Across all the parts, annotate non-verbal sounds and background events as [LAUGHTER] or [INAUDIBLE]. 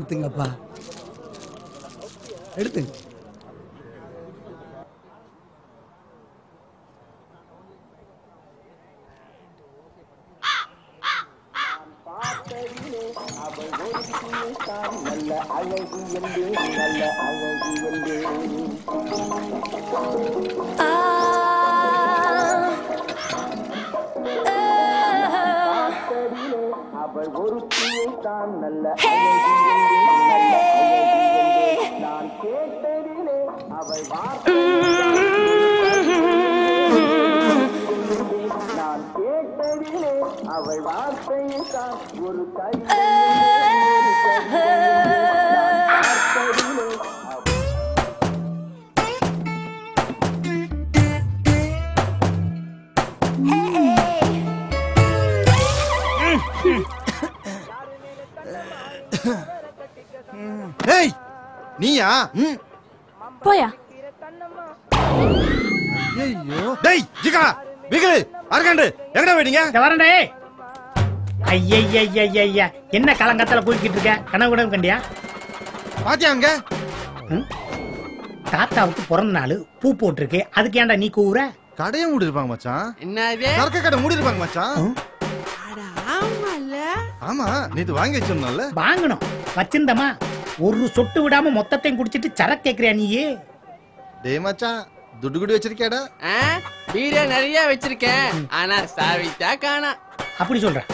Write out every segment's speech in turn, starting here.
எடுத்துங்கப்பா. எடுத்துங்க. போயா. ஐயோ டேய் ஜிகா விகலு அர்கண்டு எங்கடா போயிட்டீங்க? இந்த வரண்டே ஐயா என்ன கலங்கத்துல போய்கிட்டு இருக்க? கனவு கூட கண்டியா? பாத்தியா அங்க? தாத்தாவுக்கு பிறந்த நாள் பூ போட்டிருக்கு. அதுக்கு ஏன்டா நீ கூவுற? கடையை மூடி இருப்பாங்க மச்சான் என்னது சரக்கு கடை மூடி இருப்பாங்க மச்சான் ஆமா நேத்து வாங்கி வச்சிருந்தோம்ல. வாங்கணும். வச்சிருந்தமா? ஒரு சொட்டு விடாம மொத்தத்தையும் குடிச்சிட்டு சரக்கு கேக்குறியா நீயே? டேய் மச்சான் துட்டு குடி வச்சிருக்கேடா பீரே நிறைய வச்சிருக்கேன். ஆனா சாவித்தா காணா அப்படி சொல்றேன்.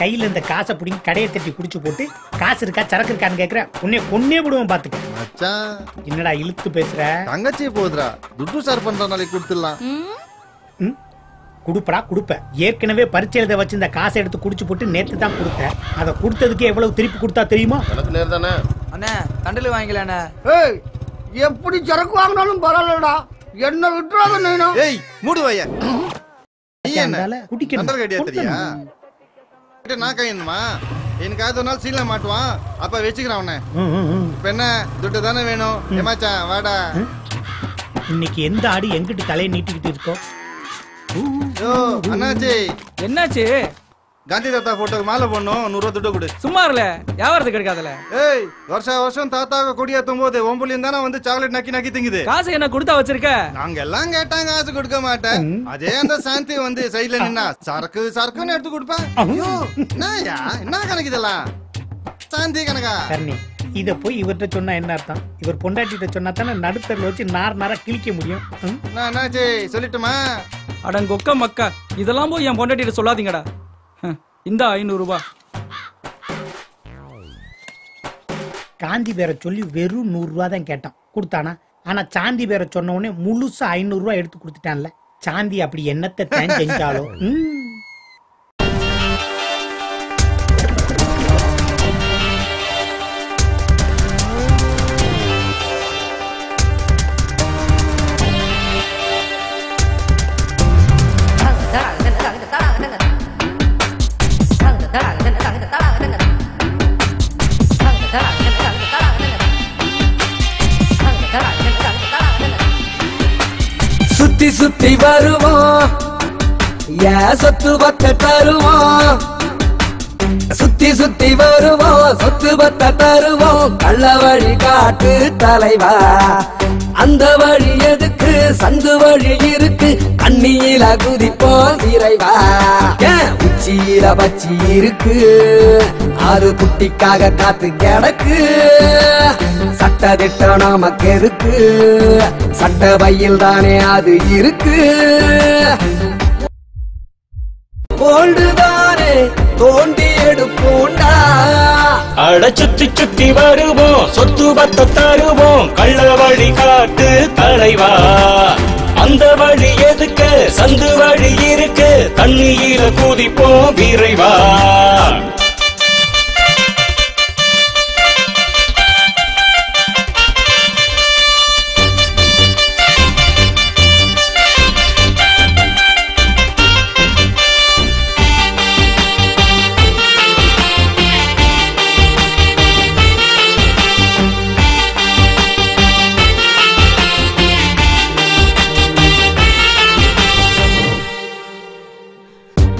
கையில இருந்த காசை பிடிங்கி கடையை தட்டி குடிச்சு போட்டு காசு இருக்கா சரக்கு இருக்கான்னு கேக்குற உன்னை கொன்னே விடுவோம் பாத்துக்க. மச்சான். என்னடா இழுத்து பேசுற? தங்கச்சி போகுதுடா. துட்டு சார் பண்ற நாளைக்கு கொடுத்துடலாம்? குடுப்படா குடுப்ப ஏற்கனவே பரிச்சை எழுத வச்சிருந்த காசை எடுத்து குடிச்சு போட்டு நேத்து தான் கொடுத்த அதை கொடுத்ததுக்கு எவ்வளவு திருப்பி கொடுத்தா தெரியுமா? எனக்கு நேர் தானே? அண்ணே தண்டல் வாங்கிக்கலாண்ணே ஏய் எப்படி சரக்கு வாங்கினாலும் பரவாயில்லடா. என்ன விட்டுறாத நீனா? ஏய் மூடு வைய. நீ என்ன? குடிக்கணும். கடியா தெரியா. கிட்ட நான் கையணுமா எனக்காவது ஒரு நாள் சீல மாட்டுவான். அப்ப வச்சுக்கிறான் ம். இப்ப என்ன? துட்டு தானே வேணும். ஏமாச்சான் வாடா. இன்னைக்கு எந்த ஆடு எங்கிட்டு தலையை நீட்டிக்கிட்டு இருக்கோ? யோ அண்ணாச்சி. என்னாச்சு? காந்தி தாத்தா போட்டோக்கு மாலை போடணும். நூறு ரூபா துட்டு கொடு. சும்மா இருல. வியாபாரத்துக்கு கிடைக்காதுல? ஏய் வருஷ வருஷம் தாத்தாவை கொடியேத்தும் போது ஒம்புலியும் தானே வந்து சாக்லேட் நக்கி நக்கி திங்குது. காசு என்ன கொடுத்தா வச்சிருக்க? நாங்க எல்லாம் கேட்டாங்க காசு கொடுக்க மாட்டேன். அதே அந்த சாந்தி வந்து சைடுல நின்னா சரக்கு சரக்குன்னு எடுத்து கொடுப்பேன். ஐயோ என்னயா என்ன கணக்கு இதெல்லாம்? சாந்தி கணக்கா? இத போய் இவர்கிட்ட சொன்னா என்ன அர்த்தம்? இவர் பொண்டாட்டிட்ட சொன்னா தானே நடுத்தரில் வச்சு நார் நாரா கிழிக்க முடியும். ம்? நான் என்னாச்சு சொல்லட்டுமா? அடங்கொக்க மக்கா இதெல்லாம் போய் என் பொண்டாட்டிட்ட சொல்லாதீங்கடா. ஹம், இந்தா ஐநூறு ரூபாய் காந்தி பேரை சொல்லி வெறும் நூறு ரூபா தான் கேட்டான். கொடுத்தானா? ஆனா சாந்தி பேரை சொன்ன உடனே முழுசா ஐநூறு ரூபா எடுத்து கொடுத்துட்டான்ல. சாந்தி அப்படி என்னத்தை தான் செஞ்சாலும்? [LAUGHS] ம். சுத்தி சுத்தி வருவோம் ஏன் சொத்து பத்த தருவோம் சுத்தி சுத்தி வருவோம் சொத்து பத்த தருவோம் கள்ள வழி காட்டு தலைவா. அந்த வழி எதுக்கு? சந்து வழி இருக்கு. கண்ணியில குதிப்போம் இறைவா. உச்சியில பச்சி இருக்கு. ஆறு குட்டிக்காக காத்து கிடக்கு. சட்ட திட்டம் நமக்கு இருக்கு சட்ட பையில் தானே அது இருக்கு. கோல்டுதானே தோண்டி எடுப்போண்டா. அட சுத்தி சுத்தி வருவோம் சொத்து பத்த தருவோம். கள்ள வழி காட்டு தலைவா. அந்த வழி எதுக்கு? சந்து வழி இருக்கு. தண்ணியில குதிப்போம் விரைவா.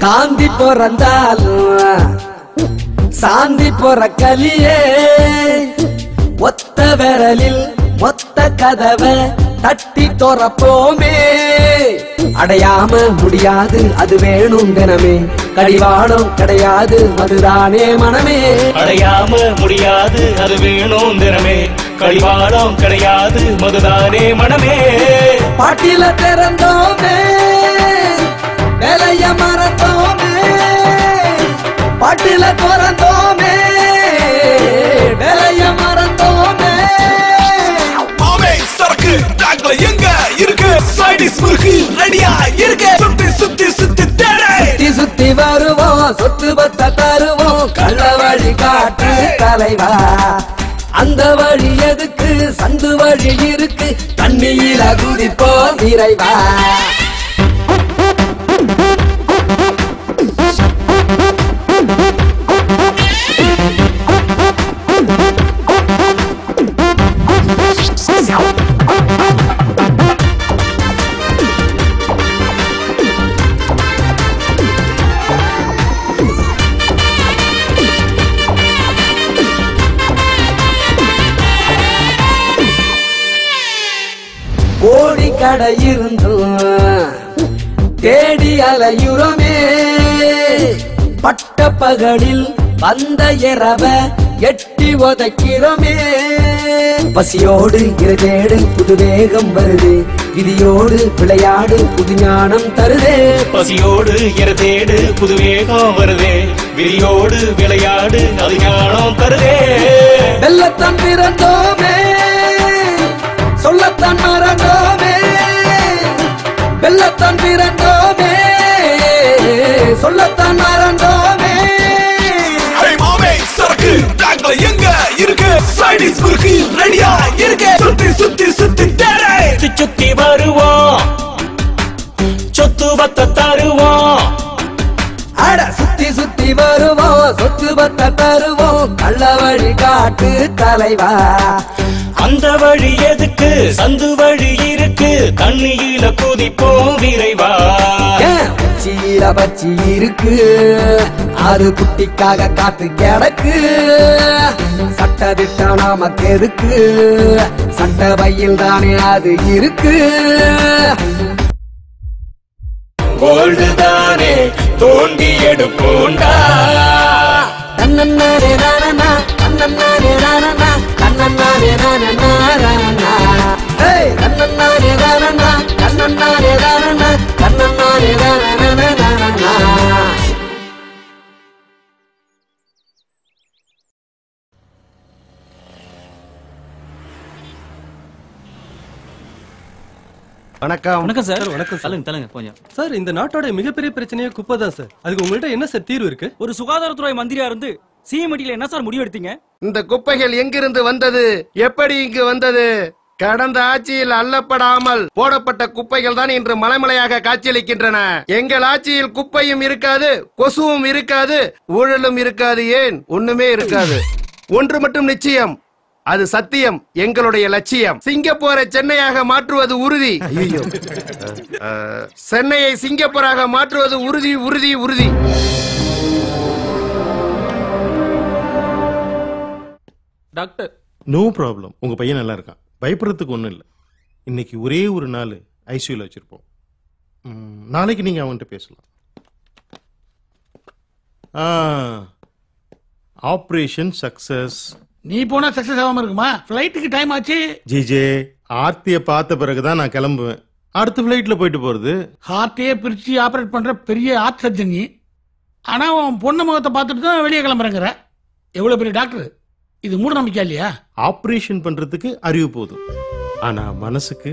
ஆதி பிறந்தாலும் சாந்தி போற கலியே ஒத்த விரலில் மொத்த கதவை தட்டி துறப்போமே. அடையாம முடியாது அது வேணும் தினமே கடிவாளம் கிடையாது அதுதானே மனமே. அடையாம முடியாது அது வேணும் தினமே. கடிவாளம் கிடையாது மதுதானே மனமே. பாட்டில திறந்தோமே. வேலைய மறந்தோமே பாட்டில திறந்தோமே. வேலைய மறந்தோமே. மாமே சரக்கு டாக்ல எங்க இருக்கு? சைடிஸ் முறுக்கு ரெடியா இருக்கு. சுத்தி சுத்தி சுத்தி சுத்தி சுத்தி வருவோம் சொத்து பத்த தருவோம். கள்ள வழி காட்டு தலைவா. அந்த வழி எதுக்கு? சந்து வழி இருக்கு. தண்ணியில குதிப்போம் நிறைவா கோடி கடை இருந்தும் தேடி அலையுறமே. பட்ட பகலில் வந்த இரவ எட்டி உதைக்கிறோமே. பசியோடு இருதேடு புது வேகம் வருது. விதியோடு விளையாடு புது ஞானம் தருதே. பசியோடு இரதேடு புது வேகம் வருதே. விரியோடு விளையாடு அது ஞானம் தருதே. வெள்ளத்தான் பிறந்தோமே. சொல்லத்தான் மறந்தோமே. வெள்ளத்தான் பிறந்தோமே. சொல்லத்தான் மறந்தோமே. டாக்ல எங்க இருக்கு? சைடிஸ் முறுக்கு ரெடியா இருக்கு. சுத்தி சுத்தி சுத்தி சுத்தி சுத்தி வருவோம். சொத்து பத்த தருவோம். அட சுத்தி சுத்தி வருவோம் சொத்து பத்த தருவோம். கள்ள வழி காட்டு தலைவா. அந்த வழி எதுக்கு? சந்து வழி இருக்கு. தண்ணியில குதிப்போம் விரைவா. உச்சியில பச்சி இருக்கு. அது குட்டிக்காக காத்து கிடக்கு. சட்ட திட்டம் நமக்கு எதுக்கு சட்ட பையில் தானே அது இருக்கு. கோல்டு தானே தோண்டி எடுப்போண்டா. தன்னன்னாரே நானனா, தன்னன்னாரே நானனா, தன்னன்னாரே. ஏய், தன்னன்னாரே நானனா, தன்னன்னாரே நானனா, தன்னன்னாரே நானனா, வணக்கம். வணக்கம் சார். வணக்கம் சார். தள்ளுங்க தள்ளுங்க கொஞ்சம் சார் இந்த நாட்டோட மிகப்பெரிய பிரச்சனையே குப்பை தான் சார். அதுக்கு உங்கள்ட்ட என்ன சார் தீர்வு இருக்கு? ஒரு சுகாதாரத்துறை மந்திரியா இருந்து சிஎம்டில என்ன சார் முடிவு எடுத்தீங்க? இந்த குப்பைகள் எங்கிருந்து வந்தது? எப்படி இங்கு வந்தது? கடந்த ஆட்சியில் அள்ளப்படாமல் போடப்பட்ட குப்பைகள் தான் இன்று மலைமலையாக காட்சியளிக்கின்றன. எங்கள் ஆட்சியில் குப்பையும் இருக்காது கொசுவும் இருக்காது ஊழலும் இருக்காது ஏன்? ஒண்ணுமே இருக்காது. ஒன்று மட்டும் நிச்சயம். அது சத்தியம் எங்களுடைய லட்சியம். சிங்கப்பூரை சென்னையாக மாற்றுவது உறுதி. ஐயோ சென்னையை சிங்கப்பூராக மாற்றுவது உறுதி உறுதி உறுதி. டாக்டர். நோ ப்ராப்ளம் உங்க பையன் நல்லா இருக்கான். பயப்படுறதுக்கு ஒன்றும் இல்லை. இன்னைக்கு ஒரே ஒரு நாள் ஐசியூல வச்சிருப்போம். நாளைக்கு நீங்க அவன்கிட்ட பேசலாம். Operation success. நீ போனா சக்சஸ் ஆகாம இருக்குமா? ஃபிளைட்டுக்கு டைம் ஆச்சு. ஜிஜே ஆர்த்தியை பார்த்த பிறகுதான் நான் கிளம்புவேன். அடுத்த ஃப்ளைட்ல போயிட்டு போறது. ஹார்ட்டையே பிரிச்சு ஆபரேட் பண்ற பெரிய ஹார்ட் சர்ஜன் நீ. ஆனா உன் பொண்ணு முகத்தை பார்த்துட்டு தான் வெளியே கிளம்புறேங்கிற. எவ்வளவு பெரிய டாக்டர் இது மூட நம்பிக்கை இல்லையா? ஆப்ரேஷன் பண்றதுக்கு அறிவு போதும். ஆனா மனசுக்கு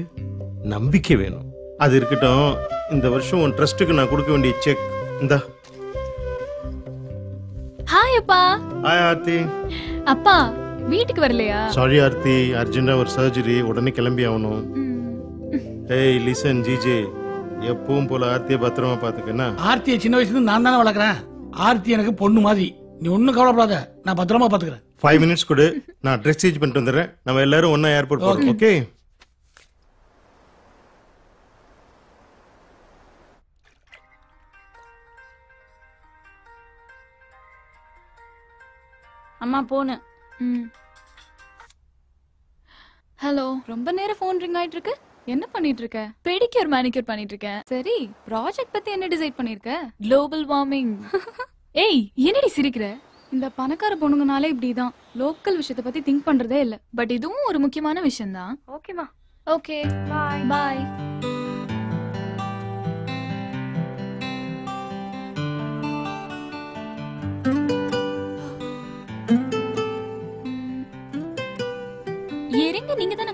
நம்பிக்கை வேணும். அது இருக்கட்டும் இந்த வருஷம் உன் ட்ரஸ்ட்டுக்கு நான் கொடுக்க வேண்டிய செக் இந்தா. ஹாய் அப்பா. ஹாய் ஆர்த்தி. அப்பா வீட்டுக்கு வரலையா? சாரி ஆர்த்தி. அர்ஜென்டா ஒரு சர்ஜரி உடனே கிளம்பி ஆகணும். ஏய் லிசன் ஜிஜே. எப்பவும் போல ஆர்த்தியை பத்திரமா பாத்துக்கண்ணா ஆர்த்தியை சின்ன வயசுல நான் தானே வளர்க்குறேன். ஆர்த்தி எனக்கு பொண்ணு மாதிரி. நீ ஒன்னும் கவலைப்படாத. நான் பத்திரமா பாத்துக்கிறேன் ஃபைவ் மினிட்ஸ் கொடு. நான் ட்ரெஸ் சேஞ்ச் பண்ணிட்டு வந்துடுறேன். நம்ம எல்லாரும் ஒன்னா ஏர்போர்ட் போறோம். ஓகே அம்மா போனேன் போனு ஹலோ ரொம்ப நேரம் ஃபோன் ரிங் ஆயிட்டு இருக்கு என்ன பண்ணிட்டு இருக்க பெடிக்யூர் மேனிக்யூர் பண்ணிட்டு இருக்கேன் சரி ப்ராஜெக்ட் பத்தி என்ன டிசைட் பண்ணிருக்க? குளோபல் வார்மிங் [LAUGHS] ஏய் என்னடி சிரிக்கிற? இந்த பணக்கார பொண்ணுங்கனாலே இப்படிதான். லோக்கல் விஷயத்த பத்தி திங்க் பண்றதே இல்ல. பட் இதுவும் ஒரு முக்கியமான விஷயம் தான் ஓகேமா ஓகே பாய் பாய்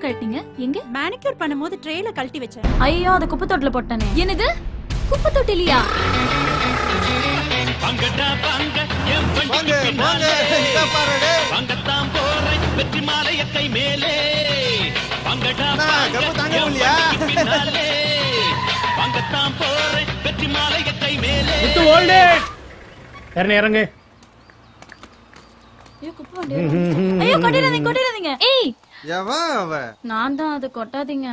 கழட்டிங்க எங்க? மேனிக்யூர் பண்ணும்போது ட்ரேல கழட்டி வச்சேன். ஐயோ அது குப்பை தொட்டில போட்டானே. என்னது? குப்பை தொட்டிலியா வாங்க வாங்க இத பாரு டேய். வெற்றி மாலைய கை மேலே பங்கடா அண்ணா, கப்பு தாங்க முடியலையா? பங்கத்தான் போறேன் வெற்றி மாலைய கை மேலே ஓல்டு. இறங்க இறங்கு. ஐயோ குப்பை வண்டி ஐயோ கொட்டிடாதீங்க கொட்டிடாதீங்க. ஏய் எவன் அவ நான் தான் அது கொட்டாதீங்க?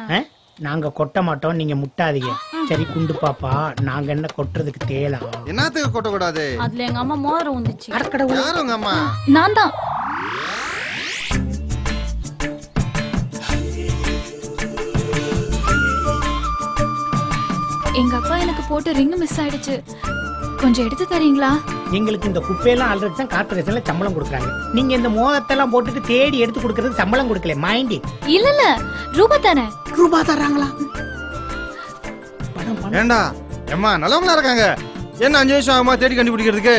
நாங்க கொட்ட மாட்டோம் நீங்க முட்டாதீங்க. சரி குண்டு பாப்பா நாங்க என்ன கொட்டுறதுக்கு தேலாம் என்னத்துக்கு கொட்டக்கூடாது? அதுல எங்க அம்மா மோதிரம் வந்துச்சு யாரு உங்க அம்மா? நான் தான். எங்க அப்பா எனக்கு போட்ட ரிங் மிஸ் ஆயிடுச்சு. கொஞ்சம் எடுத்து தரீங்களா? எங்களுக்கு இந்த குப்பையெல்லாம் அல்றதுக்கு தான் கார்பரேஷன்ல சம்பளம் கொடுக்குறாங்க. நீங்க இந்த மோதத்தெல்லாம் போட்டுட்டு தேடி எடுத்து கொடுக்கறது சம்பளம் கொடுக்கல. மைண்ட் இல்ல இல்ல ரூபா தானே. ரூபா தர்றாங்களா? ஏண்டா? அம்மா நல்லவங்களா இருக்காங்க. என்ன அஞ்சு நிமிஷம் ஆகுமா தேடி கண்டுபிடிக்கிறதுக்கு?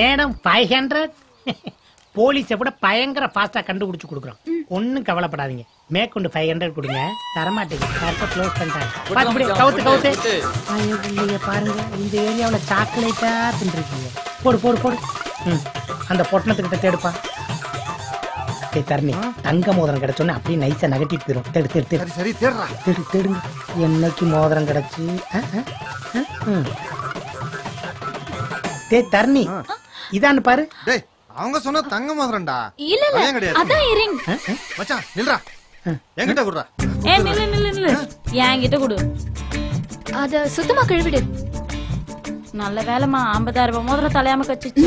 மேடம் ஃபைவ் ஹண்ட்ரட் [LAUGHS] போலீஸை விட பயங்கர ஃபாஸ்டா கண்டுபிடிச்சு கொடுக்குறோம். ஒன்னும் கவலைப்படாதீங்க. மேற்கொண்டு ஃபைவ் ஹண்ட்ரட் கொடுங்க. தரமாட்டேங்க. கரெக்டா க்ளோஸ் பண்ணிட்டாங்க. கவுத்து கவுத்து. ஐயோ பிள்ளைங்க பாருங்க. இந்த ஏரியாவுல சாக்லேட்டா தின்றுருக்கீங்க. போடு போடு போடு. ம். அந்த பொட்டணத்துக்கிட்ட தேடுப்பா. டேய் தரணி. தங்க மோதிரம் கிடைச்சோன்னே அப்படியே நைஸா நகட்டிட்டு போயிடும் தேடு தேடு தேடு. சரி தேடுறா. தேடு தேடுங்க. என்னைக்கு மோதிரம் கிடைச்சு. டேய் தரணி. இதான்னு பாரு. டேய் அவங்க சொன்ன தங்க மோதிரம்டா. இல்ல இல்ல. அதான் ரிங் மச்சான் நில்றா. என்கிட்ட குடுறா. ஏ நில்லு நில்லு நில்லு. என்கிட்ட கொடு. அத சுத்தமா கழுவிடு. நல்ல வேலைமா ஐம்பதாயிரம் ரூபாய் மோதிரம் தலையாம கச்சிச்சு.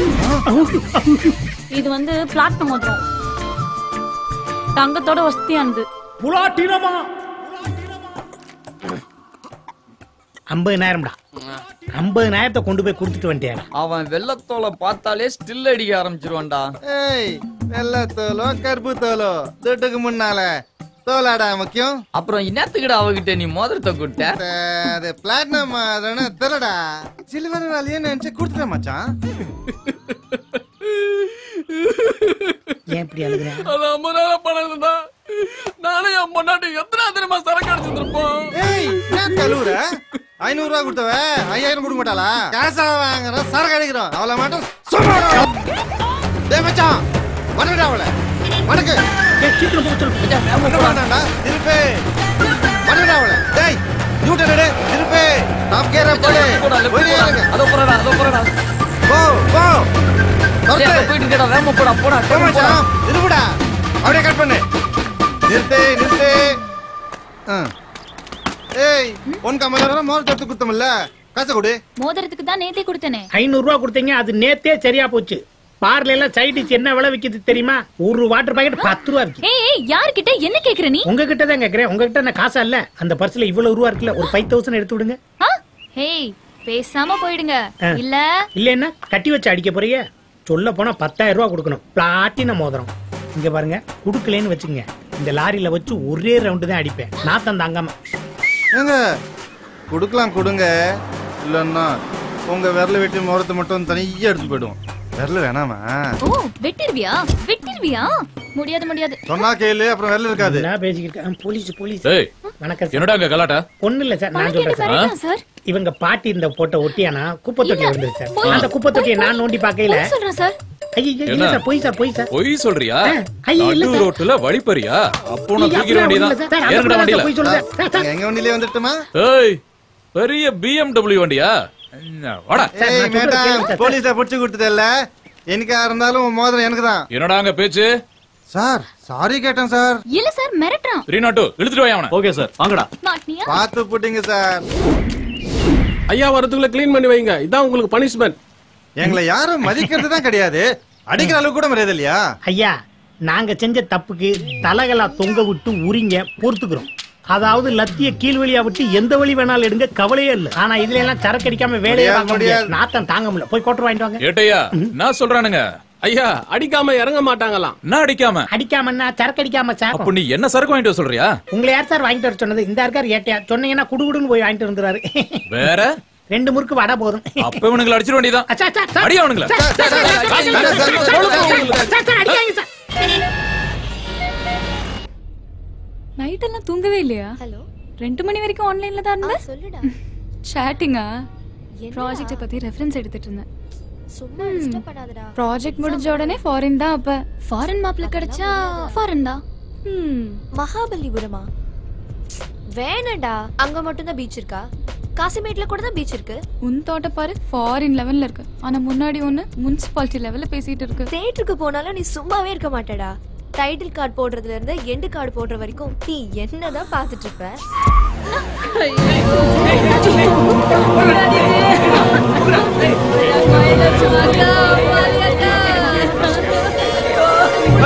இது வந்து பிளாட்டினம் மோதிரம். தங்கத்தோட வசதியானது புலாட்டினமா? ஐம்பதுனாயிரம்டா. ஐம்பதுனாயிரத்தை கொண்டு போய் கொடுத்துட்டு வந்துட்டேன். அவன் வெள்ளத்தோலை பார்த்தாலே ஸ்டில் அடிக்க ஆரம்பிச்சிருவான்டா. ஏய் வெள்ளை தோலோ கருப்பு தோலோ துட்டுக்கு முன்னால. தோலாடா முக்கியம். அப்புறம் என்னத்துக்குடா அவகிட்ட நீ மோதிரத்தை கொடுத்த? அது பிளாட்டினம் அதனா தெரியடா சில்வர் வேலையே நினைச்சு கொடுத்துட்டேன் மச்சான். ஏன் இப்படி அழுகுறேன் அது ஐம்பதாயிரம் பணம் இருந்தா நானே என் பொண்டாட்டி எத்தனை தெரியுமா சரக்கு அடிச்சிருப்போம் ஏய் என்ன கழுவுற? ஐநூறு ரூபா கொடுத்தவ? ஐயாயிரம் கொடுக்க மாட்டாளா? காசா வாங்குற சரக்கு அடிக்கிறோம். அவளை மட்டும் சும்மா இரு. டேய் மச்சான் வணக்கடா அவளை. வணக்கு. வணக்க வேண்டாம்டா? திருப்பி. வணக்கடா அவளை. டேய் நியூட்டன் எடு திருப்பி. டாப் கேர போடு. அதோ போறடா அதோ போறடா போ போ. போயிட்டு இருக்கடா வேகமா போடா போடா மச்சான். திருப்புடா அப்படியே கட் பண்ணு. நிறுத்து நிறுத்து. ஆ. ஏய் உன் கம்மல மோர் எடுத்து கொடுத்தோம்ல. காசை கொடு. மோதிரத்துக்கு தான் நேத்தே கொடுத்தனே. ஐநூறு ரூபா கொடுத்தீங்க அது நேத்தே சரியா போச்சு. பார்ல எல்லாம் சைடிஸ் என்ன விலை விக்குது தெரியுமா? ஒரு வாட்டர் பாக்கெட் பத்து ரூபா விக்குது. ஏய் ஏய் யார்கிட்ட? என்ன கேக்குற நீ? உங்ககிட்ட தான் கேக்குறேன். உங்ககிட்ட என்ன காசா இல்ல. அந்த பர்ஸ்ல இவ்வளவு ரூபா இருக்குல்ல ஒரு ஃபைவ் தௌசண்ட் எடுத்து விடுங்க. ஆ? ஹேய் பேசாம போயிடுங்க. இல்ல? இல்லைன்னா கட்டி வச்சு அடிக்க போறீங்க சொல்ல போனா பத்தாயிரம் ரூபா கொடுக்கணும். பிளாட்டினம் மோதிரம். இங்க பாருங்க குடுக்கலன்னு வச்சுங்க இந்த லாரியில வச்சு ஒரே ரவுண்டு தான் அடிப்பேன். நாத்தம் தாங்காம. ஏங்க கொடுக்கலாம் கொடுங்க. இல்லன்னா உங்க விரல வெட்டி முகத்தை மட்டும் தனியா எடுத்து போயிடும் விரல வேணாமா? ஓ வெட்டிருவியா? வெட்டிருவியா? முடியாது முடியாது. சொன்னா கேளு அப்புறம் விரல இருக்காது. நான் பேசிக்கிட்டு போலீஸ் போலீஸ். ஏய் வணக்கம் என்னடா அங்க கலாட்டா? ஒண்ணு இல்ல சார். நான் சொல்றேன் சார். இவங்க பாட்டி இந்த போட்ட ஒட்டியானா குப்பை தொட்டி வந்துருச்சு சார். அந்த குப்பை தொட்டியை நான் நோண்டி பார்க்கையில பொய் சொல்றேன் சார். என்ன? சார் பொய் சார் பொய் சார் பொய் சொல்றியா? நடு சார். ரோட்டுல வழிப்பறியா அப்போ நான் அப்படிலாம் வேண்டியதான் ஏறுங்கடா வண்டியில. பொய். Sir, sir. எங்க வண்டியிலே வந்துட்டுமா? ஏய் பெரிய பிஎம்டபிள்யூ வண்டியா? என்ன, வாடா. ஏய் மேடம் போலீஸ புடிச்சு கொடுத்துட்டல எனக்கா இருந்தாலும் மோதிரம் எனக்கு தான் என்னடா அங்க பேச்சு? சார் சாரி கேட்டேன் சார். இல்ல சார் மிரட்டுறான். த்ரீ நாட் டூ இழுத்துட்டு வாயா அவனை. Okay sir. வாங்கடா. பார்த்து புட்டிங்க சார். ஐயா வரதுக்குள்ள க்ளீன் பண்ணி வைங்க. இதான் உங்களுக்கு பனிஷ்மெண்ட் எங்களை யாரும் மதிக்கிறது தான் கிடையாது. அடிக்கிற அளவுக்கு கூட மரியாதை இல்லையா? ஐயா நாங்க செஞ்ச தப்புக்கு தலகலா தொங்க விட்டு உரிங்க பொறுத்துக்கிறோம். அதாவது லத்திய கீழ் வழியா விட்டு எந்த வழி வேணாலும் எடுங்க கவலையே இல்ல. ஆனா இதுல எல்லாம் சரக்கு அடிக்காம வேலையே பார்க்க முடியாது. நாத்தம் தாங்க முடியல. போய் கொட்டு வாங்கிட்டு வாங்க. ஏட்டையா நான் சொல்றானுங்க. ஐயா அடிக்காம இறங்க மாட்டாங்களாம். நான் அடிக்காம? அடிக்காமன்னா சரக்கு அடிக்காம சார். அப்ப நீ என்ன சரக்கு வாங்கிட்டு வர சொல்றியா? உங்களை யார் சார் வாங்கிட்டு வர சொன்னது? இந்த இருக்கார் ஏட்டையா? சொன்னீங்கன்னா குடுகுடுன்னு போய் வாங்கிட்டு வந்துறாரு வேற? ரெண்டு முறுக்கு வடை போதும் அப்ப இவனுங்களை அடிச்சிட வேண்டியதான் அடியா அவனுங்களா நைட் எல்லாம் தூங்கவே இல்லையா ஹலோ ரெண்டு மணி வரைக்கும் ஆன்லைன்ல தான் இருந்த சொல்லுடா சாட்டிங்கா ப்ராஜெக்ட் பத்தி ரெஃபரன்ஸ் எடுத்துட்டு இருந்தேன் ப்ராஜெக்ட் முடிஞ்ச உடனே ஃபாரின் தான் அப்ப ஃபாரின் மாப்ள கிடைச்சா ஃபாரின் தான் மகாபலிபுரமா வேணடா அங்க மட்டும் தான் பீச் இருக்கா காசிமேட்ல கூட தான் பீச் இருக்கு. உன் தோட்ட பாரு ஃபாரின் லெவல்ல இருக்கு. ஆனா முன்னாடி ஒண்ணு முனிசிபாலிட்டி லெவல்ல பேசிட்டு இருக்கு. தேட்டருக்கு போனாலும் நீ சும்மாவே இருக்க மாட்டடா. டைட்டில் கார்டு போடுறதுல இருந்து எண்டு கார்டு போடுற வரைக்கும் நீ என்னதான் பாத்துட்டு இருப்ப?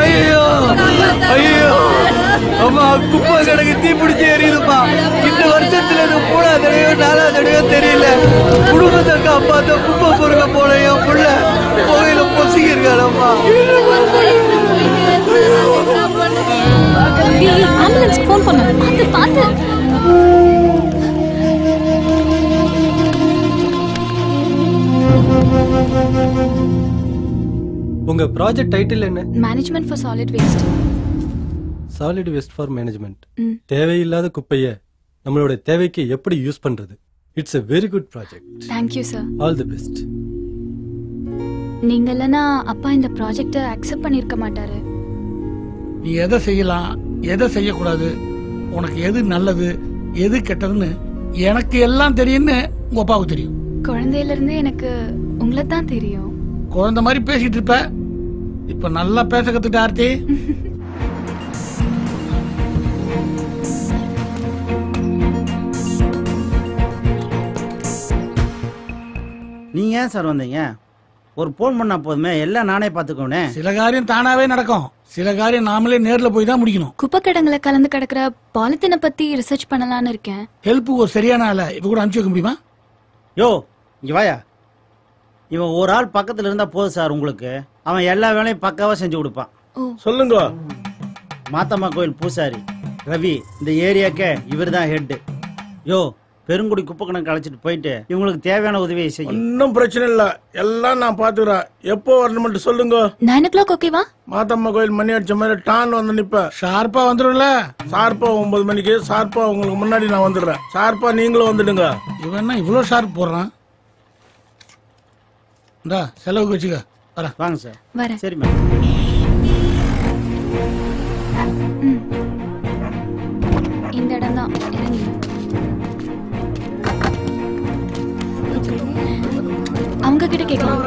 ஐயோ ஐயோ. அம்மா குப்பை கணக்கு தீ பிடிச்சி எரியுதுப்பா இந்த வருஷத்துல இது மூணாவது தடவையோ நாலாவது தடவையோ தெரியல. குடும்பத்தை காப்பாத்த குப்பை பொறுக்க போன என் புள்ள புகையில பொசிக்க இருக்காளம்மா ஆம்புலன்ஸ்க்கு ஃபோன் பண்ணு. பார்த்து பார்த்து. உங்க ப்ராஜெக்ட் டைட்டில் என்ன? Management for solid waste solid waste for management. தேவையில்லாத குப்பைய நம்மளோட தேவைக்கு எப்படி யூஸ் பண்றது? It's a very good project thank you sir all the best நீங்க இல்லனா அப்பா இந்த ப்ராஜெக்ட்டை அக்செப்ட் பண்ணிருக்க மாட்டாரு. நீ எதை செய்யலாம் எதை செய்யக்கூடாது உனக்கு எது நல்லது எது கெட்டதுன்னு எனக்கு எல்லாம் தெரியும்னு உங்க அப்பாவுக்கு தெரியும். குழந்தையில இருந்தே எனக்கு உங்களை தான் தெரியும். குழந்தை மாதிரி பேசிட்டு இருப்ப. இப்ப நல்லா பேச கத்துட்ட ஆர்த்தி. [LAUGHS] நீங்க ஏன் சார் வந்தீங்க? ஒரு போன் பண்ணா போதுமே எல்லாம் நானே பாத்துக்கோனே சில காரியம் தானாவே நடக்கும். சில காரியம் நாமளே நேர்ல போய் தான் முடிக்கணும். குப்பை கிடங்குல கலந்து கிடக்குற பாலித்தீனை பத்தி ரிசர்ச் பண்ணலாம்னு இருக்கேன். ஹெல்ப் ஒரு சரியான ஆள? இப்ப கூட அனுப்பிச்சு வைக்க முடியுமா? யோ இங்க வாயா. இவன் ஒரு ஆள் பக்கத்துல இருந்தா போதும் சார் உங்களுக்கு. அவன் எல்லா வேலையும் பக்காவா செஞ்சு கொடுப்பான். சொல்லுங்க. மாத்தம்மா கோயில் பூசாரி ரவி இந்த ஏரியாக்கே இவர் தான் ஹெட் யோ பெருங்குடி குப்பை கணக்கு அழைச்சிட்டு போயிட்டு இவங்களுக்கு தேவையான உதவியை செய்யும். ஒன்னும் பிரச்சனை இல்ல. எல்லாம் நான் பாத்துக்கிறேன். எப்போ வரணும்னு சொல்லுங்க. நைன் ஓ கிளாக் ஓகேவா மாத்தம்மா கோயில் மணி அடிச்ச மாதிரி டான் வந்து நிப்ப ஷார்ப்பா வந்துடும்ல ஷார்ப்பா ஒன்பது மணிக்கு ஷார்ப்பா உங்களுக்கு முன்னாடி நான் வந்துடுறேன். ஷார்ப்பா நீங்களும் வந்துடுங்க. இவன் என்ன இவ்வளவு ஷார்ப் போடுறான்? இந்தா செலவுக்கு வச்சுக்க. வரேன். வாங்க சார். வரேன். சரி மேம் கிட்ட கேட்கலாம்.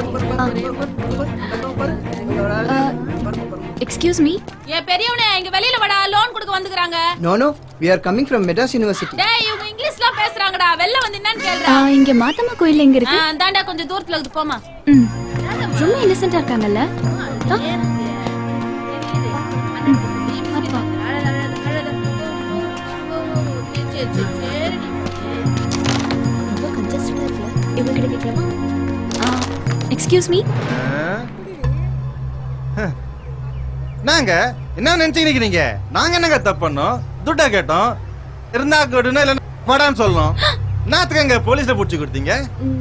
எக்ஸ்கியூஸ் மீ ஏன் பெரியவனே இங்க வெளியில வாடா லோன் கொடுக்க வந்துக்கறாங்க. No, no. We are coming from Madras University. டேய் இவங்க இங்கிலீஷ்லாம் பேசுறாங்கடா வெளில வந்து என்னன்னு கேளுடா. இங்க மாத்தம்மா கோயில் எங்க இருக்கு? ஆ, தாண்டா கொஞ்சம் தூரத்துல இருக்குது போமா ம். ரொம்ப இன்னசென்ட்டா இருக்காங்கல்ல? இவங்க கிட்ட கேட்கலாமா? எக்ஸ்கியூஸ் மீ நாங்க என்ன நினைச்சுக்கிறீங்க நீங்க நாங்க என்னங்க தப்பு பண்ணோம்? துட்டா கேட்டோம். இருந்தா கொடுனா இல்ல படான்னு சொல்லணும். [GASPS] நாத்துக்கங்க போலீஸ்ல புடிச்சு கொடுத்தீங்க?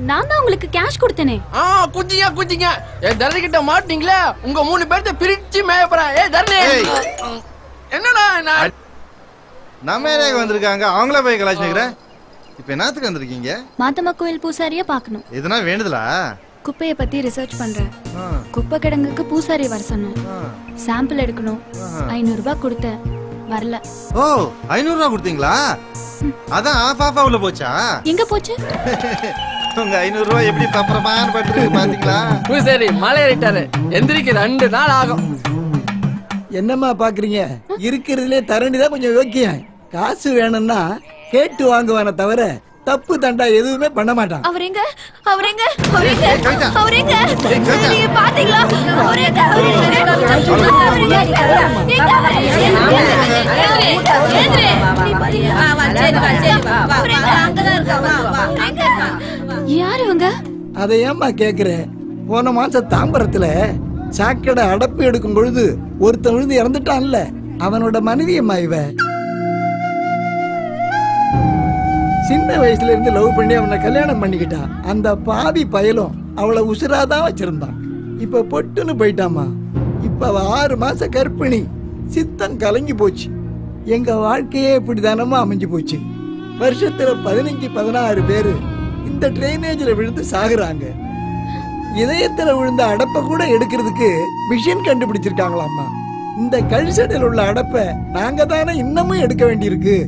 நான் தான் உங்களுக்கு கேஷ் கொடுத்தேனே. ஆ குச்சிங்க குச்சிங்க. ஏ தரணி கிட்ட மாட்டீங்களே? உங்க மூணு பேர்த்த பிரிச்சு மேயப்படுறேன் ஏ தரணி. என்னடா நான்? நம்ம ஏரியாக்கு வந்திருக்காங்க. அவங்கள போய் கலாச்சிக்கிறேன் இப்ப என்னத்துக்கு வந்திருக்கீங்க? மாத்தம்மா கோயில் பூசாரியா பார்க்கணும். எதுனா வேண்டுதலா? குப்பைய பத்தி ரிசர்ச் பண்றேன். குப்பை கிடங்குக்கு பூசாரி வர சொன்னேன் சாம்பிள் எடுக்கணும். ஐநூறு ரூபாய் கொடுத்தேன். வரல. ஓ ஐநூறு ரூபா கொடுத்தீங்களா அதான் ஆஃப் ஆஃப் உள்ள போச்சா? எங்க போச்சு? [LAUGHS] உங்க ஐநூறு ரூபாய் எப்படி பப்பரமான்னு பட்டு பாத்தீங்களா சரி மலை ஏறிட்டாரு. எந்திரிக்க ரெண்டு நாள் ஆகும். என்னம்மா பாக்குறீங்க? இருக்கிறதுலே தரணி தான் கொஞ்சம் யோக்கியம். காசு வேணும்னா கேட்டு வாங்குவானே தவிர தப்பு தண்டா எதுவுமே பண்ண மாட்டான். அவர் எங்க அவர் எங்க அவர் எங்க ஏய், கவிதா. அவர் எங்க ஏய், கவிதா. நீங்க பாத்தீங்களா அவர் எங்க அவர் எங்க அவர் எங்க எங்க அவர் யார் இவங்க? அதை ஏம்மா கேக்குற போன மாசம் தாம்பரத்துல சாக்கடை அடப்பு எடுக்கும் பொழுது ஒருத்தன் விழுந்து இறந்துட்டான்ல. அவனோட மனைவி அம்மா சின்ன வயசுல இருந்து லவ் பண்ணி அவனை கல்யாணம் பண்ணிக்கிட்டான் அந்த பாவி பயலும் அவளை உசுராதான் வச்சிருந்தான். இப்ப பொட்டுன்னு போயிட்டாமா இப்ப அவ ஆறு மாச கர்ப்பிணி சித்தம் கலங்கி போச்சு. எங்க வாழ்க்கையே இப்படிதானமா அமைஞ்சு போச்சு. வருஷத்துல பதினஞ்சு பதினாறு பேரு இந்த ட்ரைனேஜில் விழுந்து சாகுறாங்க. இதயத்துல விழுந்த அடப்பை கூட எடுக்கிறதுக்கு மிஷின் கண்டுபிடிச்சிருக்காங்களாமா இந்த கழிசடையில் உள்ள அடப்பை நாங்க தானே இன்னமும் எடுக்க வேண்டியிருக்கு.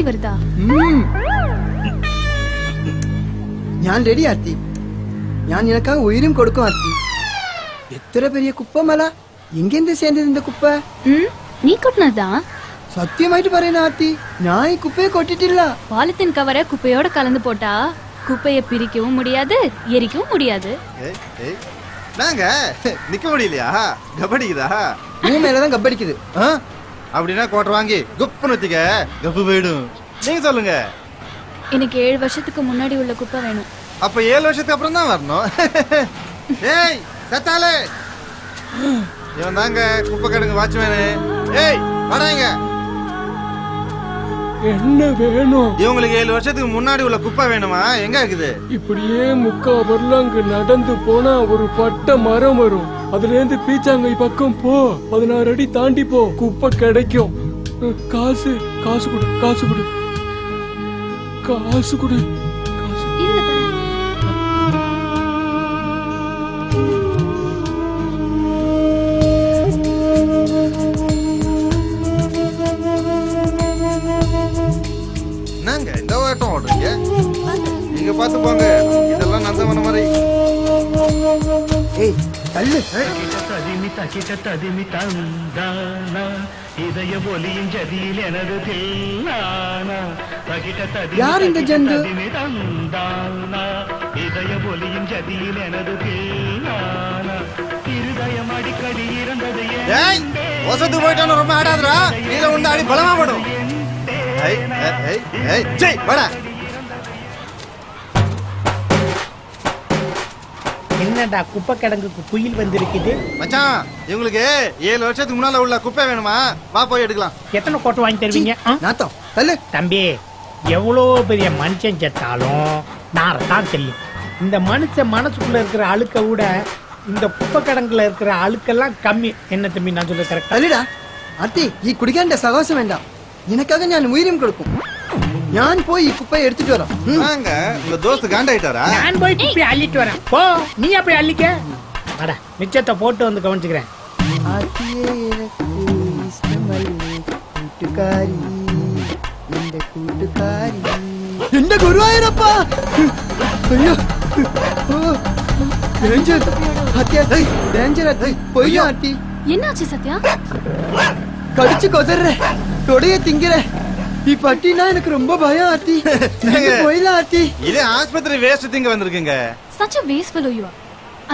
வாந்தி வருதா ഞാൻ റെഡി ആർത്തി ഞാൻ നിനക്കാകെ ഉയരും കൊടുക്കും ആർത്തി എത്ര പെരിയ കുപ്പമല എങ്കെന്ത് സേണ്ടത് എന്റെ കുപ്പ നീ കൊട്ടണതാ സത്യമായിട്ട് പറയുന്ന ആർത്തി ഞാൻ ഈ കുപ്പയെ കൊട്ടിട്ടില്ല പാലത്തിൻ കവര കുപ്പയോടെ കലന്ന് പോട്ടാ குப்பையை பிரிக்கவும் முடியாது எரிக்கவும் முடியாது நாங்க நிக்க முடியலையா கபடிக்குதா நீ மேலதான் கபடிக்குது அப்படின்னா கோட்டை வாங்கி குப்புன்னு வச்சுக்க கப்பு போயிடும். நீங்க சொல்லுங்க. எனக்கு ஏழு வருஷத்துக்கு முன்னாடி உள்ள குப்பை வேணும். அப்ப ஏழு வருஷத்துக்கு அப்புறம் தான் வரணும். [LAUGHS] ஏய் சத்தாலே இவன் தாங்க குப்பை கடுங்க வாட்ச்மேனு ஏய் வராங்க என்ன வேணும்? இவங்களுக்கு ஏழு வருஷத்துக்கு முன்னாடி உள்ள குப்பை வேணுமா? எங்க இருக்குது? இப்படியே முக்கா வரலாங்க நடந்து போனா ஒரு பட்ட மரம் வரும். அதுல இருந்து பீச்சாங்கை பக்கம் போ. பதினாறு அடி தாண்டி போ. குப்பை கிடைக்கும். காசு காசு கொடு காசு கொடு. காசு கொடு என்னங்க போராட்டம் ஓடுறீங்க நீங்க பார்த்து போங்க இதெல்லாம் நந்தவன மாதிரி ஏய் தள்ளு ததிமி தகிட்ட ததிமி தந்தானா இதய ஒலியின் ஜதியில் எனது தில்லானா தகிட்ட ததி யார் இந்த ஜந்து ததிமி தந்தானா இதய ஒலியின் ஜதியில் எனது இருதயம் அடிக்கடி இருந்தது ஏய் வசதி போயிட்டாலும் ரொம்ப ஆடாதரா நீல உண்டு பலமா படும் என்னடா குப்பை கிடங்குக்கு குயில் வந்திருக்குது? மச்சான் இவங்களுக்கு ஏழு வருஷத்துக்கு முன்னால உள்ள குப்பை வேணுமா? வா போய் எடுக்கலாம். எத்தனை கோட்டை வாங்கி தருவீங்க நாத்தம் தள்ளு. தம்பி எவ்வளோ பெரிய மனுஷன் செத்தாலும் நான் தான் தெரியும். இந்த மனுஷன் மனசுக்குள்ள இருக்கிற அழுக்க விட இந்த குப்பை கிடங்குல இருக்கிற அழுக்கெல்லாம் கம்மி. என்ன தம்பி நான் சொல்ல கரெக்ட் தள்ளிடா. அத்தி நீ குடிக்காண்ட சகவாசம் வேண்டாம். எனக்காக ഞാൻ ഉയരം കൊടുക്കും ഞാൻ പോയി കുപ്പ എടുത്തിട്ട് വരാം வாங்க உங்க தோஸ்து காண்டாயிட்டாரா நான் போயிட்டு இப்படி அள்ளிட்டு வரேன் போ நீ அப்படி அள்ளிக்க அட மிச்சத்தை போட்டு வந்து கவனிச்சுக்கிறேன் ആദ്യേ എനിക്ക് ഇഷ്ടമല്ലേ കൂട്ടുകാരി എന്റെ കൂട്ടുകാരി എന്റെ ഗുരുവായൂരപ്പ അയ്യോ ഓ, ഡേഞ്ചർ അത്യാ ഡേഞ്ചർ അത്യാ പൊയ്യോ ആട്ടി என்னாச்சு சத்யா கடிச்சு கொதற தொடைய திங்கிற. நீ அட்டினா எனக்கு ரொம்ப பயம் ஆத்தி நீங்க போயில ஆத்தி இது ஆஸ்பத்திரி வேஸ்ட் திங்க வந்திருக்கீங்க. Such a waste fellow you are.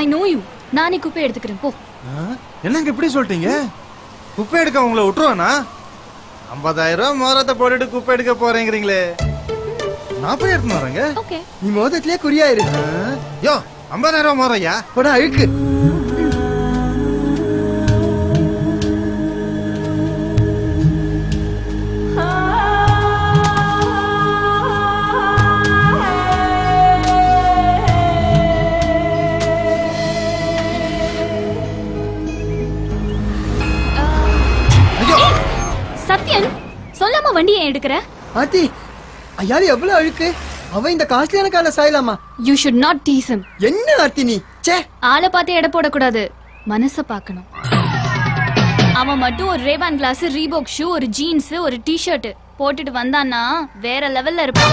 I know you. நானே குப்பை எடுத்துக்கிறேன் போ. என்னங்க இப்படி சொல்லிட்டீங்க குப்பை எடுக்க உங்களை விட்டுருவானா? ஐம்பதாயிரம் ரூபாய் மோதிரத்தை போட்டுட்டு குப்பை எடுக்க போறேங்கிறீங்களே. நான் போய் எடுத்து வரேங்க நீ மோதத்திலே குறியாயிரு. ஐயோ ஐம்பதாயிரம் ரூபாய் மோதையா போட அழுக்கு. ஏன் எடுக்கிற? ஆத்தி ஐயாரு எவ்வளவு அழுக்கு? அவ இந்த காஸ்ட்லியான கால சாயலாமா? You should not tease him. என்ன ஆர்த்தி நீ? ச்சே. ஆளை பார்த்து எடை போடக்கூடாது. மனச பார்க்கணும். அவன் மட்டும் ஒரு ரேபான் கிளாஸ் ரீபோக் ஷூ ஒரு ஜீன்ஸ் ஒரு டி ஷர்ட் போட்டுட்டு வந்தான்னா வேற லெவல்ல இருப்பான்.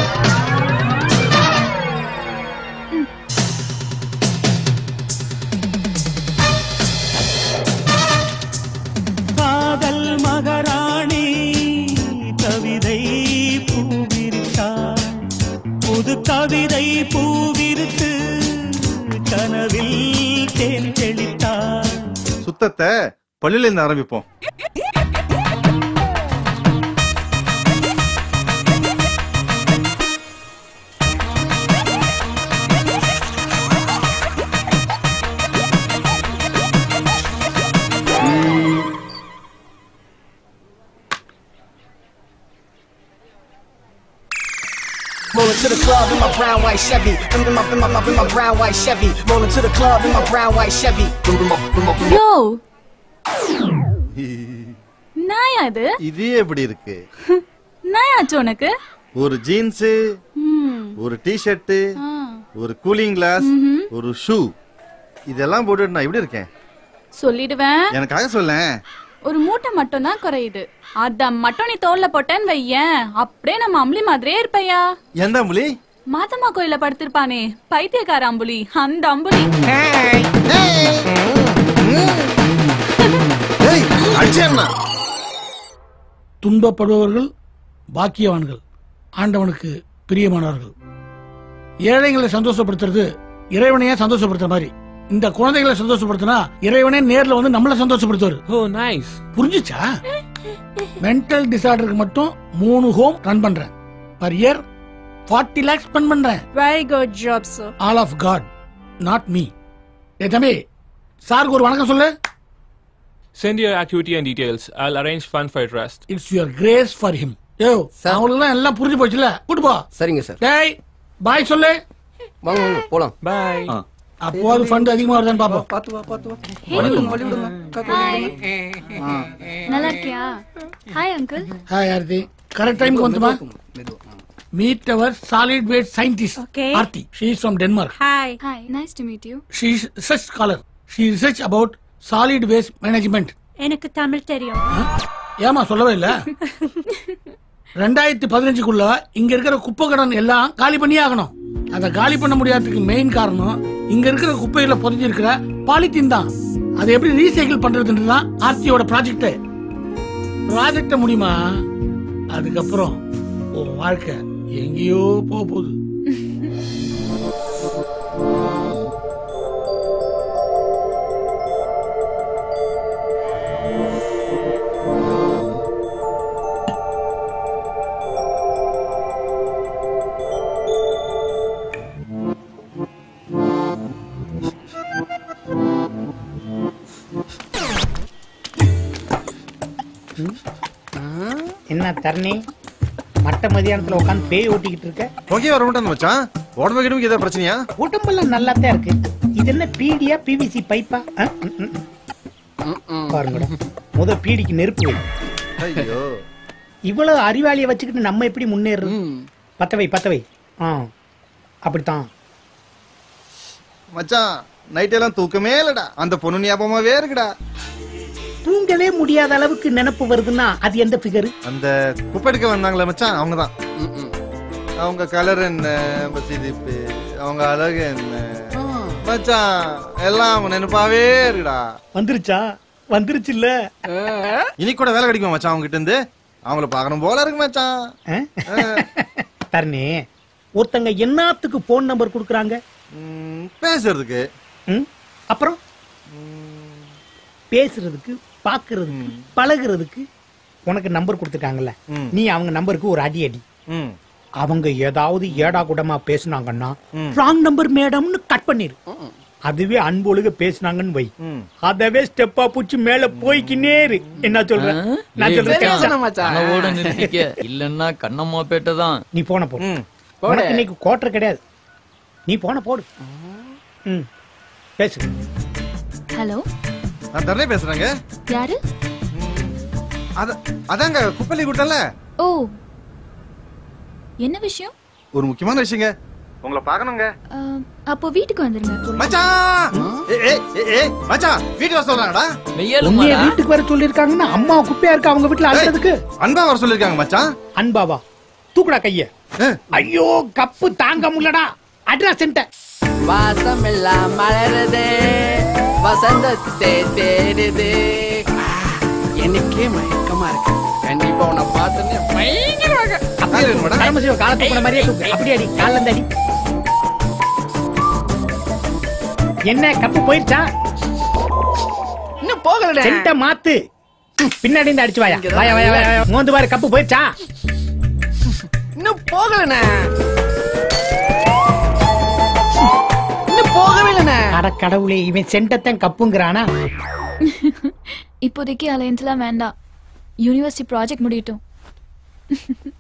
கவிதை பூவிருத்து கனவில் தேன் தெளித்தார். சுத்தத்தை பள்ளியில இருந்து ஆரம்பிப்போம். To the club in my brown white Chevy. In my, in my, in my brown white Chevy. Rolling to the club in my brown white Chevy. யோ நாயா இது இது எப்படி இருக்கு நாயாச்சு உனக்கு ஒரு ஜீன்ஸ். ஒரு டி ஷர்ட் ஆ. ஒரு கூலிங் கிளாஸ். ஒரு ஷூ இதெல்லாம் போட்டுட்டு நான் எப்படி இருக்கேன் சொல்லிடுவேன் எனக்காக சொல்லேன் ஒரு மூட்டை மட்டும் தான் குறையுது. அத மட்டும் நீ தோல்ல போட்டேன்னு வையேன். அப்படியே நம்ம அம்பளி மாதிரியே இருப்பையா? எந்த அம்புலி? மாத்தம்மா கோயில படுத்திருப்பானே. பைத்தியக்கார அம்புலி. அந்த அம்புலி. துன்பப்படுபவர்கள் பாக்கியவான்கள் ஆண்டவனுக்கு பிரியமானவர்கள். ஏழைகளை சந்தோஷப்படுத்துறது இறைவனையே சந்தோஷப்படுத்துற மாதிரி. இந்த குழந்தைகளை சந்தோஷப்படுத்தினா இறைவனே நேர்ல வந்து நம்மள சந்தோஷப்படுத்துவாரு. ஓ நைஸ் புரிஞ்சுச்சா? மென்டல் டிசார்டருக்கு மட்டும் மூணு ஹோம் ரன் பண்றேன். Per year forty lakhs spend பண்றேன். Very good job sir all of God not me ஏ தம்பி சாருக்கு ஒரு வணக்கம் சொல்லு. Send your activity and details. I'll arrange fun for rest. It's your grace for him யோ அவங்களுக்கு எல்லாம் புரிஞ்சு போச்சுல. கூட்டு போ. சரிங்க சார் டேய் பாய் சொல்லு. வாங்க வாங்க போலாம். பாய் அப்போது ஃபண்ட் அதிகமா வருதான்னு பாப்போம். பாத்து வா பாத்து வா. வணக்கம். விடுமா? ஹாய் நல்லா இருக்கியா? Hi uncle hi Aarthi. Correct டைம்க்கு வந்துமா? Meet our solid scientist Okay. Aarthi. She is from Denmark hi hi nice to meet you she is research scholar she research about solid waste management எனக்கு தமிழ் தெரியும். ஏமா சொல்லவே இல்ல? [LAUGHS] ரெண்டாயிரத்தி பதினஞ்சுக்குள்ள இங்க இருக்கிற குப்பை கடன் எல்லாம் காலி பண்ணியே ஆகணும். அதை காலி பண்ண முடியாததுக்கு மெயின் காரணம் இங்க இருக்கிற குப்பையில புதைஞ்சு பாலித்தீன் தான். அதை எப்படி ரீசைக்கிள் பண்றதுன்றது தான் ஆர்த்தியோட ப்ராஜெக்ட் ப்ராஜெக்ட முடியுமா? அதுக்கப்புறம் உன் வாழ்க்கை எங்கேயோ போக போகுது. தரணி. மட்ட மதியானத்துல உட்காந்து பேய் ஓட்டிக்கிட்டு இருக்க. ஓகே வர மாட்டேன் மச்சான். உடம்பு கிடமுக்கு ஏதாவது பிரச்சனையா? உடம்பெல்லாம் நல்லா தான் இருக்கு. இது என்ன பீடியா பிவிசி பைப்பா. பாருங்கடா. முத பீடிக்கு நெருப்பு ஐயோ. இவ்வளவு அறிவாளியை வச்சுக்கிட்டு நம்ம எப்படி முன்னேறது பத்த வை பத்த வை ஆ அப்படித்தான். மச்சான் நைட் எல்லாம் தூக்கமே இல்லடா. அந்த பொண்ணு ஞாபகமாவே இருக்குடா. தூங்கவே முடியாத அளவுக்கு நினைப்பு வருதுன்னா அது எந்த ஃபிகர் அந்த குப்பை எடுக்க வந்தாங்களே மச்சான் அவங்க தான் அவங்க கலர் என்ன அவங்க அழகு என்ன? மச்சான் எல்லாம் அவங்க நினைப்பாவே இருக்குடா. வந்துருச்சா? வந்துருச்சு இல்ல இன்னைக்கு கூட வேலை கிடைக்குமா மச்சான் அவங்க கிட்ட இருந்து அவங்கள பார்க்கணும் போல இருக்கு மச்சான். தரணி ஒருத்தங்க என்னத்துக்கு போன் நம்பர் கொடுக்குறாங்க? பேசுறதுக்கு. அப்புறம்? பேசுறதுக்கு பாக்குறதுக்கு பழகுறதுக்கு உனக்கு நம்பர் கொடுத்துருக்காங்கல்ல. நீ அவங்க நம்பருக்கு ஒரு அடி அடி. அவங்க ஏதாவது ஏடா கூடமா பேசுனாங்கன்னா ராங் நம்பர் மேடம்னு கட் பண்ணிரு. அதுவே அன்பொழுக பேசுனாங்கன்னு வை. அதவே ஸ்டெப்பா பூச்சி மேல போய்க்கினே இரு. என்ன சொல்ற? நான் சொல்றேன் இல்லன்னா கண்ணம்மா பேட்டை தான். நீ போன போடு உனக்கு இன்னைக்கு கோட்டர் கிடையாது. நீ போன போடு. பேசு. ஹலோ நான் தரணே பேசுறேங்க. யாரு? அத அதாங்க குப்பலி கூட்டல ஓ என்ன விஷயம்? ஒரு முக்கியமான விஷயங்க. உங்களை பார்க்கணுங்க. அப்போ வீட்டுக்கு வந்துருங்க. மச்சான்! ஏய், ஏய், மச்சான் வீட்டுக்கு வர சொல்றாங்கடா. உன்னைய வீட்டுக்கு வர சொல்லிருக்காங்கன்னா அம்மா குப்பையா இருக்கு அவங்க வீட்டுல அழுறதுக்கு? அன்பா வர சொல்லிருக்காங்க மச்சான். அன்பாவா? தூக்குடா கைய. ஐயோ கப்பு தாங்க முடியலடா. அட்ரஸ் வாசம் எல்லாம் மலருதே. வசந்தத்தை தேடுது. எனக்கே மயக்கமா இருக்கு. கண்டிப்பா உன்னை பார்த்தோன்னே பயங்கரமாக. காலத்து போன மாதிரியே தூக்கு. அப்படியே அடி என்ன கப்பு போயிருச்சா? இன்னும் போகலடா. சென்ட மாத்து. பின்னாடி இருந்து அடிச்சு வாயா. வாயா வாயா வாயா. மோந்து பாரு கப்பு போயிருச்சா? இன்னும் போகலண்ணே. போகவே இல்லைண்ணே அட கடவுளே இவன் சென்டத்தான் கப்புங்கிறானா? [LAUGHS] இப்போதைக்கு அலையன்ஸ்லாம் வேண்டாம். யூனிவர்சிட்டி ப்ராஜெக்ட் முடியட்டும். [LAUGHS]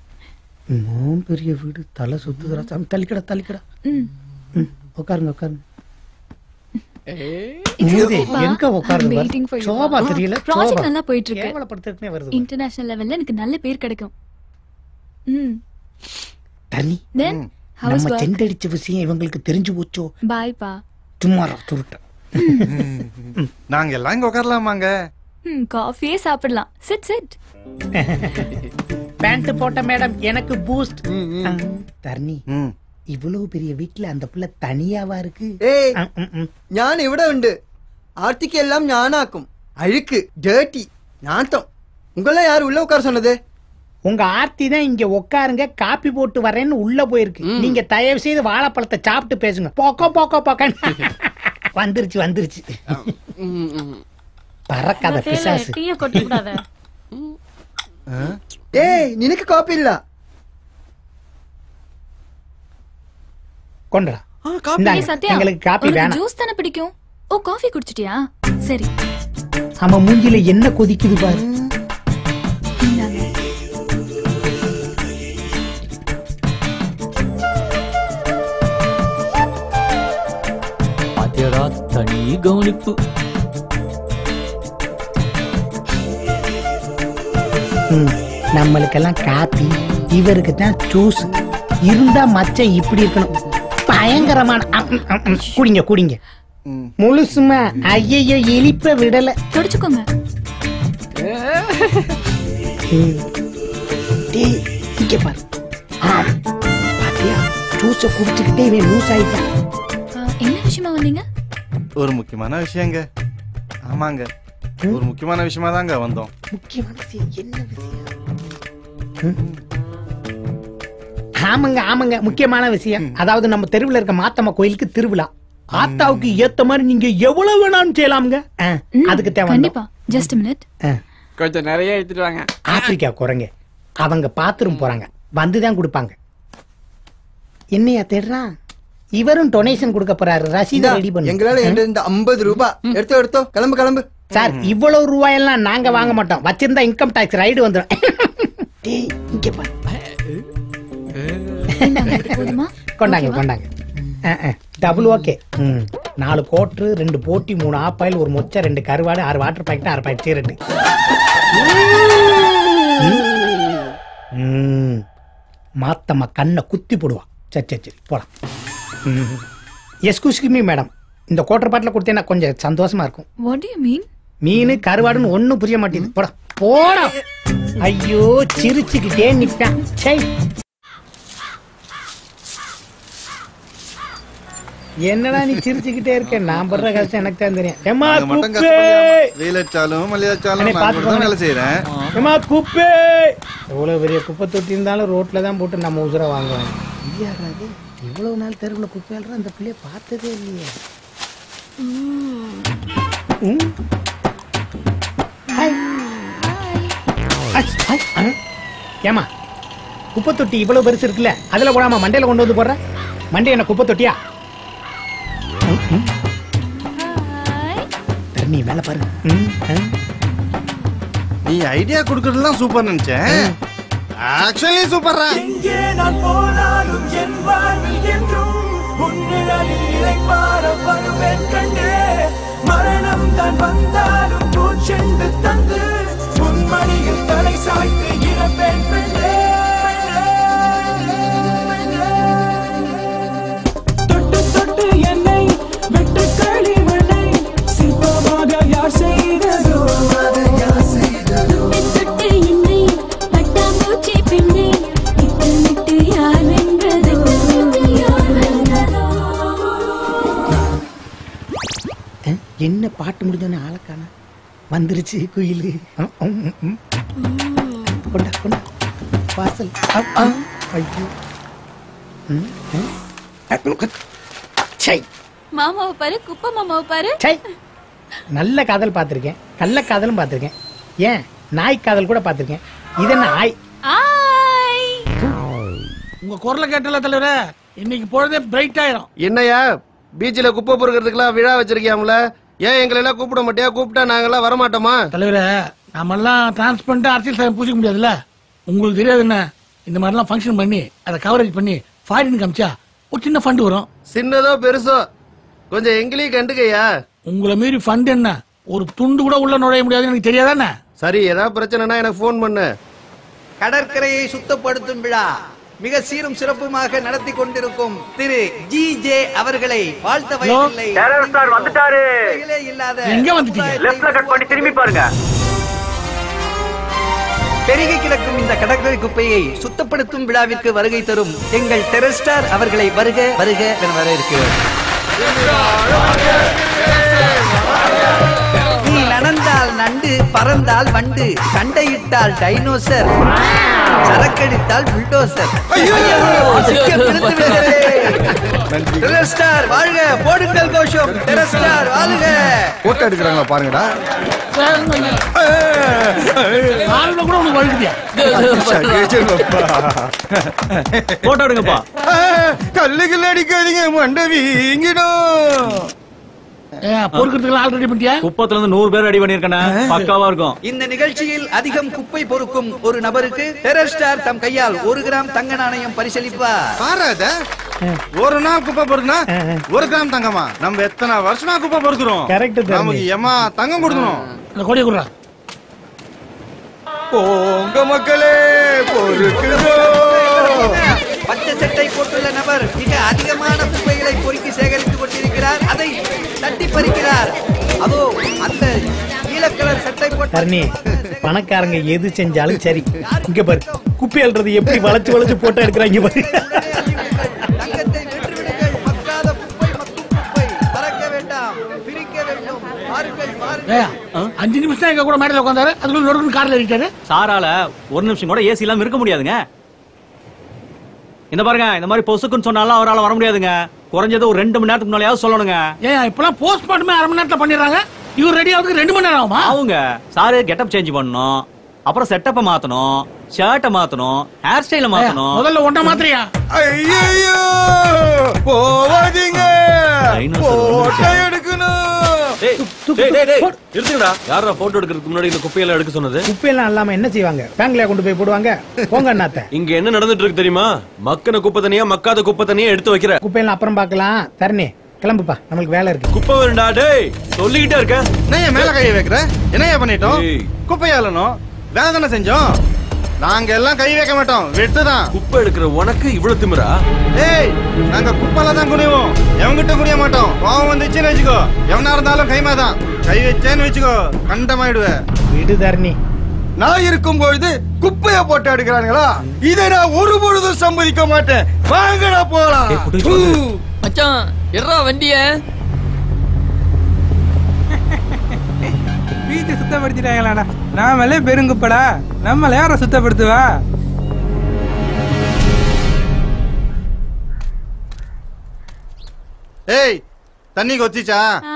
இன்னும் பெரிய வீடு தலை சுத்துதுடா சாமி தள்ளிக்கடா தள்ளிக்கடா. ம். ம், உட்காருங்க உட்காருங்க இன்டர்நேஷனல் லெவல்ல எனக்கு நல்ல பேர் கிடைக்கும். நம்ம டென்ட் அடிச்ச விஷயம் இவங்களுக்கு தெரிஞ்சு போச்சோ? பாய் பா சும்மா சுருட்ட. நாங்க எல்லாம் இங்க உட்காரலாமாங்க காஃபியே சாப்பிடலாம். சிட் சிட் பேண்ட் போட்ட மேடம் எனக்கு பூஸ்ட் தர்ணி இவ்வளவு பெரிய வீட்டுல அந்த புள்ள தனியாவா இருக்கு? ஞான் இவட உண்டு. ஆர்த்திக்கு எல்லாம் ஞானாக்கும். அழுக்கு டேர்ட்டி நாட்டம் உங்களெல்லாம் யாரு உள்ள உட்கார சொன்னது? உங்க ஆர்த்தி தான் இங்க உட்காருங்க காப்பி போட்டு வரேன்னு உள்ள போயிருக்கு. நீங்க தயவு செய்து வாழைப்பழத்தை சாப்பிட்டு பேசுங்க. போக்கோ போக்கோ போக்க [LAUGHS] வந்துருச்சு வந்துருச்சு. பறக்காத பிசாசு. ஏய் நினக்கு காப்பி இல்ல. கொண்டா எங்களுக்கு காப்பி வேணாம். ஜூஸ் தானே பிடிக்கும்? ஓ காஃபி குடிச்சிட்டியா? சரி. அவன் மூஞ்சில என்ன கொதிக்குது பாரு. கவனிப்பு நம்மளுக்கெல்லாம் காப்பி இவருக்கு தான் ஜூஸ் இருந்தா மச்சம் இப்படி இருக்கணும். பயங்கரமான. குடிங்க குடிங்க. முழுசுமா ஐயையோ இழிப்ப விடல. தொடச்சுக்கோங்க. இங்க பாரு. பாத்தியா? ஜூஸ குடிச்சுக்கிட்டே இவன் லூஸ் ஆயிட்டான். என்ன விஷயமா வந்தீங்க? ஒரு முக்கியமான விஷயங்க. ஆமாங்க. ஒரு முக்கியமான விஷயமா தாங்க வந்தோம். முக்கியமான விஷயம் என்ன விஷயம்? ஆமாங்க ஆமாங்க. முக்கியமான விஷயம். அதாவது நம்ம தெருவுல இருக்க மாத்தம்மா கோயிலுக்கு திருவிழா. ஆத்தாவுக்கு ஏத்த மாதிரி நீங்க எவ்வளவு வேணாலும் செய்யலாமுங்க. அதுக்கு தேவை கண்டிப்பா. ஜஸ்ட் மினிட் கொஞ்சம் நிறைய எடுத்துட்டு வாங்க. ஆப்பிரிக்கா குரங்க. அவங்க பாத்ரூம் போறாங்க. வந்துதான் கொடுப்பாங்க. என்னையா தேடுறான்? இவரும் டொனேஷன் கொடுக்க போறாரு. ரசீது ரெடி பண்ணு. எங்களால இந்த ஐம்பது ரூபாய் எடுத்தோ எடுத்தோ கிளம்பு கிளம்பு. சார் இவ்வளவு ரூபாயெல்லாம் நாங்க வாங்க மாட்டோம். வச்சிருந்தா இன்கம் டாக்ஸ் ரைடு வந்துடும் டேய் இங்க கொண்டாங்க கொண்டாங்க. டபுள் ஓகே ம். நாலு கோட்ரு ரெண்டு போட்டி மூணு ஆப்பாயில் ஒரு மொச்சை ரெண்டு கருவாடு ஆறு வாட்டர் பாக்கெட் ஆறு பாக்கெட் சீரட்டு மாத்தம்மா கண்ணை குத்தி போடுவா. சரி சரி சரி போலாம். எஸ்கூஸ்க்கு மீ மேடம் இந்த கோட்டர் பாட்டில் கொடுத்தேன்னா கொஞ்சம் சந்தோஷமா இருக்கும். வாட் யூ மீன் மீன் கருவாடுன்னு ஒண்ணும் புரிய மாட்டேங்குது. போடா போடா. ஐயோ சிரிச்சுக்கிட்டே நிப்பேன் சை என்னடா நீ சிரிச்சுக்கிட்டே இருக்க? நான் படுற கஷ்டம் எனக்கு தான் தெரியும். ஏமா குப்பே? வெயில் அடிச்சாலும் மழை அடிச்சாலும் நான். வேலை செய்யறேன் ஏமா குப்பே. எவ்வளவு பெரிய குப்பை தொட்டி இருந்தாலும் ரோட்ல தான் போட்டு நம்ம உசுர வாங்குவாங்க ஐயாடா இது இவ்வளவு நாள் தெருவுல குப்பை அந்த பிள்ளைய பார்த்ததே இல்லையே ம். ஹாய். ஹாய், ஹாய், ஆ. ஏம்மா குப்பை தொட்டி இவ்வளவு பெருசு இருக்குல்ல அதுல போடாம மண்டையில கொண்டு வந்து போடுற மண்டை என்ன குப்பை தொட்டியா. தண்ணி மேல பாரு ம், ஆ. நீ ஐடியா கொடுக்கறதுலாம் சூப்பர் நினைச்சேன் ஆக்சுவலி சூப்பர்ரா எங்கே நான் போனாலும் என் வாழ்வில் என்றும் உன்னிழலில் இளைப்பாற வருவேன் கண்டே. மரணம் தான் வந்தாலும் பூச்செண்டு தந்து உன் மடியில் தலை சாய்த்து என்ன பாட்டு முடிஞ்சோன்னு ஆளக்கான வந்துருச்சு குயில். கொண்டா கொண்டா. அ, ஐயோ சை. மாமாவை பாரு குப்பை மாமாவை பாரு. சை. நல்ல காதல் பார்த்திருக்கேன். கள்ள காதலும் பார்த்திருக்கேன். ஏன்? நாய் காதல் கூட பார்த்திருக்கேன். இது என்ன ஆய்? உங்க குரலை கேட்டல தலைவரே இன்னைக்கு பொழுதே பிரைட் ஆயிரும். என்னையா பீச்சில் குப்பை பொறுக்கிறதுக்குலாம் விழா வச்சிருக்கியாம்ல ஏன் எங்களை எல்லாம் கூப்பிட மாட்டியா? கூப்பிட்டா நாங்கெல்லாம் வரமாட்டோமா? தலைவரே நாமெல்லாம் டிரான்ஸ்பரண்ட் அரசியல் சாயம் பூசிக்க முடியாதுல்ல? உங்களுக்கு தெரியாது என்ன? இந்த மாதிரிலாம் ஃபங்க்ஷன் பண்ணி அதை கவரேஜ் பண்ணி ஃபாரின் காமிச்சா ஒரு சின்ன ஃபண்ட் வரும். சின்னதோ பெருசோ? கொஞ்சம் எங்களையும் கண்டுக்கையா உங்களை மீறி ஃபண்ட் என்ன? ஒரு துண்டு கூட உள்ள நுழைய முடியாதுன்னு எனக்கு தெரியாதானே சரி ஏதாவது பிரச்சனைனா எனக்கு ஃபோன் பண்ணு. கடற்கரையை சுத்தப்படுத்தும் விழா. மிக சீரும் சிறப்புமாக நடத்தி கொண்டிருக்கும் திரு ஜி ஜே அவர்களை வாழ்த்த வயதில்லை வந்துட்டாரு. இல்லாத எங்க வந்துட்டீங்க. லெஃப்ட்ல கட் பண்ணி திரும்பி பாருங்க. பெருகி கிடக்கும் இந்த கடற்கரை குப்பையை சுத்தப்படுத்தும் விழாவிற்கு வருகை தரும் எங்கள் டெரஸ்டார் அவர்களை வருக வருக என வர இருக்கிறோம் நடந்தால் நண்டு பறந்தால் வண்டு சண்டையிட்டால் டைனோசர் சரக்கடித்தால் புல்டோசர். வாழ்க. போடுங்கள் கோஷம். டெரஸ்டார் வாழ்க. போட்டோ எடுக்கிறாங்களா பாருங்கடா. போட்டோ எடுங்கப்பா. கல்லு கல்லு அடிக்காதீங்க மண்டை வீங்கிடும். பொறுக்கிறதுக்கு ஆள் ரெடி பண்ணிட்டியா? குப்பத்துல இருந்து நூறு பேர் ரெடி பண்ணிருக்கேன் பக்காவா இருக்கும். இந்த நிகழ்ச்சியில் அதிகம் குப்பை பொறுக்கும் ஒரு நபருக்கு டெரஸ்டார் தம் கையால் ஒரு கிராம் தங்க நாணயம் பரிசளிப்பார் பாரு அத. ஒரு நாள் குப்பை பொறுக்குனா ஒரு கிராம் தங்கமா? நம்ம எத்தனை வருஷமா குப்பை பொறுக்கிறோம்? Correct தம்பி. நமக்கு ஏமா தங்கம் கொடுக்கணும். இந்த கொடியை கொடுறா. போங்க மக்களே பொறுக்குதோ. பச்சை சட்டை போட்டுள்ள நபர் மிக அதிகமான குப்பைகளை பொறுக்கி சேகரித்துக் கொண்டிருக்கிறார். அதை பறிக்கிறார் அதோ அந்த நீலக்கலர் சட்டை போட்ட தரணி பணக்காரங்க எது செஞ்சாலும் சரி. இங்க பாரு குப்பை அல்றது எப்படி வளைச்சு வளைச்சு போட்டோ எடுக்கிறாங்க பாரு. அஞ்சு நிமிஷம் எங்க கூட மேடையில் உட்காந்தாரு அதுக்குள்ள நொறுக்கு கார்ல ஏறிட்டாரு. சாரால ஒரு நிமிஷம் கூட ஏசி இல்லாம இருக்க முடியாதுங்க. இந்த பாருங்க இந்த மாதிரி பொசுக்குன்னு சொன்னாலும் அவரால வர முடியாதுங்க. குறைஞ்சது ஒரு ரெண்டு மணி நேரத்துக்கு முன்னாலேயாவது சொல்லணுங்க. ஏன் இப்பெல்லாம் போஸ்ட்மார்ட்டமே அரை மணி நேரத்துல பண்ணிடுறாங்க. இவர் ரெடி ஆகுறதுக்கு ரெண்டு மணி நேரம் ஆகுமா? அவங்க சாரு கெட்டப் சேஞ்ச் பண்ணணும். அப்புறம் செட்டப்ப மாத்தணும். ஷர்ட்டை மாத்தணும். ஹேர் ஸ்டைல மாத்தணும். முதல்ல ஒன்றை மாத்திரியா ஐயோ போவாதீங்க. போட்டோ எடுக்கணும். இருக்குடா யாரா போட்டோ எடுக்கிறதுக்கு முன்னாடி இந்த குப்பையெல்லாம் எடுக்க சொன்னது? குப்பையெல்லாம் இல்லாம என்ன செய்வாங்க? பேங்க்ல கொண்டு போய் போடுவாங்க? போங்க அண்ணாத்த. இங்க என்ன நடந்துட்டு இருக்கு தெரியுமா? மக்கின குப்பை தனியா மக்காத குப்பை தனியா எடுத்து வைக்கிற. குப்பையெல்லாம் அப்புறம் பார்க்கலாம். தரணி கிளம்புப்பா. நம்மளுக்கு வேலை இருக்கு. குப்பை வேண்டா டேய். சொல்லிக்கிட்டே இருக்க. என்னைய மேல கையை வைக்கிற? என்னைய பண்ணிட்டோம்? குப்பையாளனும் வேலை தானே செஞ்சோம்? நாங்க எல்லாம் கை வைக்க மாட்டோம். வெட்டுதான். குப்பை எடுக்கிற உனக்கு இவ்வளவு திமிரா? ஏய் நாங்க குப்பால தான் குனிவோம். எவங்கிட்ட குனிய மாட்டோம். கோவம் வந்துச்சுன்னு வச்சுக்கோ. எவனா இருந்தாலும் கைமா தான் கை வச்சேன்னு வச்சுக்கோ. கண்டமாயிடுவேன். விடு தரணி. நான் இருக்கும் பொழுது குப்பைய போட்டு எடுக்கிறாங்களா இதை நான் ஒரு பொழுதும் சம்மதிக்க மாட்டேன். வாங்கடா போலாம். மச்சான் எர்ரா வண்டிய. பீச்சை சுத்தப்படுத்திட்டாங்களாடா நாமளே பெருங்குப்படா. நம்மள யார சுத்தப்படுத்துவா? ஏய் தண்ணி கொத்திச்சா? ஆ,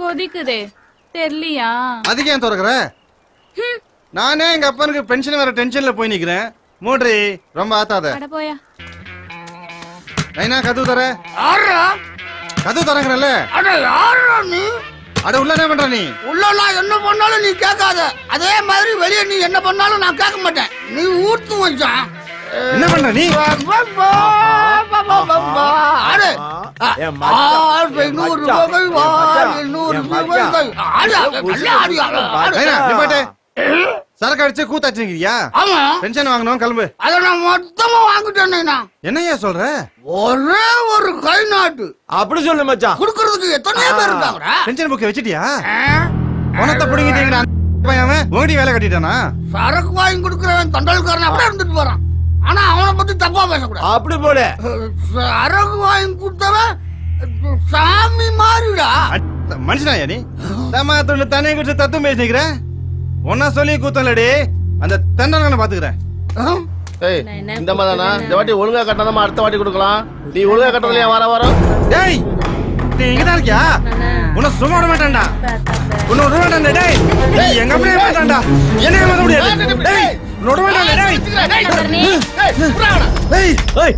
கொதிக்குதே. தெரியலையா அதுக்கு ஏன் திறக்கிற? நானே எங்க அப்பனுக்கு பென்ஷன் வர டென்ஷன்ல போய் நிக்கிறேன். மூட்ரி ரொம்ப ஆத்தாத. போயா. நைனா கதவு தர. ஆறா கதவு தரங்கிறல்ல அட யாரா நீ? அட உள்ள என்ன பண்ற நீ? உள்ள நான் என்ன பண்ணாலும் நீ கேட்காத. அதே மாதிரி வெளியே நீ என்ன பண்ணாலும் நான் கேட்க மாட்டேன். நீ ஊத்து வச்சான் என்ன பண்ற நீ? அடே நூறு நூறு சரக்கு அடிச்சு கூத்தாச்சுங்கிறியா ஆமா. பென்ஷன் வாங்கணும் கிளம்பு அதை நான் மொத்தமா வாங்கிட்டேன் நான் என்னய்யா சொல்ற? ஒரே ஒரு கை நாட்டு. அப்படி சொல்லு மச்சான். குடுக்கறதுக்கு எத்தனையோ பேர் இருக்காங்கடா. Pension book வச்சிட்டியா? பணத்தை பிடிங்கிட்டீங்கடா. பையன் உங்கடி வேலை கட்டிட்டானா? சரக்கு வாங்கி கொடுக்கறவன் தண்டல்காரன் அப்படியே இருந்துட்டு போறான். ஆனா அவனை பத்தி தப்பா பேசக்கூடாது. அப்படி போல சரக்கு வாங்கி கொடுத்தவன் சாமி மாறிடா. மனுஷனாயா நீ? தம்மா துண்டு தண்ணியை குடிச்சு தத்துவம் பேசி நிக்கிற ஒன்னா சொல்லி கூத்தலடி. அந்த தென்னரங்கனை பாத்துக்கிறேன். ஏய் இந்த மாதிரி தானா இந்த வாட்டி ஒழுங்கா கட்டினதாம அடுத்த வாட்டி கொடுக்கலாம். நீ ஒழுங்கா கட்டதுலயா வர வர? டேய் நீ இங்கதான் இருக்கியா? உன்னை சும்மா விட மாட்டேன்டா. உன்னை விட மாட்டேன்டா டேய். நீ எங்க அப்படியே மாட்டான்டா. என்ன ஏமாத்த முடியாது. டேய் விட மாட்டேன்டா டேய். டேய்.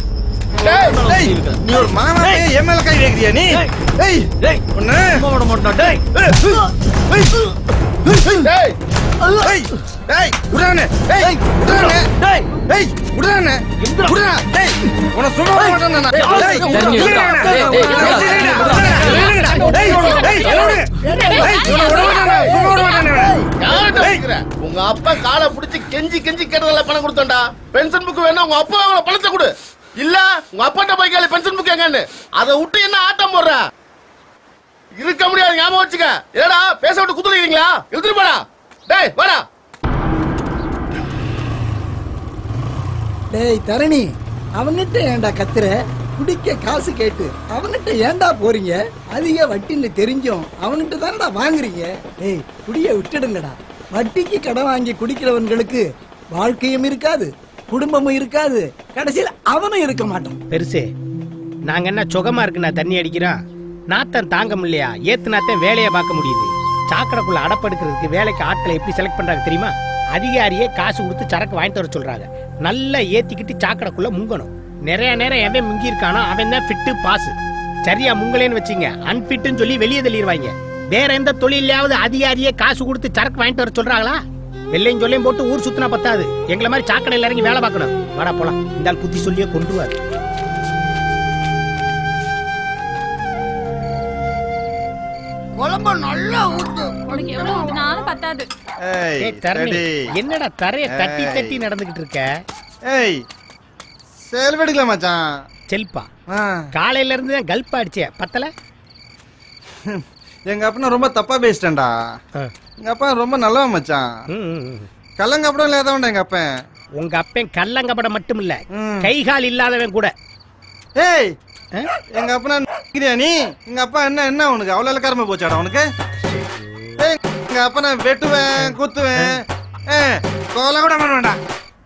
டேய் டேய் நீ ஒரு மாமாவே என் மேல கை வைக்கிறியா நீ? டேய் டேய் உன்னை விட மாட்டேன் டேய். டேய் டேய் டேய் விடுறானே டேய் விடுறானே டேய் டேய் விடுறானே விடுறா டேய் உன்னை சும்மா மாட்டேன் நான் விடுறானே டேய் டேய் டேய் உங்க அப்பா காலை பிடிச்சி கெஞ்சி கெஞ்சி கேட்டதில்ல பணம் கொடுத்தோம்டா பென்ஷன் புக் வேணா உங்க அப்பா அவங்கள பணத்தை கொடு இல்ல உங்க அப்பாட்ட போய் கேளு பென்ஷன் புக் எங்கன்னு அதை விட்டு என்ன ஆட்டம் போடுற இருக்க முடியாது ஞாபகம் வச்சுக்க ஏடா பேச விட்டு குத்துறீங்களா எடுத்துட்டு போடா டேய் வாடா. டேய் தரணி அவன்கிட்ட ஏன்டா கத்துற? குடிக்க காசு கேட்டு. அவன்கிட்ட ஏன்டா போறீங்க? அதிக வட்டின்னு தெரிஞ்சும் அவன்கிட்ட தானடா வாங்குறீங்க? டேய் குடிய விட்டுடுங்கடா. வட்டிக்கு கடன் வாங்கி குடிக்கிறவன்களுக்கு வாழ்க்கையும் இருக்காது குடும்பமும் இருக்காது. கடைசியில் அவனும் இருக்க மாட்டான். பெருசு நாங்க என்ன சுகமா இருக்கு நான் தண்ணி அடிக்கிறோம்? நாத்தம் தாங்க முடியலையா? ஏத்துனாத்தான் வேலையை பார்க்க முடியுது. சாக்கடைக்குள்ள அடப்படுக்கிறதுக்கு வேலைக்கு ஆட்களை எப்படி செலக்ட் பண்றாங்க தெரியுமா? அதிகாரியே காசு கொடுத்து சரக்கு வாங்கிட்டு வர சொல்றாங்க. நல்லா ஏத்திக்கிட்டு சாக்கடைக்குள்ள முங்கணும். நிறைய நேரம் எவன் முங்கி இருக்கானோ அவன் தான் ஃபிட்டு பாஸ் சரியா முங்கலேன்னு வச்சீங்க. அன்பிட்டுன்னு சொல்லி வெளியே தள்ளிடுவாங்க. வேற எந்த தொழிலையாவது அதிகாரியே காசு கொடுத்து சரக்கு வாங்கிட்டு வர சொல்றாங்களா? வெள்ளையும் சொல்லையும் போட்டு ஊர் சுத்தினா பத்தாது. எங்களை மாதிரி சாக்கடையில் இறங்கி வேலை பார்க்கணும். வாடா போலாம். இந்த புத்தி சொல்லியே கொண்டு வாரு குழம்பு நல்லா ஊத்து. உனக்கு எவ்வளவு ஊத்தினாலும் பத்தாது. ஏய் தரணி. என்னடா தரைய தட்டி. தட்டி நடந்துகிட்டு இருக்க? ஏய் செல்ஃபி எடுக்கல மச்சான். செல்பா காலையில இருந்து தான் கல்ப் அடிச்சே பத்தல? எங்க அப்பா ரொம்ப தப்பா பேசிட்டேன்டா. எங்க அப்பா ரொம்ப நல்லவன் மச்சான். கள்ளங்கப்படம் இல்லாதவன்டா எங்க அப்பன். உங்க அப்பன் கள்ளங்கப்படம் மட்டும் இல்ல கை கால் இல்லாதவன் கூட. ஏய் எங்க அப்பா நிக்கிறியா நீ? எங்க அப்பா என்ன என்ன உனக்கு? அவ்வளவு இலக்காரமா போச்சாடா உனக்கு? ஏய் எங்க அப்பா நான் வெட்டுவேன் குத்துவேன். ஏய் கொலை கூட பண்ண வேண்டாம்.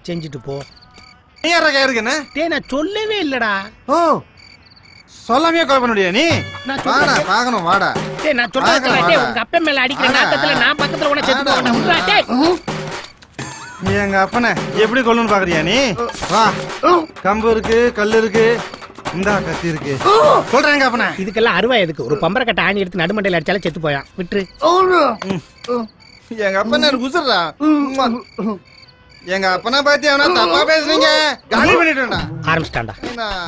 செஞ்சுட்டு போ. நீ யாரா டேய் நான் சொல்லவே இல்லடா. ஓ சொல்லாமையே கொலை பண்ண நீ? வாடா. பாக்கணும் வாடா. டேய் நான் சொல்றேன் வாடா. உங்க அப்பன் மேல அடிக்கிற வாடா. நாட்டத்துல நான் பக்கத்துல உன செத்து விட்றா டேய். நீ எங்க அப்பனை எப்படி கொல்லணும்னு பாக்குறியா நீ? வா. கம்பு இருக்கு கல் இருக்கு. இந்தா கத்தி இருக்கு சொல்றேன் எங்க அப்பனை. இதுக்கெல்லாம் அருவா எதுக்கு? ஒரு பம்பர கட்ட ஆணி எடுத்து நடுமண்டையில அடிச்சாலும் செத்து போயான் விட்டுரு. எங்க அப்பனை குசுறா எங்க அப்பனை பத்தி அவனா தப்பா பேசுறீங்க? காலி பண்ணிட்டேன்டா. ஆரம்பிச்சிட்டான்டா.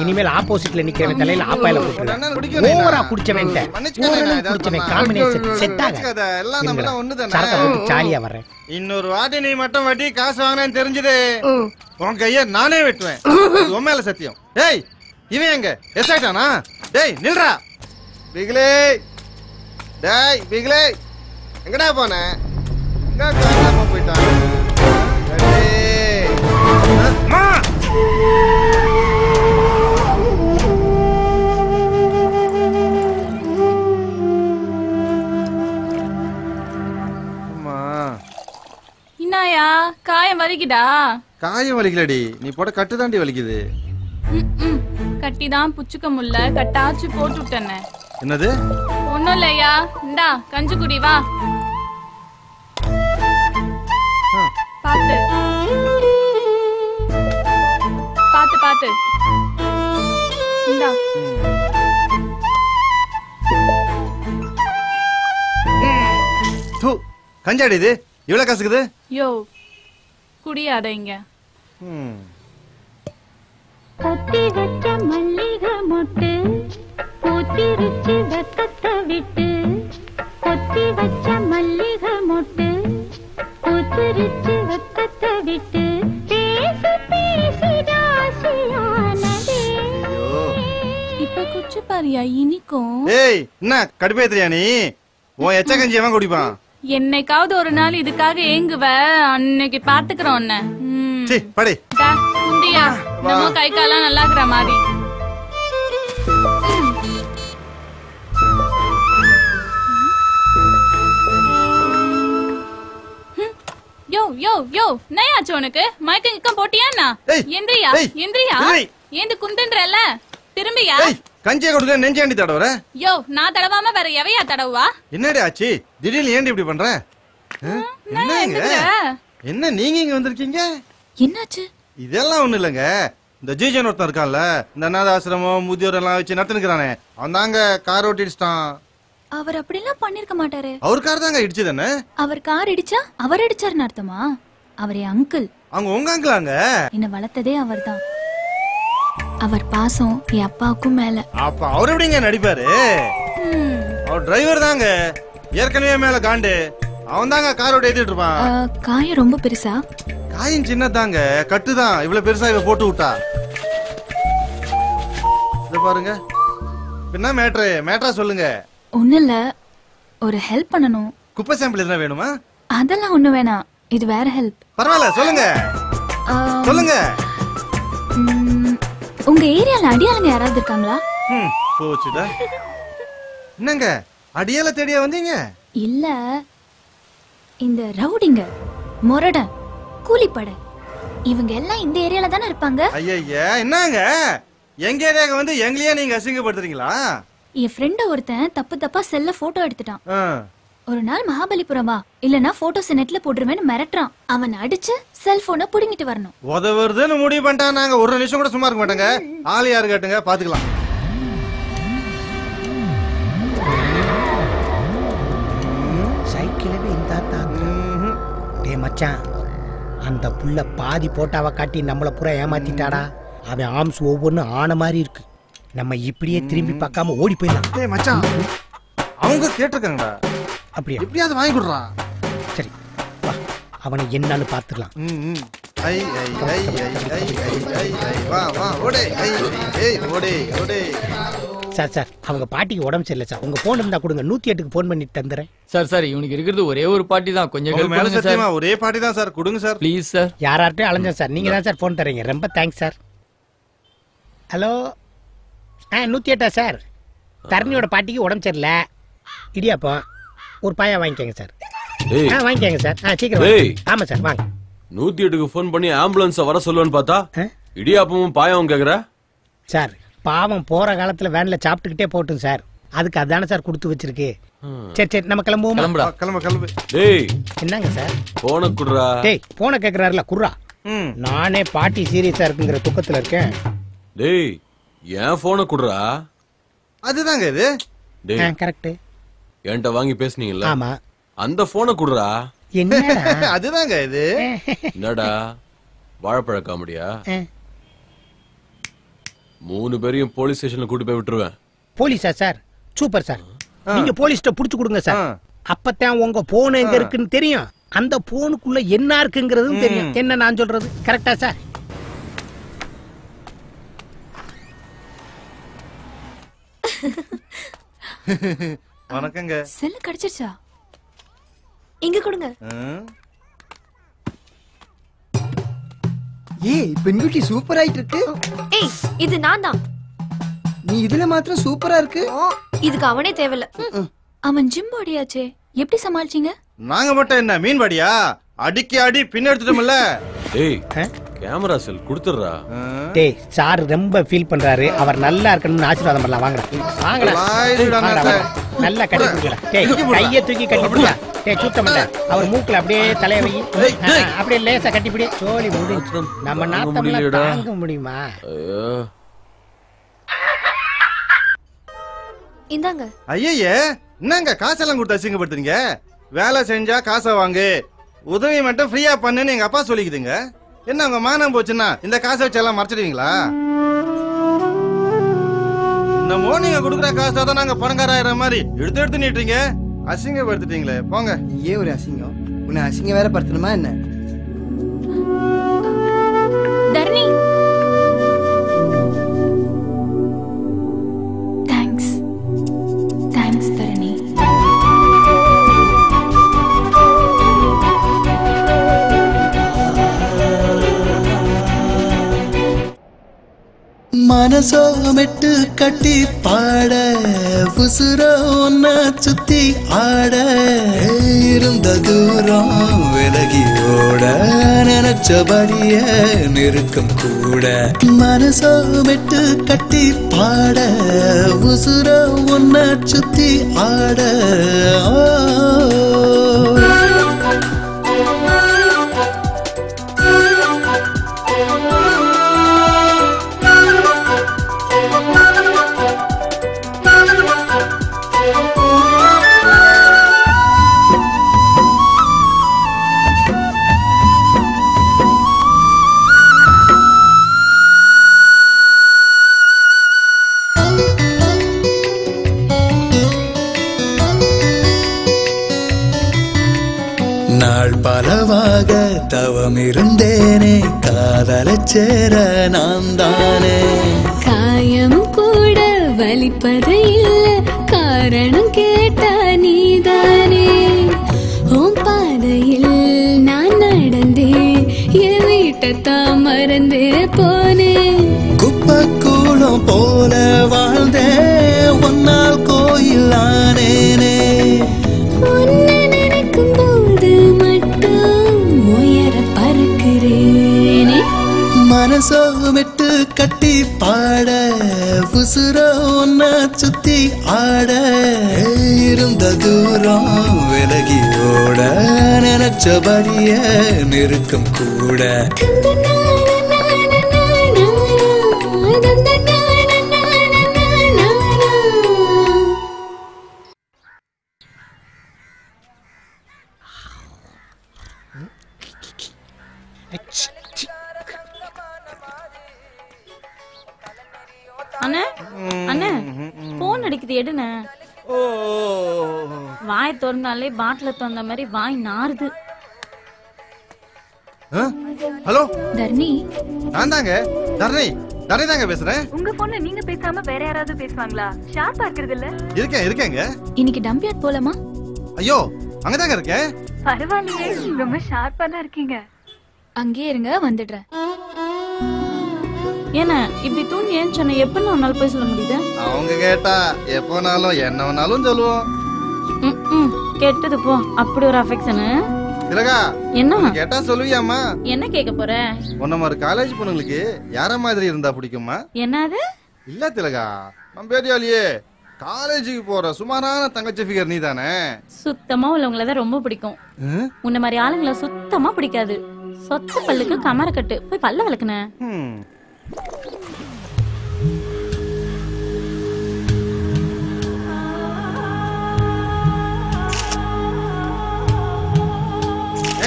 இனிமேல் ஆப்போசிட்ல நிக்கிறவன் தலையில ஆப்பாயில போட்டுருவேன் ஓவரா குடிச்சவன் நான் குடிச்சவன். காம்பினேஷன் செட் மன்னிச்சுக்காத, எல்லாம் நம்மள ஒண்ணுதானே. சரக்க போட்டு ஜாலியா வர்றேன். இன்னொரு வாட்டி நீ மட்டும் வட்டி காசு வாங்கினேன்னு தெரிஞ்சது. உன் கைய நானே வெட்டுவேன். உன் மேல சத்தியம். டேய் இவன் எங்க? எஸ் ஆயிட்டானா? டேய் நில்றா. பிகிலே. டேய் பிகிலே. எங்கடா போன? எங்க காணாம போயிட்டான்? காயம் வலிக்குதா? காயம் வலிக்கலடி. நீ போட கட்டு தாண்டி வலிக்குது. கட்டி தான் புச்சுக்க முல்ல கட்டாச்சு போட்டு விட்டேனே என்னது? ஒண்ணும் இல்லையா? இந்தா கஞ்சி குடி வா. பாத்து. பாத்து பாத்து. இந்தா. கஞ்சாடி இது? இவ்வளவு காசுக்குது? யோ குடியாத இங்க. கொத்தி வச்ச மல்லிகை மொட்டு பூத்திருச்சு வெக்கத்தை விட்டு. கொத்தி வச்ச மல்லிகை மொட்டு பூத்திருச்சு வெக்கத்தை விட்டு. பேசி பேசி ராசியானதே இப்ப குச்சி பாரியா இனிக்கும்? ஏய் என்ன கடுப்பேத்துறியா நீ? உன் எச்ச கஞ்சி எவன் குடிப்பான்? என்னைக்காவது ஒரு நாள் இதுக்காக ஏங்குவ? அன்னைக்கு பாத்துக்கிறோம் உன்னை. படி. குந்தியா நம்ம கை காலாம் நல்லா இருக்கிற மாதிரி யோ யோ யோ நயாச்சு உனக்கு? மயக்கம் இக்கம் போட்டியாண்ணா எந்திரியா எந்திரியா? ஏந்து குந்துன்றல திரும்பியா? கஞ்சியை கொடுக்க நெஞ்சாண்டி தடவுற? யோ நான் தடவாம வேற எவையா தடவுவா? என்னடி ஆச்சு? திடீர்னு ஏன்டி இப்படி பண்ற? என்னங்க? என்ன நீங்க இங்க வந்திருக்கீங்க? என்னாச்சு? இதெல்லாம் ஒண்ணு இல்லைங்க. இந்த ஜீஜன் ஒருத்தன் இருக்கான்ல இந்த அநாத ஆசிரமம் முதியோர் எல்லாம் வச்சு நடத்துனுக்குறானே. அவன் தாங்க கார் ஓட்டிடுச்சிட்டான். அவர் அப்படிலாம் பண்ணிருக்க மாட்டாரு. அவர் கார் தாங்க இடிச்சு தானே அவர் கார் இடிச்சா அவர் அடிச்சாருன்னு அர்த்தமா? அவர் அங்கிள் அவங்க உங்க அங்கிளாங்க என்ன வளர்த்ததே அவர்தான். அவர் பாசம் என் அப்பாவுக்கும் மேல. அப்ப அவர் எப்படிங்க நடிப்பாரு? அவர் டிரைவர் தாங்க. ஏற்கனவே மேல காண்டு. அவன் தாங்க கார் ஓட்டி ஏத்திட்டு இருப்பான். காயம் ரொம்ப பெருசா? காயின் சின்னதாங்க. கட்டுதான். இவ்வளவு பெருசா இவ போட்டு விட்டா. இத பாருங்க. என்ன மேட்ரு மேட்ரா சொல்லுங்க. ஒண்ணு இல்ல. ஒரு ஹெல்ப் பண்ணணும். குப்பை சாம்பிள் எதுனா வேணுமா? அதெல்லாம் ஒண்ணு வேணாம். இது வேற ஹெல்ப் பரவாயில்ல சொல்லுங்க. சொல்லுங்க. உங்க ஏரியால அடியாளுங்க யாராவது இருக்காங்களா? போச்சுடா என்னங்க? அடியால தேடியா வந்தீங்க? இல்ல. இந்த ரவுடிங்க மொரட கூலிப்படை இவங்க எல்லாம் இந்த ஏரியால தானே இருப்பாங்க? ஐயா என்னங்க? எங்க ஏரியாக்கு வந்து எங்களையே நீங்க அசிங்கப்படுத்துறீங்களா? என் ஃப்ரெண்ட ஒருத்தன் தப்பு தப்பா செல்ல போட்டோ எடுத்துட்டான். ஒரு நாள் மகாபலிபுரம் இல்லனா போட்டோஸ் நெட்ல போட்டுருவேன்னு மிரட்டுறான். அவன் அடிச்சு செல்போனை புடுங்கிட்டு வரணும். உதவுறதுன்னு முடிவு பண்ணிட்டா நாங்க. ஒரு நிமிஷம் கூட சும்மா இருக்க மாட்டோங்க. ஆள் யாரு கேட்டுங்க? பாத்துக்கலாம். மச்சான். அந்த புள்ள பாதி போட்டாவை காட்டி நம்மள பூரா ஏமாத்திட்டாடா. அவன் ஆம்ஸ் ஒவ்வொன்றும் ஆன மாதிரி இருக்கு. நம்ம இப்படியே திரும்பி பார்க்காம ஓடி போயிடலாம். டேய் மச்சான். அவங்க கேட்டிருக்காங்கடா. அப்படியா? எப்படியாவது வாங்கி கொடுறா. சரி வா. அவனை என்னன்னு பார்த்துக்கலாம் ம், ம். ஐ ஐ ஐ ஐ ஐ ஐ ஐ ஐ. வா வா ஓடே. ஐ ஏய் ஓடே ஓடே. சார் சார் அவங்க பாட்டிக்கு உடம்பு சரியில்லை சார். உங்க போன் இருந்தா கொடுங்க. நூத்தி எட்டுக்கு போன் பண்ணிட்டு தந்துறேன். சார் சார் இவனுக்கு இருக்கிறது ஒரே ஒரு பாட்டி தான். கொஞ்சம் மேல சத்தியமா ஒரே பாட்டி தான் சார். கொடுங்க சார். Please sir. யார்கிட்டயும் அலைஞ்சேன் சார். நீங்க தான் சார் போன் தரீங்க ரொம்ப தேங்க்ஸ் சார். ஹலோ ஆ நூத்தி எட்டா சார்? தரணியோட பாட்டிக்கு உடம்பு சரியில்லை. இடியாப்பம் ஒரு பாயா வாங்கிக்கோங்க சார். ஆ வாங்கிக்கோங்க சார். ஆ சீக்கிரம். ஆமா சார் வாங்க. நூத்தி எட்டுக்கு ஃபோன் பண்ணி ஆம்புலன்ஸ வர சொல்லுவேன்னு பார்த்தா இடியாப்பமும் பாயாவும் கேக்குற? சார் பாவம் போற காலத்துல வேன்ல சாப்பிட்டுக்கிட்டே போட்டும் சார். அதுக்கு அதானே சார் கொடுத்து வச்சிருக்கு. சரி சரி நம்ம கிளம்புவோம்? கிளம்புடா. கிளம்பு கிளம்பு. டேய். என்னங்க சார்? போன குடுறா. டேய் போன கேக்குறாருல குர்ரா நானே பாட்டி சீரியஸா இருக்குங்கிற துக்கத்துல இருக்கேன். டேய் என் போன குடுறா? அதுதாங்க இது. டேய். கரெக்ட் என்கிட்ட வாங்கி பேசுனீங்கல்ல? ஆமா. அந்த போன குடுறா? என்னடா? [LAUGHS] அதுதாங்க இது. [LAUGHS] என்னடா? வாழைப்பழ காமெடியா. மூணு பேரையும் போலீஸ் ஸ்டேஷன்ல கூட்டி போய் விட்டுருவேன். போலீஸா சார்? Super sir. நீங்க போலீஸ்ட்ட புடிச்சு கொடுங்க சார். அப்பதான் உங்க போன் எங்க இருக்குன்னு தெரியும். அந்த போனுக்குள்ள என்ன இருக்குங்கிறதும் தெரியும். என்ன நான் சொல்றது? கரெக்டா சார்? வணக்கங்க. செல்லு கிடைச்சிருச்சா? இங்க கொடுங்க. ஏய் பெண்குட்டி சூப்பர் ஆயிட்டு இருக்கு ஏய் இது நான் தான் நீ இதுல மாத்திரம் சூப்பரா இருக்கு. இதுக்கு அவனே தேவையில்ல. அவன் ஜிம் பாடியாச்சே எப்படி சமாளிச்சீங்க? நாங்க மட்டும் என்ன மீன் பாடியா அடிக்கி அடி பின்ன எடுத்துட்டோம்ல. டேய் கேமரா செல் கொடுத்துடுறா. டேய் சார் ரொம்ப ஃபீல் பண்றாரு. அவர் நல்லா இருக்கணும்னு ஆசீர்வாதம் பண்ணலாம். வாங்கடா. வாங்கடா. நல்லா கட்டி கொடுக்கல டேய் தூக்கி போடுடா. கையை தூக்கி கட்டி பிடிடா டேய் சுத்தம் இல்ல அவர் மூக்குல அப்படியே தலைய வை. அப்படியே லேசா கட்டி பிடி. சோலி முடிஞ்சு. நம்ம முடியலடா. தாங்க முடியுமா? ஐயோ. இந்தாங்க. ஐயய்ய என்னங்க காசெல்லாம் கொடுத்து அசிங்கப்படுத்துறீங்க? வேலை செஞ்சா காசை வாங்கு. உதவி மட்டும் ஃப்ரீயா பண்ணுன்னு எங்க அப்பா சொல்லிக்குதுங்க. என்ன உங்க மானம் போச்சுன்னா இந்த காசை வச்சு எல்லாம் மறைச்சிடுவீங்களா? என்னமோ நீங்க கொடுக்குற காசை தான் நாங்க பணக்காராயிர மாதிரி எடுத்து எடுத்து நீட்டுறீங்க. அசிங்கப்படுத்திட்டீங்களே போங்க. ஏன் ஒரு அசிங்கம்? உன்னை அசிங்கம் வேற படுத்தணுமா என்ன? மனசோ மெட்டு கட்டி பாட உசுரோ ஒன்ன சுத்தி ஆட. இருந்த தூரம் விலகி ஓட நினைச்சபடிய நெருக்கம் கூட. மனசோ மெட்டு கட்டி பாட உசுரோ ஒன்ன சுத்தி ஆட. நாள் பலவாக தவம் இருந்தேனே காதலச் சேர நான் தானே காயம் கூட வலிப்பது இல்ல காரணம் கேட்டா நீதானே. உன் பாதையில் நான் நடந்தேன் என் வீட்டைத்தான் மறந்தே போனேன் குப்பக்கூடம் போல வாழ்ந்தே ஒன்னால் கோயில் மனசோ விட்டு கட்டி பாட உசுரோ ஒன்னா சுத்தி ஆட. இருந்த தூரம் விலகி ஓட நினைச்சபடிய நெருக்கம் கூட. திறந்தாலே பாட்டில திறந்த மாதிரி வாய் நாறுது. ஹலோ? தர்ணி. நான் தாங்க. தரணி தரணி தாங்க பேசுறேன். உங்க பொண்ணு நீங்க பேசாம வேற யாராவது பேசுவாங்களா? ஷார்ப்பா இருக்கிறது இல்ல? இருக்கேன் இருக்கேங்க. இன்னைக்கு டம்பியாட் போலாமா? ஐயோ அங்கதாங்க இருக்கேன். பரவாயில்லையே ரொம்ப ஷார்ப்பா தான் இருக்கீங்க. அங்கேயே இருங்க வந்துடுறேன். என்ன இப்படி தூங்கி ஏன் சொன்ன எப்பன்னு உன்னால போய் சொல்ல முடியுது? அவங்க கேட்டா எப்போனாலும் என்ன வேணாலும் சொல்லுவோம். ம், ம், கெட்டது போ. அப்படி ஒரு அஃபெக்ஷனு திலகா என்ன? கேட்டா சொல்லுவியாமா என்ன கேட்க போற? உன்ன மாதிரி காலேஜ் பொண்ணுங்களுக்கு யார மாதிரி இருந்தா பிடிக்குமா என்னது? இல்ல திலகா நம்ம பேரியாலியே காலேஜுக்கு போற சுமாரான தங்கச்சி ஃபிகர் நீ தானே சுத்தமா உள்ளவங்கள தான் ரொம்ப பிடிக்கும். உன்ன மாதிரி ஆளுங்கள சுத்தமா பிடிக்காது. சொத்த பல்லுக்கு கமர கட்டு போய் பல்ல விளக்குன.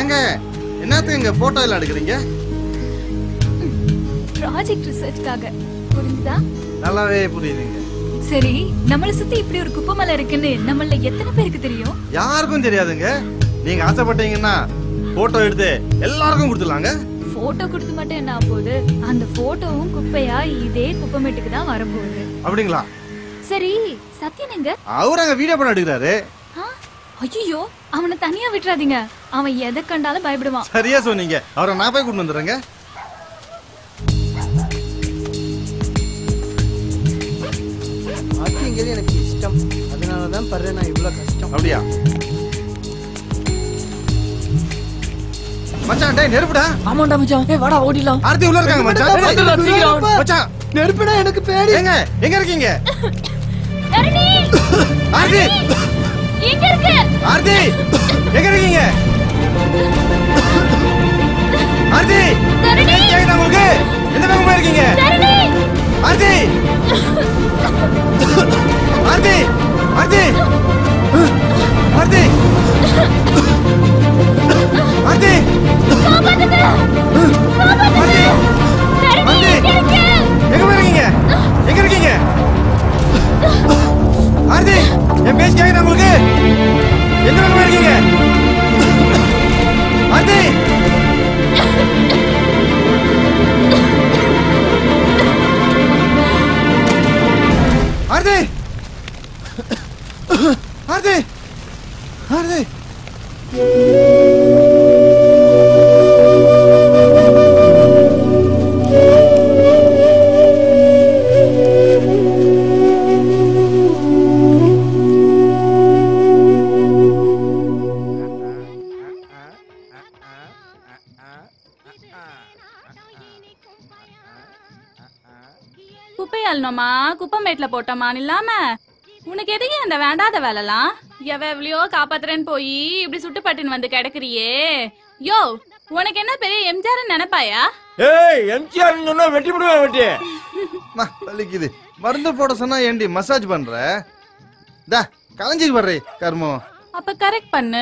ஏங்க என்னத்துக்கு இங்க போட்டோ எல்லாம் எடுக்கிறீங்க? ப்ராஜெக்ட் ரிசர்ச்காக புரிஞ்சுதா? நல்லாவே புரியுதுங்க. சரி நம்மள சுத்தி இப்படி ஒரு குப்பை மலை இருக்குன்னு நம்மள எத்தனை பேருக்கு தெரியும்? யாருக்கும் தெரியாதுங்க. நீங்க ஆசைப்பட்டீங்கன்னா போட்டோ எடுத்து எல்லாருக்கும் கொடுத்துடலாங்க. போட்டோ கொடுத்து மட்டும் என்ன போகுது அந்த போட்டோவும் குப்பையா? இதே குப்பைமேட்டுக்கு தான் வரப்போகுது. அப்படிங்களா? சரி சத்யன் எங்க? அவர் அங்க வீடியோ பண்ண எடுக்கிறாரு. ஐயோ அவனை தனியா விட்டுறாதீங்க. அவன் எதை கண்டாலும் பயப்படுவான். சரியா சொன்னீங்க. அவரை நான் போய் கூட்டு வந்துடுறேங்க. ஆக்டிங்கிறது எனக்கு இஷ்டம். அதனால தான் படுறேன் நான் இவ்வளோ கஷ்டம். அப்படியா? மச்சான் டேய் நெருப்புடா. ஆமாண்டா மச்சான். ஏய் வாடா ஓடிடலாம். ஆர்த்தி உள்ள இருக்காங்க மச்சான். வந்துடலாம், சீக்கிரம். மச்சான். நெருப்புடா எனக்கு பேடி. எங்க எங்க இருக்கீங்க? ஆர்த்தி! எங்க இருக்கு? ஆர்த்தி! எங்க இருக்கீங்க? ஆர்த்தி! கேக்குதா உங்களுக்கு? எந்த பக்கம் போயிருக்கீங்க ஆர்த்தி! ஆர்த்தி! ஆர்த்தி! ஆர்த்தி! ஆர்த்தி! ஆர்த்தி! இருக்கு எங்க போயிருக்கீங்க எங்க இருக்கீங்க? ஆர்த்தி! என் பேச்சு கேக்குதா உங்களுக்கு? எந்த பக்கம் போயிருக்கீங்க ஆர்த்தி ஆர்த்தி ஆர்த்தி குப்பமேட்ல போட்டோமான்னு இல்லாம? உனக்கு எதுக்கு அந்த வேண்டாத வேலைலாம்? எவ எவ்வளையோ காப்பாத்துறேன்னு போய் இப்படி சுட்டு பட்டுன்னு வந்து கிடக்குறியே? யோ உனக்கு என்ன பெரிய எம்ஜிஆர் நினைப்பாயா? ஏய் எம்ஜிஆர் சொன்னா வெட்டி விடுவேன் வெட்டி. வலிக்குது. மருந்து போட சொன்னா ஏண்டி மசாஜ் பண்ற? டா கலைஞ்சிட்டு வர்றே கர்மம் அப்ப கரெக்ட் பண்ணு.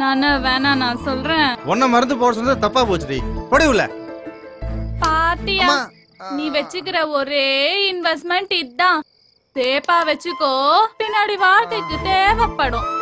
நானு வேணா நான் சொல்றேன். உன்ன மருந்து போட சொன்னா தப்பா போச்சுடி. பொடிவுல பாத்தியா? நீ வச்சுக்கிற ஒரே இன்வெஸ்ட்மெண்ட் இதான். சேப்பா வச்சுக்கோ. பின்னாடி வாழ்க்கைக்கு தேவைப்படும்.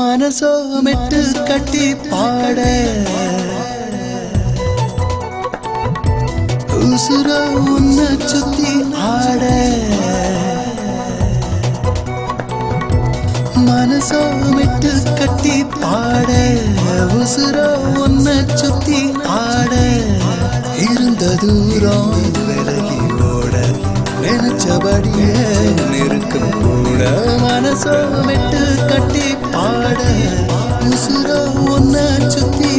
மனசோ மெட்டு கட்டி பாட. உசுரோ உன்னை சுத்தி ஆட. மனசோ மெட்டு கட்டி பாட. உசுரோ உன்னை சுத்தி ஆட. இருந்த தூரம் விலகி ஓட. நினைச்சபடியே நெருக்கம் கூட. மனசோ மெட்டு கட்டி பாட உசுர உன்னை சுத்தி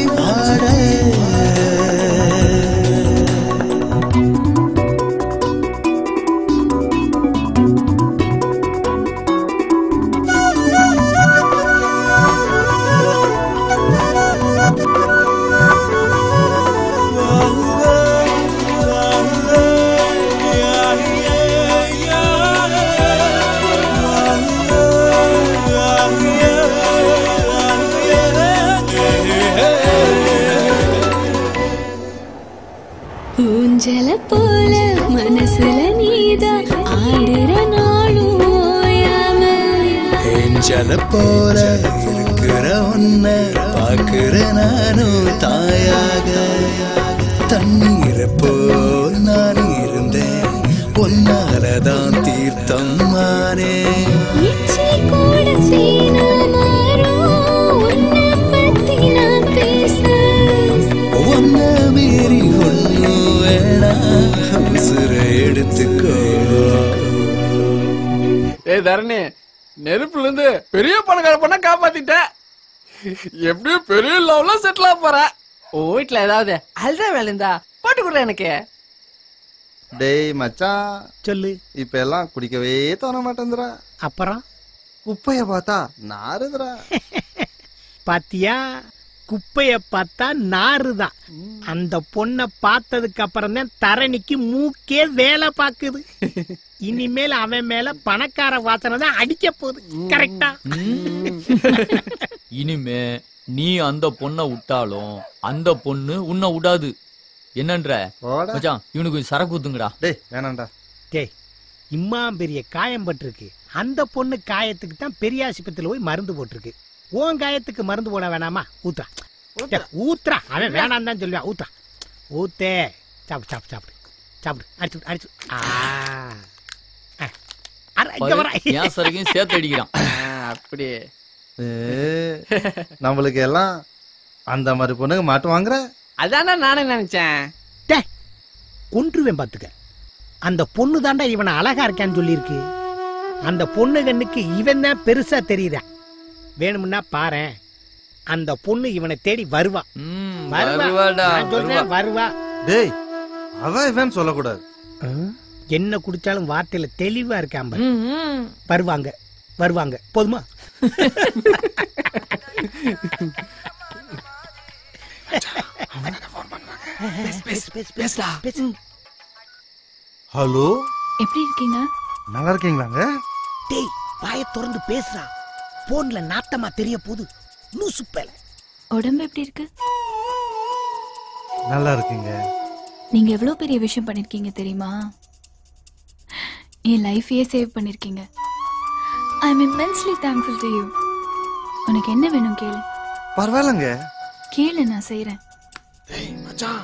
எப்படியும் பெரிய லெவல்ல செட்டில் ஆக போற? உன் வீட்டுல ஏதாவது அல்ற வேலை இருந்தா போட்டு கொடுற எனக்கு. டேய் மச்சான். சொல்லு. இப்ப எல்லாம் குடிக்கவே தோண மாட்டேங்குதுடா அப்புறம்? குப்பைய பார்த்தா நாறுதுடா [LAUGHS] பாத்தியா? குப்பைய பார்த்தா நாறுதான். அந்த பொண்ணை பார்த்ததுக்கு அப்புறம் தான் தரணிக்கு மூக்கே வேலை பாக்குது இனிமேல் அவன் மேல பணக்கார வாசனை தான் அடிக்க போகுது. கரெக்டா இனிமே நீ அந்த பொண்ணை விட்டாலும் அந்த பொண்ணு உன்னை விடாது. என்னன்ற? மச்சான் இவனுக்கு கொஞ்சம் சரக்கு ஊத்துங்கடா. டேய் வேணாம்டா. டேய் இம்மா பெரிய காயம் பட்டிருக்கு. அந்த பொண்ணு காயத்துக்கு தான் பெரிய ஆஸ்பத்திரியில போய் மருந்து போட்டிருக்கு. உன் காயத்துக்கு மருந்து போட வேணாமா? ஊத்துறா. ஊத்துறா? அவன் வேணாம் தான் சொல்லுவான் ஊத்துறா. ஊத்தே. சாப்பிடு சாப்பிடு சாப்பிடு. சாப்பிடு. அடிச்சு அடிச்சு. என் சரக்கையும் சேர்த்து அடிக்கிறான். அப்படியே. நம்மளுக்கு எல்லாம் அந்த மாதிரி பொண்ணுங்க மாட்டு வாங்குற? அதானே நானே நினைச்சேன். டேய், கொன்றுவேன் பாத்துக்க அந்த பொண்ணு தாண்டா இவனை அழகா இருக்கான்னு சொல்லியிருக்கு. அந்த பொண்ணு கண்ணுக்கு இவன் தான் பெருசா தெரியுறான் வேணும்னா பாரேன். அந்த பொண்ணு இவனை தேடி வருவா. வருவா. வருவாடா, நான் சொல்றேன், வருவா. டேய் அதான் இவன் சொல்லக்கூடாது. என்ன குடிச்சாலும் வார்த்தையில தெளிவா இருக்கான் பாரு. வருவாங்க வருவாங்க. போதுமா? ஹலோ? எப்படி இருக்கீங்க? நல்லா இருக்கீங்களாங்க? டேய் வாயை திறந்து பேசுறா போன்ல நாட்டமா தெரிய போகுது. லூசு பேல. உடம்பு எப்படி இருக்கு? நல்லா இருக்கீங்க. நீங்க எவ்வளவு பெரிய விஷயம் பண்ணிருக்கீங்க தெரியுமா? என் லைஃபையே சேவ் பண்ணிருக்கீங்க. I am immensely thankful to you உனக்கு என்ன வேணும் கேளு. பரவாயில்லங்க. கேளு நான் செய்றேன். மச்சான்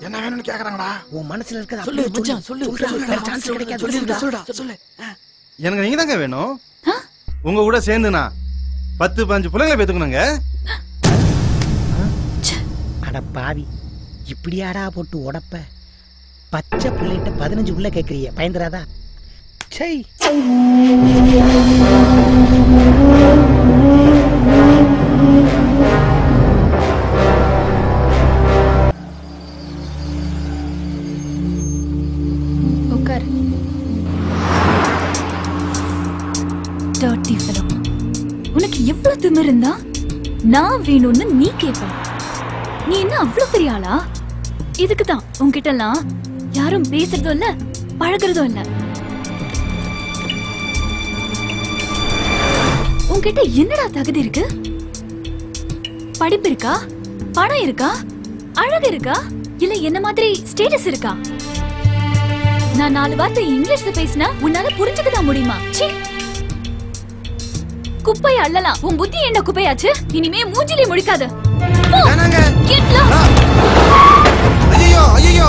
என்ன வேணும்னு கேக்குறாங்கடா? உன் மனசுல இருக்கிற சொல்லு, மச்சான், சொல்லு. சொல்லு, கிடைக்காது. சொல்லுடா, சொல்லு. எனக்கு நீங்க தாங்க வேணும் உங்க கூட சேர்ந்து நான் பத்து பஞ்சு பிள்ளைங்களை பேத்துக்கணுங்க அட பாவி. இப்படியாடா போட்டு உடப்ப? பச்சை பிள்ளைகிட்ட பதினஞ்சு உள்ள கேக்குறிய பயந்துராதா? சை நான் வேணும்னு நீ கேட்ப நீ என்ன அவ்வளவு பெரிய ஆளா? இதுக்கு தான் உன்கிட்ட எல்லாம் யாரும் பேசுறதும் இல்ல பழகுறதும் இல்ல. உன்கிட்ட என்னடா தகுதி இருக்கு? படிப்பு இருக்கா? பணம் இருக்கா? அழகு இருக்கா? இல்ல என்ன மாதிரி ஸ்டேட்டஸ் இருக்கா? நான் நாலு வார்த்தை இங்கிலீஷ்ல பேசினா உன்னால புரிஞ்சுக்க முடியுமா? சீ குப்பை அள்ளலாம். உன் புத்தி என்ன குப்பையாச்சு? இனிமே மூஞ்சிலே. ஐயோ ஐயோ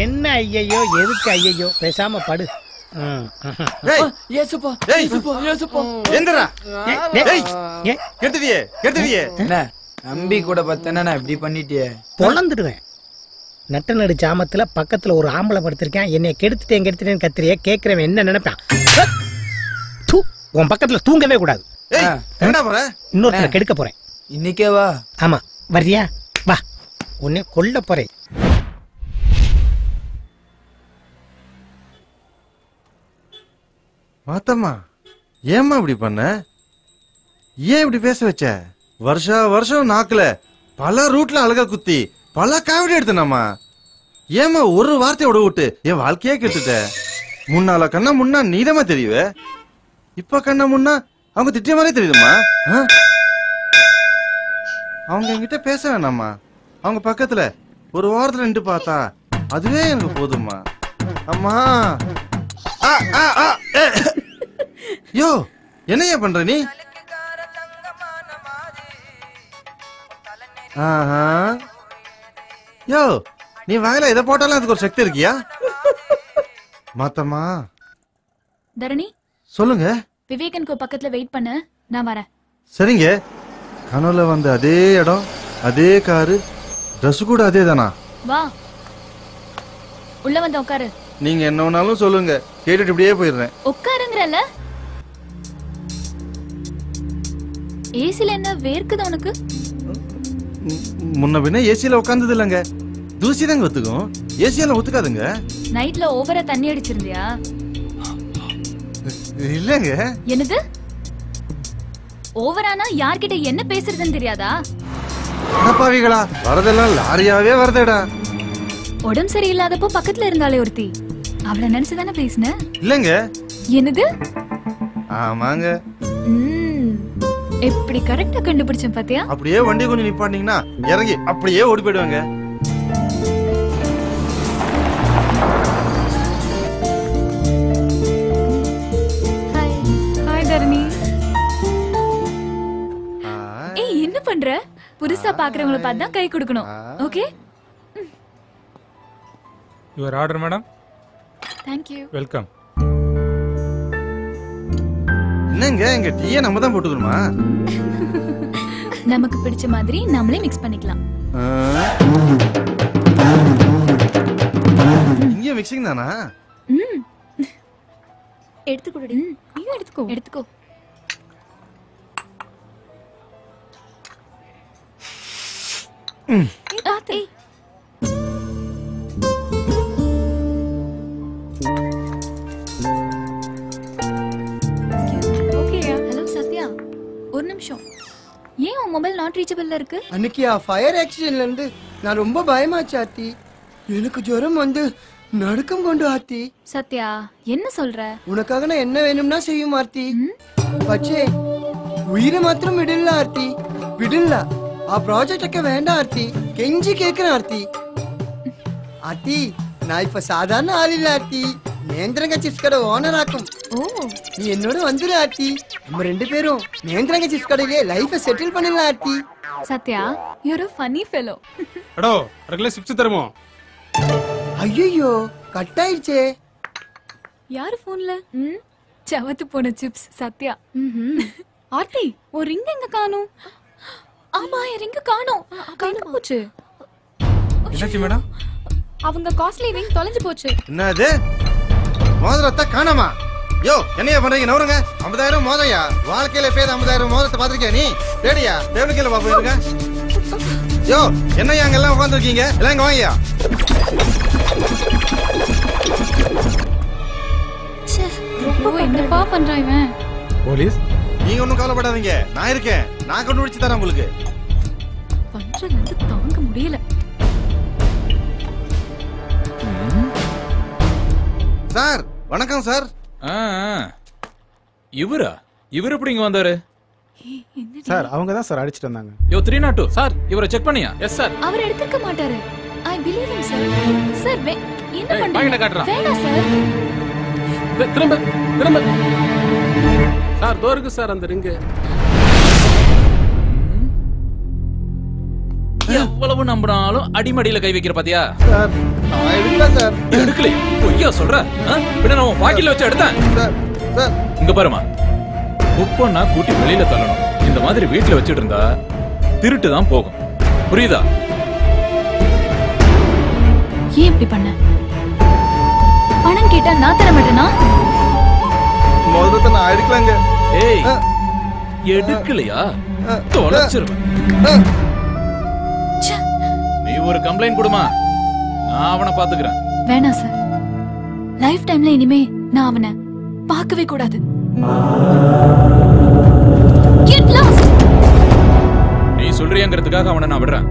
என்ன ஐயையோ? எதுக்கு ஐயையோ? பேசாம படு. நம்பி கூட பார்த்தேன்னா இப்படி பண்ணிட்டியே. பொழந்துடுவேன். நட்ட நடு ஜாமத்துல பக்கத்துல ஒரு ஆம்பளை படுத்திருக்கேன். என்னை கெடுத்துட்டேன் கெடுத்துட்டேன்னு கத்திரியே கேட்கிறவன் என்ன நினைப்பான்? உன் பக்கத்துல தூங்கவே கூடாது. இன்னொருத்தரை கெடுக்க போறேன். இன்னைக்கே வா. ஆமா வர்றியா? வா. உன்னை கொல்ல போறேன். மாத்தம்மா ஏம்மா இப்படி பண்ண? ஏன் இப்படி பேச வச்ச? வருஷா வருஷம் நாக்குல பல ரூட்ல அழகா குத்தி பல காவடி எடுத்தனம்மா. ஏம்மா ஒரு வார்த்தையை விட விட்டு என் வாழ்க்கையே கெடுத்துட்ட? முன்னால கண்ணா முன்னா நீதமா தெரியுவ? இப்ப கண்ணா முன்னா அவங்க திட்டிய மாதிரியே தெரியுதும்மா. ஆ? அவங்க என்கிட்ட பேச வேணாம்மா. அவங்க பக்கத்துல ஒரு வாரத்துல நின்று பார்த்தா அதுவே எனக்கு போதும்மா. அம்மா. ஆ, ஆ, ஆ, ஏ. யோ என்னையா பண்ற நீ. யோ நீ வாயில எதை போட்டாலும் அதுக்கு ஒரு சக்தி இருக்கியா? மாத்தம்மா. தரணி? சொல்லுங்க. விவேகன் கோ பக்கத்துல வெயிட் பண்ணு. நான் வரேன். சரிங்க. கனவுல வந்த அதே இடம் அதே காரு ட்ரெஸ் கூட அதே தானா வா. உள்ள வந்து உட்காரு நீங்க என்ன வேணாலும் சொல்லுங்க. கேட்டுட்டு இப்படியே போயிடுறேன். உட்காருங்கறல ஏசில என்ன வேர்க்குது உனக்கு? முன்ன பின்ன ஏசியில உட்காந்தது இல்லைங்க. தூசி தாங்க ஒத்துக்கும். ஏசியால ஒத்துக்காதுங்க. நைட்ல ஓவரா தண்ணி அடிச்சிருந்தியா? இல்லைங்க. என்னது? ஓவரானா யார்கிட்ட என்ன பேசுறதுன்னு தெரியாதா? அடப்பாவிகளா வரதெல்லாம் லாரியாவே வருதேடா. உடம்பு சரியில்லாதப்போ பக்கத்துல இருந்தாலே ஒருத்தி. அவளை நினைச்சுதானே பேசுன? இல்லைங்க. என்னது? ஆமாங்க. எப்படி கரெக்டா கண்டுபிடிச்சேன் பாத்தியா? அப்படியே வண்டி கொஞ்சம் நிப்பாட்டிங்கன்னா இறங்கி அப்படியே ஓடி போயிடுவாங்க. பண்ற? புதுசா பாக்குறவங்கள பார்த்து தான் கை கொடுக்கணும். Okay? Your order madam thank you welcome என்னங்க எங்க டீயை நம்ம தான் போட்டுக்கணுமா? நமக்கு பிடிச்ச மாதிரி நம்மளே மிக்ஸ் பண்ணிக்கலாம். இங்க மிக்சிங் தானா? ம். எடுத்து கொடுடி நீயும் எடுத்துக்கோ. எடுத்துக்கோ. ஒரு நிமிஷம் ஏன் உன் மொபைல் நாட் ரீச்சபிள்ல இருக்கு அன்னைக்கியா ஃபயர் ஆக்சிடென்ட்ல இருந்து நான் ரொம்ப பயமாச்சு ஆத்தி. எனக்கு ஜுரம் வந்து நடுக்கம் கொண்டு ஆத்தி. சத்யா என்ன சொல்ற? உனக்காக நான் என்ன வேணும்னா செய்யும் ஆர்த்தி பச்சே உயிரை மாத்திரம் விடல ஆர்த்தி விடல. ആ പ്രോജക്റ്റ് ഒക്കെ വേണ്ട ആർത്തി കെഞ്ചി കേക്കണ ആർത്തി ആർത്തി நான் இப்ப சாதாரண ஆள் இல்ல ஆர்த்தி நேந்திரங்க சிப்ஸ் கடை ஓனர் ஆக்கும் ஓ நீ என்னோட வந்துரு ஆர்த்தி நம்ம ரெண்டு பேரும் நேந்திரங்க சிப்ஸ் கடையிலே லைஃப செட்டில் பண்ணிடலாம் Aarthi Sathya your funny fellow எடோ ரெகுலர் சிப்ஸ் தருமோ ஐயோ கட் ஆயிடுச்சே யாரு போன்ல ம் சவத்து போன சிப்ஸ் சத்யா ம்ஹும். ஆர்த்தி ஒரு ரிங் எங்க காணோம் ஆமா என் ரிங் காணோம். எங்க போச்சு? என்னாச்சு மேடம்? அவங்க காஸ்ட்லி ரிங் தொலைஞ்சு போச்சு. என்னது? மோதிரத்தை காணாமா? யோ என்னையா பண்றீங்க? நவருங்க. ஐம்பதாயிரம் மோதையா வாழ்க்கையில பேர் ஐம்பதாயிரம் மோதிரத்தை பாத்திருக்கியா நீ? தேடியா? டேபிள் கீழே பாப்பா இருங்க. யோ என்னையா அங்க எல்லாம் உட்காந்துருக்கீங்க எல்லாம் இங்க வாங்கயா என்னப்பா பண்றான் இவன்? போலீஸ்? நீங்க ஒண்ணும் கவலைப்படாதீங்க. நான் இருக்கேன். நான் கண்டுபிடிச்சு தரேன் உங்களுக்கு. பண்றது வந்து தாங்க முடியல. சார் வணக்கம் சார். ஆ, ஆ. இவரா? இவர் எப்படி இங்க வந்தாரு? சார் அவங்க தான் சார் அடிச்சிட்டு வந்தாங்க. யோ த்ரீ நாட் டூ சார் இவரை செக் பண்ணியா? எஸ் சார் அவர் எடுத்துக்க மாட்டாரு. I believe in sir sir வே- என்ன பண்றீங்க. வேண்டாம் சார் திரும்ப திரும்ப. சார் தோருக்கு சார் அந்த ரிங்கு எவ்வளவு நம்பினாலும் அடிமடியில கை வைக்கிற பாத்தியா? சார். நான் எடுக்கல சார். எடுக்கலையா? பொய்யா சொல்ற? பின்ன நான் பாக்கெட்ல வச்சு எடுத்தேன். சார் இங்க பாருமா குப்பன்னா கூட்டி வெளியில தள்ளணும். இந்த மாதிரி வீட்டுல வச்சுட்டு இருந்தா திருட்டு தான் போகும். புரியுதா? ஏன் இப்படி பண்ண? பணம் கேட்டா நான் தர மாட்டேனா மோதிரத்தை நான் எடுக்கலங்க ஏய் எடுக்கலையா? தொலைச்சிருவேன் நீ ஒரு கம்ப்ளைண்ட் கொடுமா. நான் அவனை பாத்துக்கிறேன் வேணாம் சார் லைஃப் டைம்ல இனிமே நான் அவனை பார்க்கவே கூடாது! நீ சொல்றியங்கிறதுக்காக அவனை நான் விடுறேன்.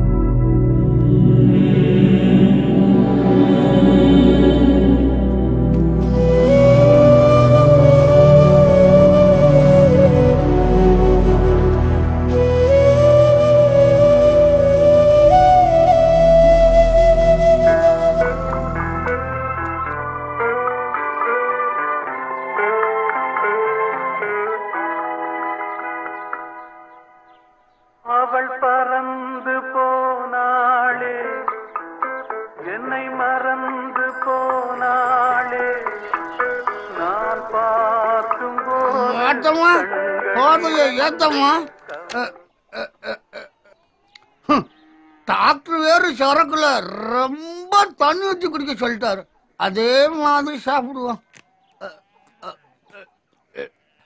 சரக்குல ரொம்ப தண்ணி ஊற்றி குடிக்க சொல்லிட்டாரு. அதே மாதிரி சாப்பிடுவோம்.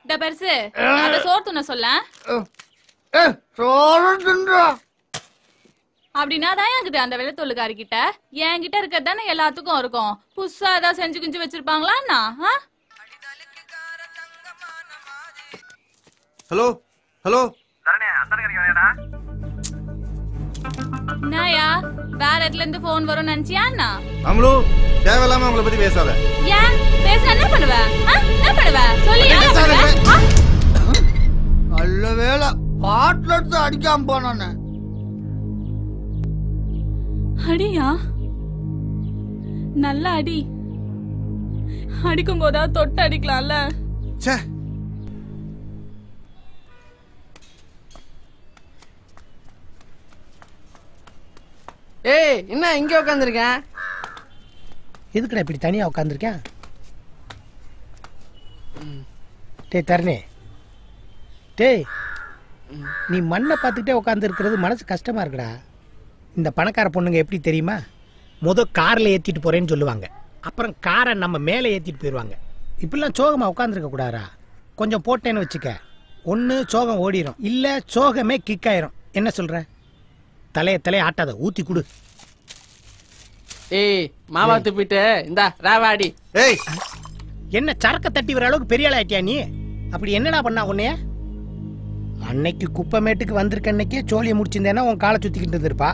பெருசு சோறு துண்ண சொல்ல. ஏ சோறு தின்றா. அப்படின்னா தான் இருக்குது அந்த வெள்ளத்தொள்ளுக்காரி கிட்ட என்கிட்ட இருக்கிறது தானே எல்லாத்துக்கும் இருக்கும். புதுசா ஏதாவது செஞ்சு கிஞ்சு வச்சிருப்பாங்களா அண்ணா? ஆ? Hello hello. என்னயா வேற இடத்துல இருந்து போன் வரும் நினைச்சியா அம்லு தேவையில்லாம அவங்கள பத்தி பேசாத. ஏன்? பேசினா என்ன பண்ணுவ? என்ன பண்ணுவ? சொல்லி? நல்ல வேலை பாட்டில் எடுத்து அடிக்காம போனானே. அடியா? நல்ல அடி. அடிக்கும் போதாவது தொட்டு அடிக்கலாம்ல. ச்சே ஏய் என்ன இங்கே உட்காந்துருக்கேன் எதுக்குடா இப்படி தனியாக உட்காந்துருக்கேன் டேய் தரணே. டேய் நீ மண்ணை பார்த்துக்கிட்டே உட்காந்துருக்கிறது மனசு கஷ்டமாக இருக்குடா. இந்த பணக்கார பொண்ணுங்க எப்படி தெரியுமா? முத காரில் ஏற்றிட்டு போகிறேன்னு சொல்லுவாங்க. அப்புறம் காரை நம்ம மேலே ஏற்றிட்டு போயிடுவாங்க. இப்படிலாம் சோகமாக உட்காந்துருக்க கூடாரா கொஞ்சம் போட்டேன்னு வச்சுக்க. ஒன்று சோகம் ஓடிரும். இல்லை சோகமே கிக் ஆயிரும். என்ன சொல்கிறேன் தலைய தலைய ஆட்டாத ஊத்தி கொடு. ஏய் மாவா துப்பிட்டு இந்தா ராவாடி ஏய். என்ன சரக்க தட்டி வர அளவுக்கு பெரிய ஆள் ஆயிட்டியா நீ? அப்படி என்னடா பண்ணா உன்னைய? அன்னைக்கு குப்பமேட்டுக்கு வந்திருக்க அன்னைக்கே சோழியை முடிச்சிருந்தேன்னா உன் காலை சுத்திக்கிட்டு இருந்திருப்பா.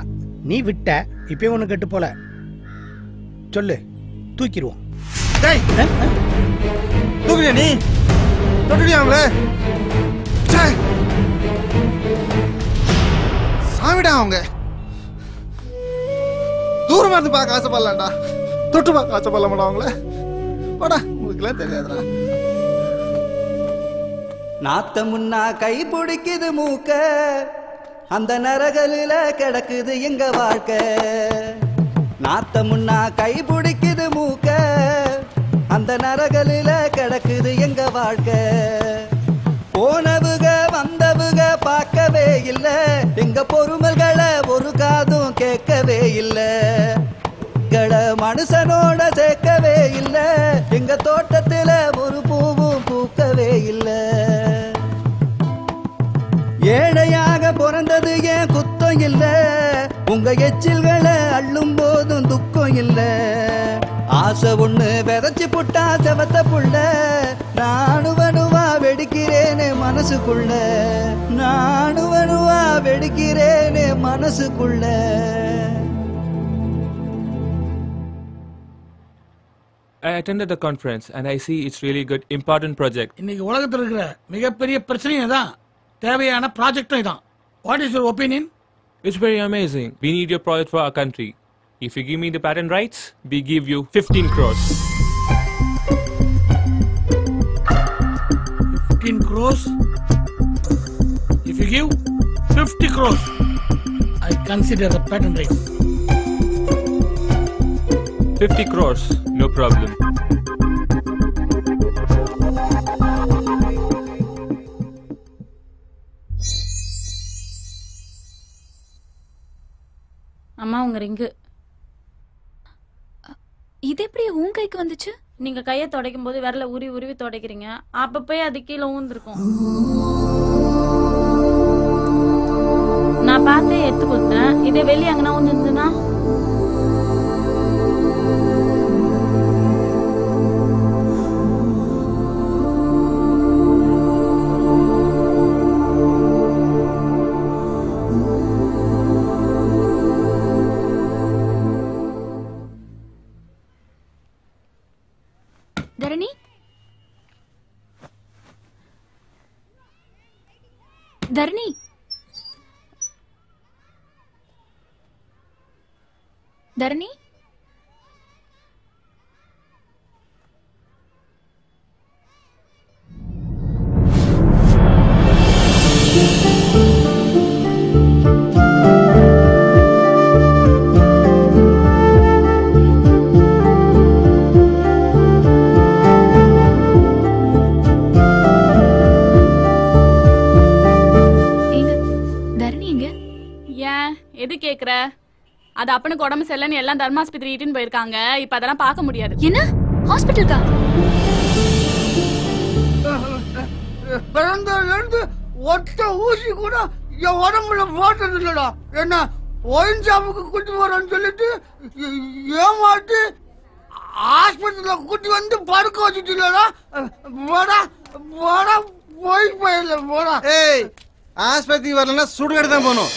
நீ விட்ட இப்பயே ஒண்ணு கெட்டு போல. சொல்லு தூக்கிடுவோம். டேய். தூக்குறியா நீ? தொட்டுடியா அவங்கள. சாமிடா அவங்க. தூரமா இருந்து பார்க்க ஆசைப்படலாம்டா. தொட்டு பார்க்க ஆசைப்படலாமாடா அவங்கள. போடா உங்களுக்குலாம் தெரியாதுடா. நாத்த முன்னா கை பிடிக்குது மூக்க. அந்த நரகலில கிடக்குது எங்க வாழ்க்கை. நாத்த முன்னா கை பிடிக்குது மூக்க. அந்த நரகலில கிடக்குது எங்க வாழ்க்கை. போனவுக வந்தவுக பார்க்கவே இல்ல. எங்க பொறுமல்களை ஒரு காதும் கேட்கவே இல்ல. கள மனுஷனோட சேர்க்கவே இல்ல. எங்க தோட்டத்துல ஒரு பூவும் பூக்கவே இல்லை. ஏழையாக பிறந்தது ஏன் குத்தம் இல்ல? உங்க எச்சில்களை அள்ளும் போதும் துக்கம் இல்ல. ஆசை ஒண்ணு விதைச்சு புட்டா செவத்த புள்ள. நானுவனுவா வெடிக்கிறேனே மனசுக்குள்ள. நானுவனுவா வெடிக்கிறேனே மனசுக்குள்ள. I attended the conference and I see it's really good, important project. இன்னைக்கு உலகத்தில் இருக்கிற மிகப்பெரிய பிரச்சனையும் தான் தேவையான ப்ராஜெக்டும் இதான் what is your opinion It's very amazing. We need your project for our country. If you give me the patent rights, we give you 15 crores. 15 crores if you give 50 crores i consider the patent rights 50 crores, no problem. அம்மா உங்க ring. இது எப்படி உன் கைக்கு வந்துச்சு? நீங்க கைய துடைக்கும் போது விரல உருவி உருவி துடைக்கிறீங்க. அப்ப போய் அது கீழே ஊந்துருக்கும். நான் பார்த்தே எடுத்து கொடுத்தேன். இதே வெளியே அங்கனா ஊந்துருந்துன்னா தரணி தரணி அது அப்பனுக்கு உடம்பு சரியில்லைன்னு எல்லாம் தர்மாஸ்பத்திரி இட்டுன்னு போயிருக்காங்க. இப்ப அதெல்லாம் பார்க்க முடியாது. என்ன? ஹாஸ்பிட்டலுக்கா? பிறந்ததுலேருந்து ஒத்த ஊசி கூட என் உடம்புல போட்டது இல்லடா என்ன ஒயின் ஷாப்புக்கு கூட்டி போறேன்னு சொல்லிட்டு ஏ- ஏமாத்தி ஆஸ்பத்திரியில கூட்டி வந்து படுக்க வச்சுட்டீங்களா போடா போடா போய் போயிடல போடா. ஏய் ஆஸ்பத்திரி வரலன்னா சுடுகாடு தான் போகணும்.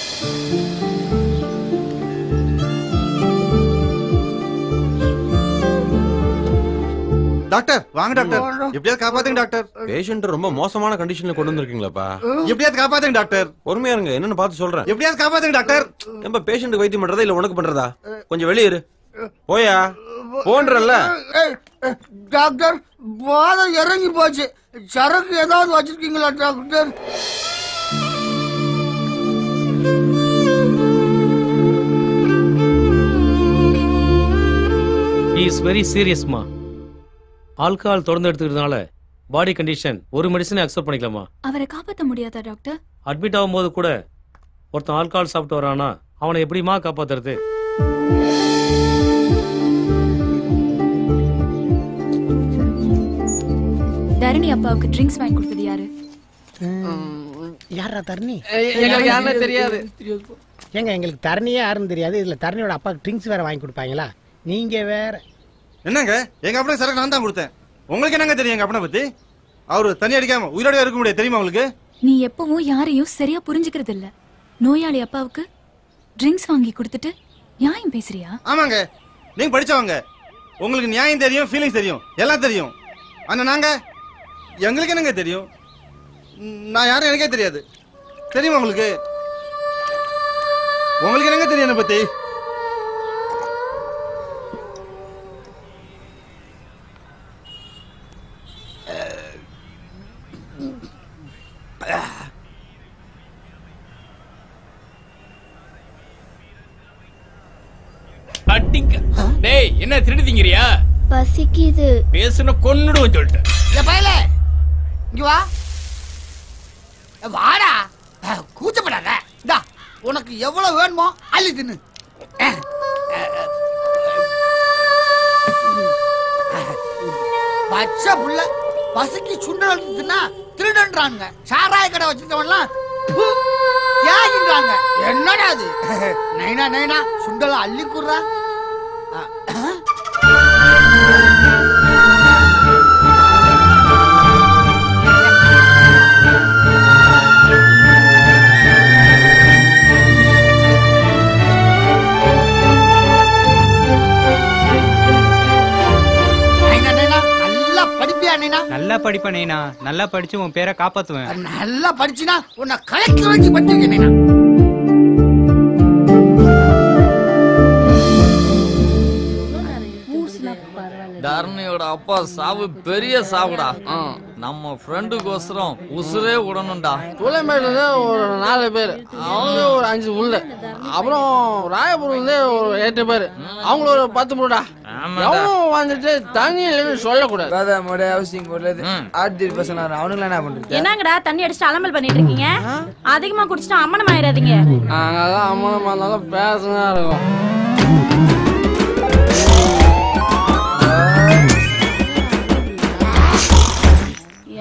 டாக்டர் வாங்க டாக்டர். எப்படியாவது காப்பாத்துங்க டாக்டர். பேஷண்ட் ரொம்ப மோசமான கண்டிஷன்ல கொண்டு வந்திருக்கீங்களாப்பா? எப்படியாவது காப்பாத்துங்க டாக்டர். பொறுமையா இருங்க என்னன்னு பார்த்து சொல்றேன். எப்படியாவது காப்பாத்துங்க டாக்டர். நம்ம பேஷண்ட் வைத்தியம் பண்றதா இல்ல உனக்கு பண்றதா? கொஞ்சம் வெளியே இரு. போயா? போன்றல்ல. டாக்டர் போதை இறங்கி போச்சு. சரக்கு ஏதாவது வச்சிருக்கீங்களா டாக்டர்? இஸ் வெரி சீரியஸ்மா ஆல்கஹால் தொடர்ந்து எடுத்துக்கிறதுனால பாடி கண்டிஷன் ஒரு மெடிசனை அக்செப்ட் பண்ணிக்கலாமா? அவரை காப்பாத்த முடியாதா டாக்டர்? அட்மிட் ஆகும்போது கூட ஒருத்தன் ஆல்கஹால் சாப்பிட்டு வரானா அவனை எப்படிமா காப்பாத்துறது? தரணி அப்பாவுக்கு ட்ரிங்க்ஸ் வாங்கி கொடுத்தது யாரு? யாரா தரணி? தெரியாது. ஏங்க எங்களுக்கு தரணியே யாருன்னு தெரியாது. இதுல தரணியோட அப்பாவுக்கு ட்ரிங்க்ஸ் வேற வாங்கி கொடுப்பாங்களா? நீங்க வேற என்னங்க? எங்க அப்பனை சரக்கு நான் தான் கொடுத்தேன். உங்களுக்கு என்னங்க தெரியும் எங்க அப்பனை பத்தி? அவரு தண்ணி அடிக்காம உயிரோட இருக்க முடியாது தெரியுமா உங்களுக்கு? நீ எப்பவும் யாரையும் சரியா புரிஞ்சுக்கிறது இல்ல நோயாளி அப்பாவுக்கு ட்ரிங்க்ஸ் வாங்கி கொடுத்துட்டு நியாயம் பேசுறியா? ஆமாங்க. நீங்க படிச்சவங்க. உங்களுக்கு நியாயம் தெரியும் ஃபீலிங்ஸ் தெரியும். எல்லாம் தெரியும். ஆனா நாங்க? எங்களுக்கு என்னங்க தெரியும்? நான் யாரும் எனக்கே தெரியாது. தெரியுமா உங்களுக்கு? உங்களுக்கு என்னங்க தெரியும் என்னை பத்தி? அடிங்க டேய் என்ன திருடி திங்கிறியா? பசிக்குது. பேசுன கொன்னுடுவேன் சொல்லிட்டேன் ஏ பயல. இங்க வா. வாடா. கூச்சப்படாத. இந்தா உனக்கு எவ்வளவு வேணுமோ அள்ளி தின்னு. பச்சை புள்ள பசிக்கு சுண்டல் தின்னா திருடன்றாங்க சாராய கடை வச்சிருக்கவன்லாம் ப்பு, தியாகின்றாங்க. என்னடா அது? நைனா நைனா சுண்டல் அள்ளி குடுறா? நல்லா படிப்பியா நைனா நல்லா படிச்சு உன் பேரை காப்பாத்துவேன். நல்லா படிச்சினா உன்னை கலெக்டர் வச்சு படிச்சு தரணியோட அப்பா சாவு பெரிய சாவுடா. நம்ம ஃப்ரெண்டுக்கோசரம் உசுரே விடணும்டா சூளைமேட்ல ஒரு நாலு பேர். அவங்க ஒரு அஞ்சு உள்ள அப்புறம் ராயபுரம்ல ஒரு எட்டு பேர். அவங்க ஒரு பத்து எவனும் வந்துட்டு தண்ணி இல்லைன்னு சொல்லக்கூடாது. ஹவுசிங் உள்ளது ஆர்டி பசங்க அவனுங்களா என்ன பண்றது? என்னங்கடா தண்ணி அடிச்சுட்டு அலம்பல் பண்ணிட்டு இருக்கீங்க? அதிகமா குடிச்சிட்டு அம்மனம் ஆயிடாதீங்க நாங்கெல்லாம் அம்மனமா இருந்தாலும் பேசதான் இருக்கும்.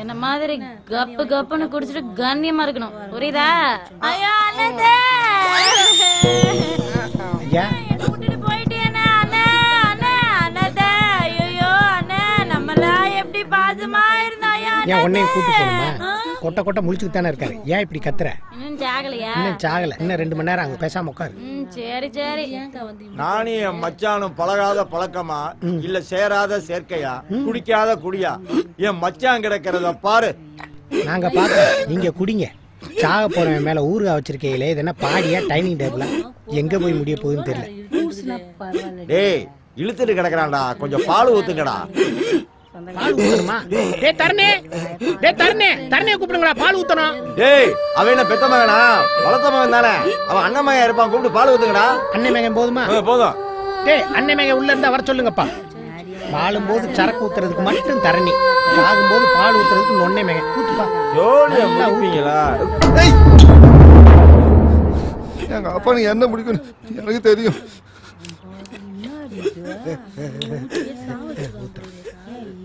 என்ன மாதிரி கப்பு கப்புன்னு குடிச்சிட்டு கண்ணியமா இருக்கணும். புரியுதா? ஐயோ அண்ணே ஐயா. விட்டுட்டு போயிட்டேனே அண்ணே அண்ணே அண்ணே ஐயோ அண்ணே நம்மலாம் எப்படி பாசமா இருந்தாயா ஏன் உன்னையும் கூட்டு போகணுமா? கொட்டை கொட்டை முழிச்சுட்டு தானே இருக்காரு. ஏன் இப்படி கத்துற? இன்னும் ஜாகலையா இன்னும் சாகல. இன்னும் ரெண்டு மணி நேரம் அங்க பேசாம உட்காரு. ம் சரி சரி. நானும் என் மச்சானும் பழகாத பழக்கமா? இல்ல சேராத சேர்க்கையா? குடிக்காத குடியா? என் மச்சான் கிடக்கிறத பாரு. நாங்க பாக்குறோம். நீங்க குடிங்க. சாக போறவன் மேல ஊறுகாய் வச்சிருக்கீங்களே இது என்ன பாடியா டைனிங் டேபிளா எங்க போய் முடிய போகுதுன்னு தெரியல. டேய் இழுத்துட்டு கிடக்குறான்டா. கொஞ்சம் பால் ஊத்துங்கடா. டேய் தரணே. டேய் தரணே. தரணையை கூப்பிடுங்களா பால் ஊத்தணும். டேய் அவன் என்ன பெத்த மகனா? வளர்த்த மகன் தானே. அவன் அண்ணன் மகன் இருப்பான் கூப்பிட்டு பால் ஊத்துங்கடா. அண்ணன் மேகம் போதுமா? போதும். டேய் அண்ணன் உள்ள இருந்தா வர சொல்லுங்கப்பா. வாழும்போது சரக்கு ஊத்துறதுக்கு மட்டும் தரணி. சாகும்போது பால் ஊத்துறதுக்கு ஊத்துப்பா. ஜோடியா. முடிப்பீங்களா? எங்க அப்பா நீ என்ன முடிக்கணும்? எனக்கு தெரியும்.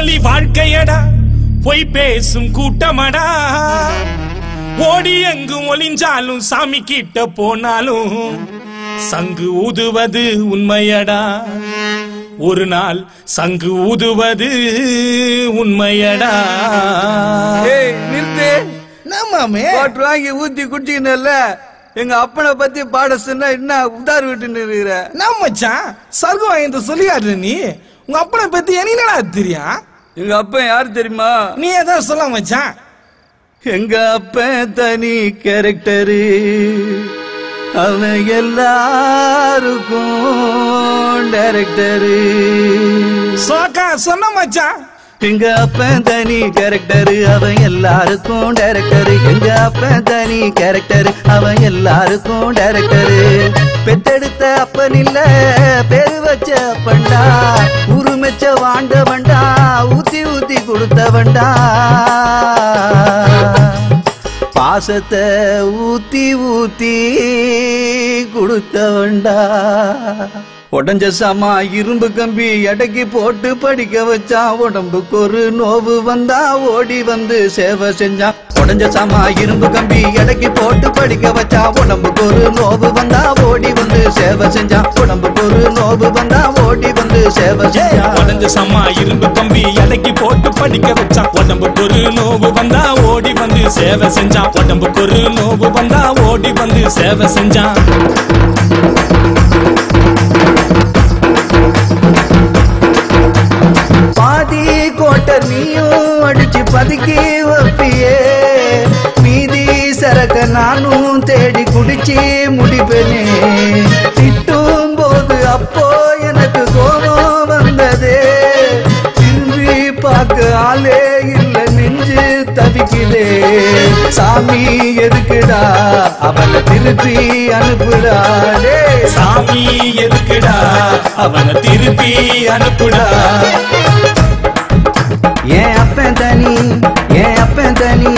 போலி வாழ்க்கையடா. பொய் பேசும் கூட்டமடா. ஓடி எங்கும் ஒளிஞ்சாலும் சாமி கிட்ட போனாலும் சங்கு ஊதுவது உண்மையடா. ஒரு நாள் சங்கு ஊதுவது உண்மையடா. ஏய் நிறுத்து. நம்மாமே வாங்கி ஊத்தி குடிச்சுக்கணும்ல எங்க அப்பனை பத்தி பாட சொன்னா என்ன உதார் விட்டு இருக்கிற? நான் மச்சான்? சர்கு வாங்கி சொல்லியாரு நீ? உங்க அப்பனை பத்தி என்னடா தெரியும்? எங்க அப்பன் யார் தெரியுமா? நீ ஏதாவது சொல்ல மச்சான். எங்க அப்பன் தனி கேரக்டரு. அவன் எல்லாருக்கும் டைரக்டரு சோக்கா சொன்ன மச்சான். எங்க அப்பன் தனி கேரக்டரு அவன் எல்லாருக்கும் டைரக்டரு எங்க அப்பன் தனி கேரக்டரு அவன் எல்லாருக்கும் டைரக்டரு பெத்தெடுத்த அப்பன் இல்ல பேரு வச்ச அப்பன்டா. உருமெச்ச வாண்டவன்டா ஊத்தி ஊத்தி கொடுத்தவன்டா. பாசத்தை ஊத்தி ஊத்தி கொடுத்தவன்டா. உடஞ்ச சாமா இரும்பு கம்பி எடைக்கு போட்டு படிக்க வச்சா உடம்புக்கு ஒரு நோவு வந்தா ஓடி வந்து சேவை செஞ்சா. உடஞ்ச சாமா இரும்பு கம்பி எடைக்கு போட்டு படிக்க வச்சா உடம்புக்கு ஒரு நோவு வந்தா ஓடி வந்து சேவை செஞ்சா. உடம்புக்கு ஒரு நோவு வந்தா ஓடி வந்து சேவை செய்யா உடஞ்ச சமா இரும்பு கம்பி எடைக்கு போட்டு படிக்க வச்சா. உடம்புக்கு ஒரு நோவு வந்தா ஓடி வந்து சேவை செஞ்சா. உடம்புக்கு ஒரு நோவு வந்தா ஓடி வந்து சேவை செஞ்சா. பாதி கோட்டை நீயும் அடிச்சு பதுக்கி வைப்பியே. மீதி சரக்க நானும் தேடி குடிச்சு முடிப்பேனே. திட்டும் போது அப்போ எனக்கு கோபம் வந்ததே. திரும்பி பார்க்க ஆளே தவிக்குதே சாமி எதுக்குடா? அவனை திருப்பி அனுப்புடா. டேய். சாமி எதுக்குடா? அவனை திருப்பி அனுப்புடா. ஏன் அப்பன் தனி ஏன் அப்பன் தனி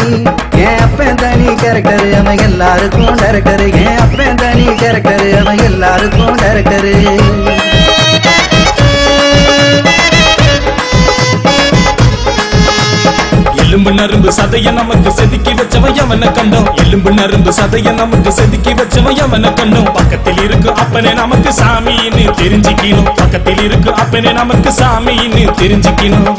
ஏன் அப்பன் தனி கேரக்டர் அவன் எல்லாருக்கும் டேரக்டர் ஏன் அப்பன் தனி கேரக்டர் அவன் எல்லாருக்கும் டேரக்டர் எலும்பு நரும்பு சதைய நமக்கு செதுக்கி வச்சவன் அவனை கண்டோம் எலும்பு நரும்பு சதைய நமக்கு செதுக்கி வச்சவன் அவனை கண்டோம் பக்கத்தில் இருக்கு அப்பனே நமக்கு சாமின்னு தெரிஞ்சுக்கணும். பக்கத்தில் இருக்கு அப்பனே நமக்கு சாமின்னு தெரிஞ்சுக்கணும்.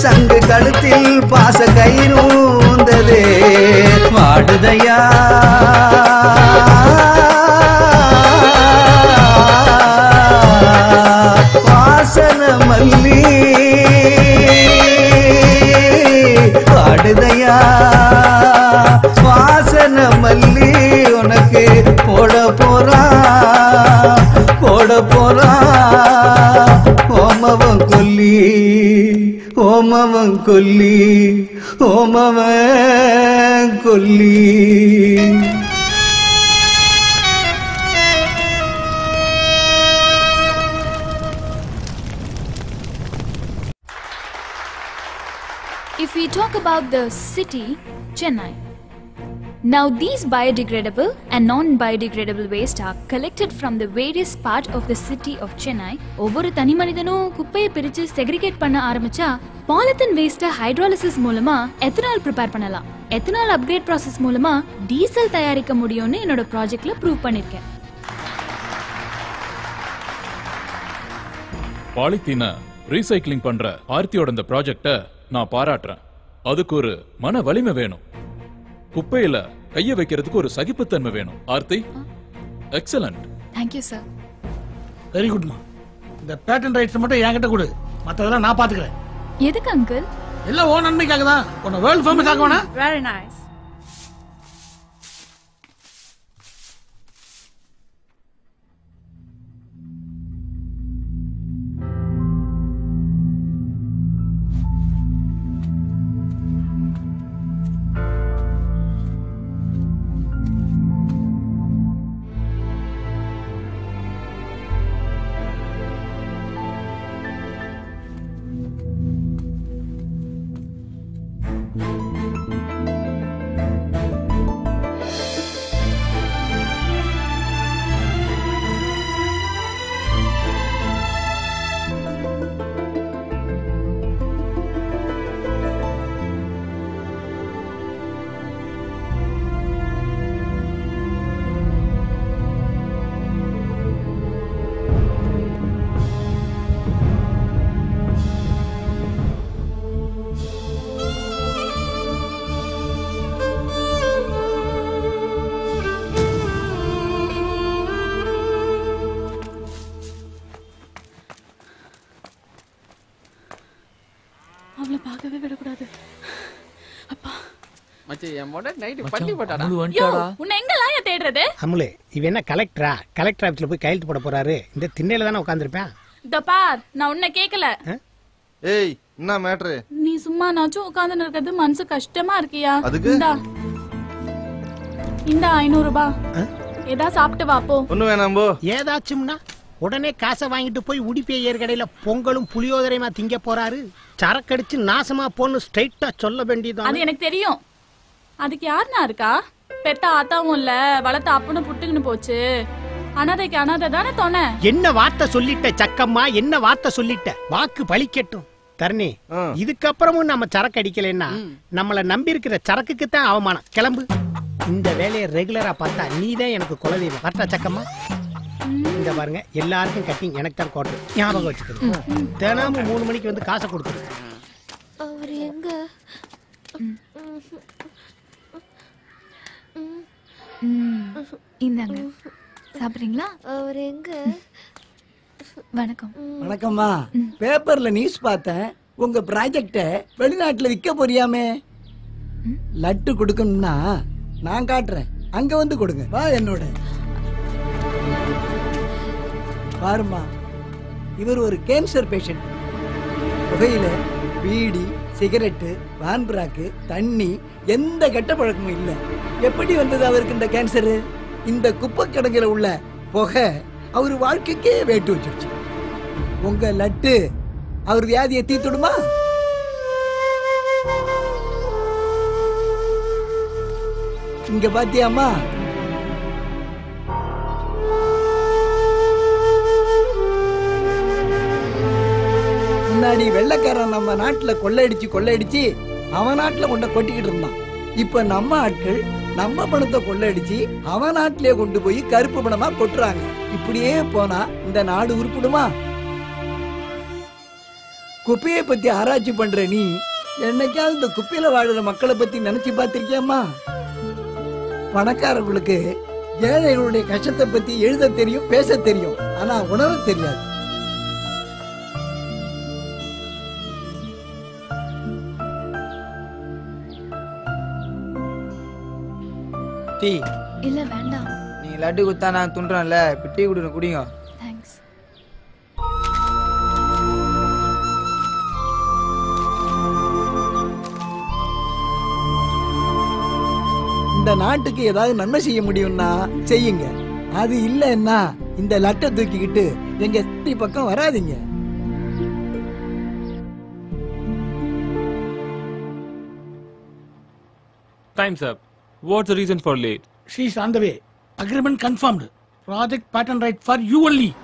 சங்கு கழுத்தில் பாச கயிறுந்தது ஊந்ததே. வாசன மல்லி. பாடுதையா வாசன மல்லி உனக்கு போட போறா. போட போறா. ஓமவன் கொல்லி. ஓமவன் கொல்லி ஓமவன் கொல்லி If we talk about the city, Chennai. Now, these biodegradable and non biodegradable waste are collected from the various part of the city of Chennai. ஒவ்வொரு தனி மனிதனும் குப்பையை பிரிச்சு செக்ரிகேட் பண்ண ஆரம்பிச்சா பாலித்தீன் வேஸ்ட்டை ஹைட்ராலிசிஸ் மூலமா எத்தனால் ப்ரிப்பேர் பண்ணலாம். எத்தனால் அப்கிரேட் ப்ராசஸ் மூலமா டீசல் தயாரிக்க முடியும்னு என்னோட ப்ராஜெக்ட்ல ப்ரூவ் பண்ணிருக்கேன். பாலித்தீனை ரீசைக்ளிங் பண்ற ஆர்த்தியோட இந்த ப்ராஜெக்ட நான் பாராட்டுறேன். அதுக்கு ஒரு மன வலிமை வேணும். குப்பையில கைய வைக்கிறதுக்கு ஒரு சகிப்புத்தன்மை வேணும். Aarthi excellent thank you sir very குட்மா இந்த பேட்டன் ரைட்ஸ் மட்டும் என்கிட்ட கொடு. மத்ததெல்லாம் நான் பாத்துக்கிறேன். எதுக்கு அங்கிள் எல்லாம் ஓ நன்மைக்காக தான் உன்னை வேர்ல்ட் ஃபேமஸ் ஆக்க வேணா வெரி நைஸ் என் மொட பண்ணி போட்டாடா? உன்னை தேடுறது? அமுலு இவ என்ன கலெக்டரா கலெக்டர் ஆபீஸ்ல போய் கையெழுத்து போட போறாரு. இந்த திண்ணையில தானே உட்காந்துருப்பேன் இந்த பார் நான் உன்னை கேக்கல. ஏய் என்ன மேட்ரு நீ சும்மா நாச்சும் உட்கார்ந்து இருக்கிறது மனசு கஷ்டமா இருக்கியா? அதுக்கு? இந்தா. ஐநூறு ரூபாய் ஏதா சாப்பிட்டு வா போ. ஒண்ணு வேணாம்போ ஏதாச்சும்னா உடனே காசை வாங்கிட்டு போய் உடிப்பேயர் கடையில பொங்கலும் புளியோதரையுமா திங்க போறாரு? சரக்கடிச்சு நாசமா போன்னு ஸ்ட்ரைட்டா சொல்ல வேண்டியது அது எனக்கு தெரியும். அதுக்கு யாருண்ணா இருக்கா? பெத்த ஆத்தாவும் இல்ல வளர்த்த அப்பனும் புட்டுக்குன்னு போச்சு. அனாதைக்கு அனாதை தானே தோணை? என்ன வார்த்தை சொல்லிட்ட சக்கம்மா? என்ன வார்த்தை சொல்லிட்ட? வாக்கு பலிக்கட்டும் தரணி இதுக்கப்புறமும் நம்ம சரக்கு அடிக்கலைன்னா நம்மள நம்பி இருக்கிற சரக்குக்கு தான் அவமானம். கிளம்பு. இந்த வேலையை ரெகுலரா பார்த்தா நீ தான் எனக்கு குலதெய்வம். கரெக்டா சக்கம்மா? இந்த பாருங்க எல்லாருக்கும் கட்டிங் எனக்கு தான் கோட்டு ஞாபகம் வச்சுக்கணும். தினமும் மூணு மணிக்கு வந்து காசை கொடுத்துரு அவர் எங்க? இந்தாங்க. சாப்பிடுறீங்களா? அவர் எங்க? வணக்கம். வணக்கம்மா. பேப்பர்ல நியூஸ் பார்த்தேன். உங்க ப்ராஜெக்ட வெளிநாட்டுல விற்க போறியாமே? லட்டு கொடுக்கணும்னா நான் காட்டுறேன். அங்க வந்து கொடுங்க. வா என்னோட. பாருமா இவர் ஒரு கேன்சர் பேஷண்ட் புகையில பீடி சிகரெட்டு வான்பராக்கு தண்ணி எந்த கெட்ட பழக்கமும் இல்லை. எப்படி வந்தது அவருக்கு இந்த கேன்சரு இந்த குப்பை கிடங்குல உள்ள புகை அவர் வாழ்க்கைக்கே வேட்டு வச்சிருச்சு. உங்க லட்டு அவர் வியாதியை தீர்த்துடுமா இங்க பாத்தியாமா முன்னாடி வெள்ளைக்காரன் நம்ம நாட்டுல கொள்ளையடிச்சு கொள்ளையடிச்சு அவன் நாட்டில் கொண்ட கொட்டிக்கிட்டு இருந்தான். இப்ப நம்ம ஆட்கள் நம்ம பணத்தை கொள்ளடிச்சு அவன் நாட்டிலே கொண்டு போய் கருப்பு பணமா கொட்டுறாங்க. இப்படியே போனா இந்த நாடு உருப்பிடுமா? குப்பையை பத்தி ஆராய்ச்சி பண்ற நீ என்னைக்காவது இந்த குப்பையில வாழ்ற மக்களை பத்தி நினைச்சு பார்த்திருக்கியாமா பணக்காரங்களுக்கு ஏழைகளுடைய கஷ்டத்தை பத்தி எழுத தெரியும் பேச தெரியும். ஆனா உணர தெரியாது. டீ இல்ல வேண்டாம். நீங்க லட்டு குத்தா நான் துண்டுறேன்ல. இப்ப டீ குடுங்க குடிங்க. தேங்க்ஸ் இந்த நாட்டுக்கு ஏதாவது நன்மை செய்ய முடியும்னா செய்யுங்க. அது இல்லைன்னா இந்த லட்டை தூக்கிக்கிட்டு எங்க சிட்டி பக்கம் வராதீங்க. Time's up. What's the reason for late? She's on the way. Agreement confirmed. Project patent right for you only.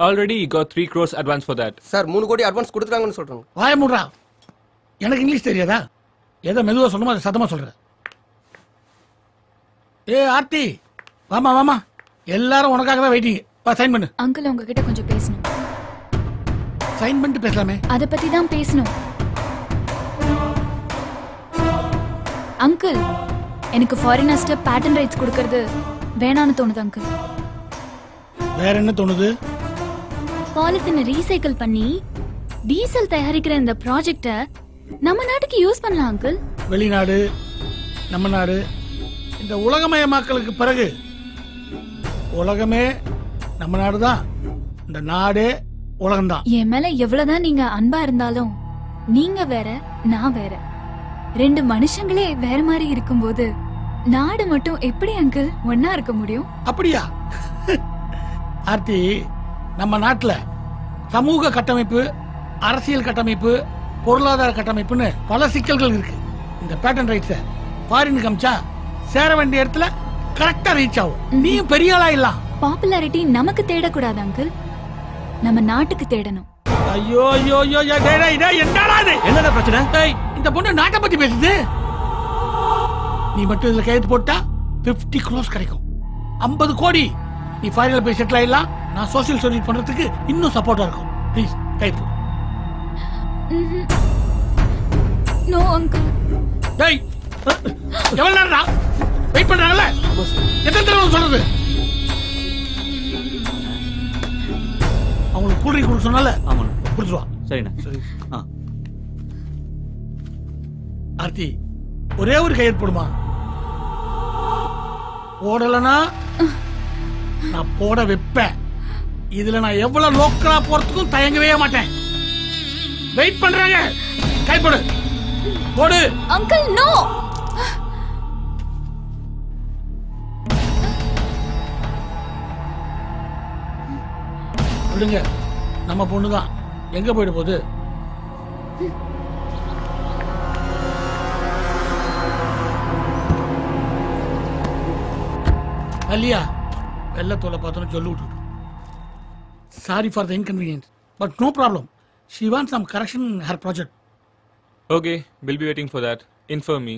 Already got 3 crores advance for that. Sir மூணு கோடி அட்வான்ஸ் கொடுத்துருக்காங்கன்னு சொல்றாங்க வாய மூடுறா எனக்கு இங்கிலீஷ் தெரியாதா எதை மெதுவா சொல்லணுமோ அதை சத்தமா சொல்றேன் ஏ ஆர்த்தி வாமா வாமா எல்லாரும் உனக்காக தான் வெயிட்டிங் வா சைன் பண்ணு அங்கிள் உங்ககிட்ட கொஞ்சம் பேசணும் சைன் பண்ணிட்டு பேசலாமே. அத பத்தி தான் பேசணும். அங்கிள் எனக்கு ஃபாரினர்ஸ்ட பேட்டன் ரைட்ஸ் கொடுக்கறது வேணான்னு தோணுது அங்கிள். வேற என்ன தோணுது? பாலித்தீனை ரீசைக்கிள் பண்ணி டீசல் தயாரிக்கிற இந்த ப்ராஜெக்ட நம்ம நாட்டுக்கு யூஸ் பண்ணலாம் அங்கிள். வெளிநாடு நம்ம நாடு இந்த உலகமயமாக்கலுக்கு பிறகு உலகமே நம்ம நாடு தான் இந்த நாடே உலகம்தான். என் மேல எவ்வளவுதான் நீங்க அன்பா இருந்தாலும் நீங்க வேற நான் வேற. ரெண்டு மனுஷங்களே வேற மாதிரி இருக்கும்போது நாடு மட்டும் எப்படி அங்கிள் ஒன்னா இருக்க முடியும்? அப்படியா? [LAUGHS] ஆர்த்தி நம்ம நாட்டுல சமூக கட்டமைப்பு அரசியல் கட்டமைப்பு பொருளாதார கட்டமைப்புன்னு பல சிக்கல்கள் இருக்கு. இந்த பேட்டன் ரைட்ஸ ஃபாரினுக்கு அமிச்சா சேர வேண்டிய இடத்துல கரெக்டா ரீச் ஆகும். நீயும் பெரிய ஆளா இல்லாம் பாப்புலாரிட்டி நமக்கு தேடக்கூடாது அங்கிள் நம்ம நாட்டுக்கு தேடணும். ஐயோ ஐயோ ஐயோ டேய், டேய், டேய், என்னடா இது? என்னடா பிரச்சனை? டேய் இந்த பொண்ணு நாட்டை பத்தி பேசுது. நீ மட்டும் இதுல கையெழுத்து போட்டா 50 க்ரோஸ் கிடைக்கும். 50 கோடி. நீ ஃபைனல் போய் செட்டில் ஆயிடலாம். நான் சோஷியல் சர்வீஸ் பண்றதுக்கு இன்னும் சப்போர்ட்டா இருக்கும். ப்ளீஸ் போடு. நோ அங்கிள் டேய் எவ்வளவு நேரம்டா? வெயிட் பண்றாங்கல்ல? எத்தனை தடவை சொல்றது? அவங்களுக்கு கூல் ட்ரிங்க் கொடுக்க சொன்னால ஆமாண்ணா. கொடுத்துருவா. சரிண்ணா. சரி. ஆ. ஆர்த்தி ஒரே ஒரு கையெழுத்து போடுமா? போடலனா நான் போட வைப்பேன். இதுல நான் எவ்வளவு லோக்கலா போறதுக்கும் தயங்கவே மாட்டேன். வெயிட் பண்றாங்க. கை போடு. போடு. அங்கிள் நோ விடுங்க. நம்ம பொண்ணு தான் எங்க போயிட போகுது? அல்லியா வெள்ளத்தோலை பார்த்தோன்னு சொல்லி விட்டு sorry for the inconvenience but no problem she want some correction her project okay will be waiting for that inform me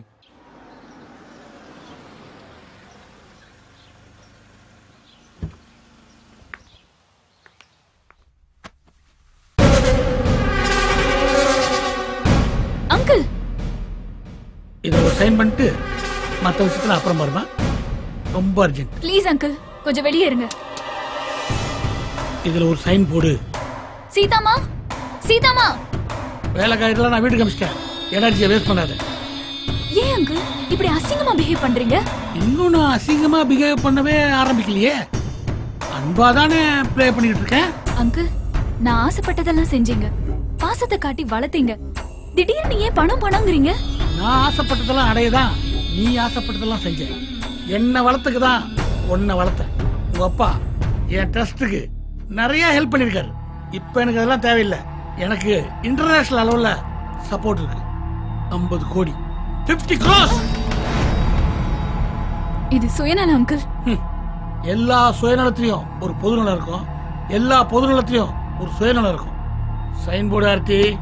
இதை ஒரு சைன் பண்ணிட்டு மற்ற விஷயத்துல அப்புறம் பாருமா. ரொம்ப அர்ஜென்ட் ப்ளீஸ் அங்கிள் கொஞ்சம் வெளியே இருங்க. இதுல ஒரு சைன் போடு. சீதாமா? சீதாமா? வேலைக்காரர்லாம் நான் வீட்டுக்கு அமிச்சிட்டேன். எனர்ஜியை வேஸ்ட் பண்ணாத. ஏன் அங்கிள் இப்படி அசிங்கமா பிஹேவ் பண்றீங்க? இன்னும் நான் அசிங்கமா பிஹேவ் பண்ணவே ஆரம்பிக்கலையே. அன்பா தானே ப்ளே பண்ணிட்டு இருக்கேன். அங்கிள் நான் ஆசைப்பட்டதெல்லாம் செஞ்சீங்க. பாசத்தை காட்டி வளர்த்தீங்க. திடீர்னு ஏன் பணம் பணங்கிறீங்க நான் ஆசைப்பட்டதெல்லாம் அடையதான். நீ ஆசைப்பட்டதெல்லாம் செஞ்ச. என்ன வளர்த்துக்கு தான் உன்னை வளர்த்தேன். உங்க அப்பா என் ட்ரஸ்ட்டுக்கு நிறைய ஹெல்ப் பண்ணிருக்காரு இப்ப எனக்கு அதெல்லாம் தேவையில்லை. எனக்கு இன்டர்நேஷனல் அளவுல சப்போர்ட் இருக்கு. ஐம்பது கோடி. 50 crores. இது சுயநலம் அங்கிள் எல்லா சுயநலத்திலையும் ஒரு பொதுநலம் இருக்கும். எல்லா பொதுநலத்திலையும் ஒரு சுயநலம் இருக்கும். சைன் போர்டு ஆர்த்தி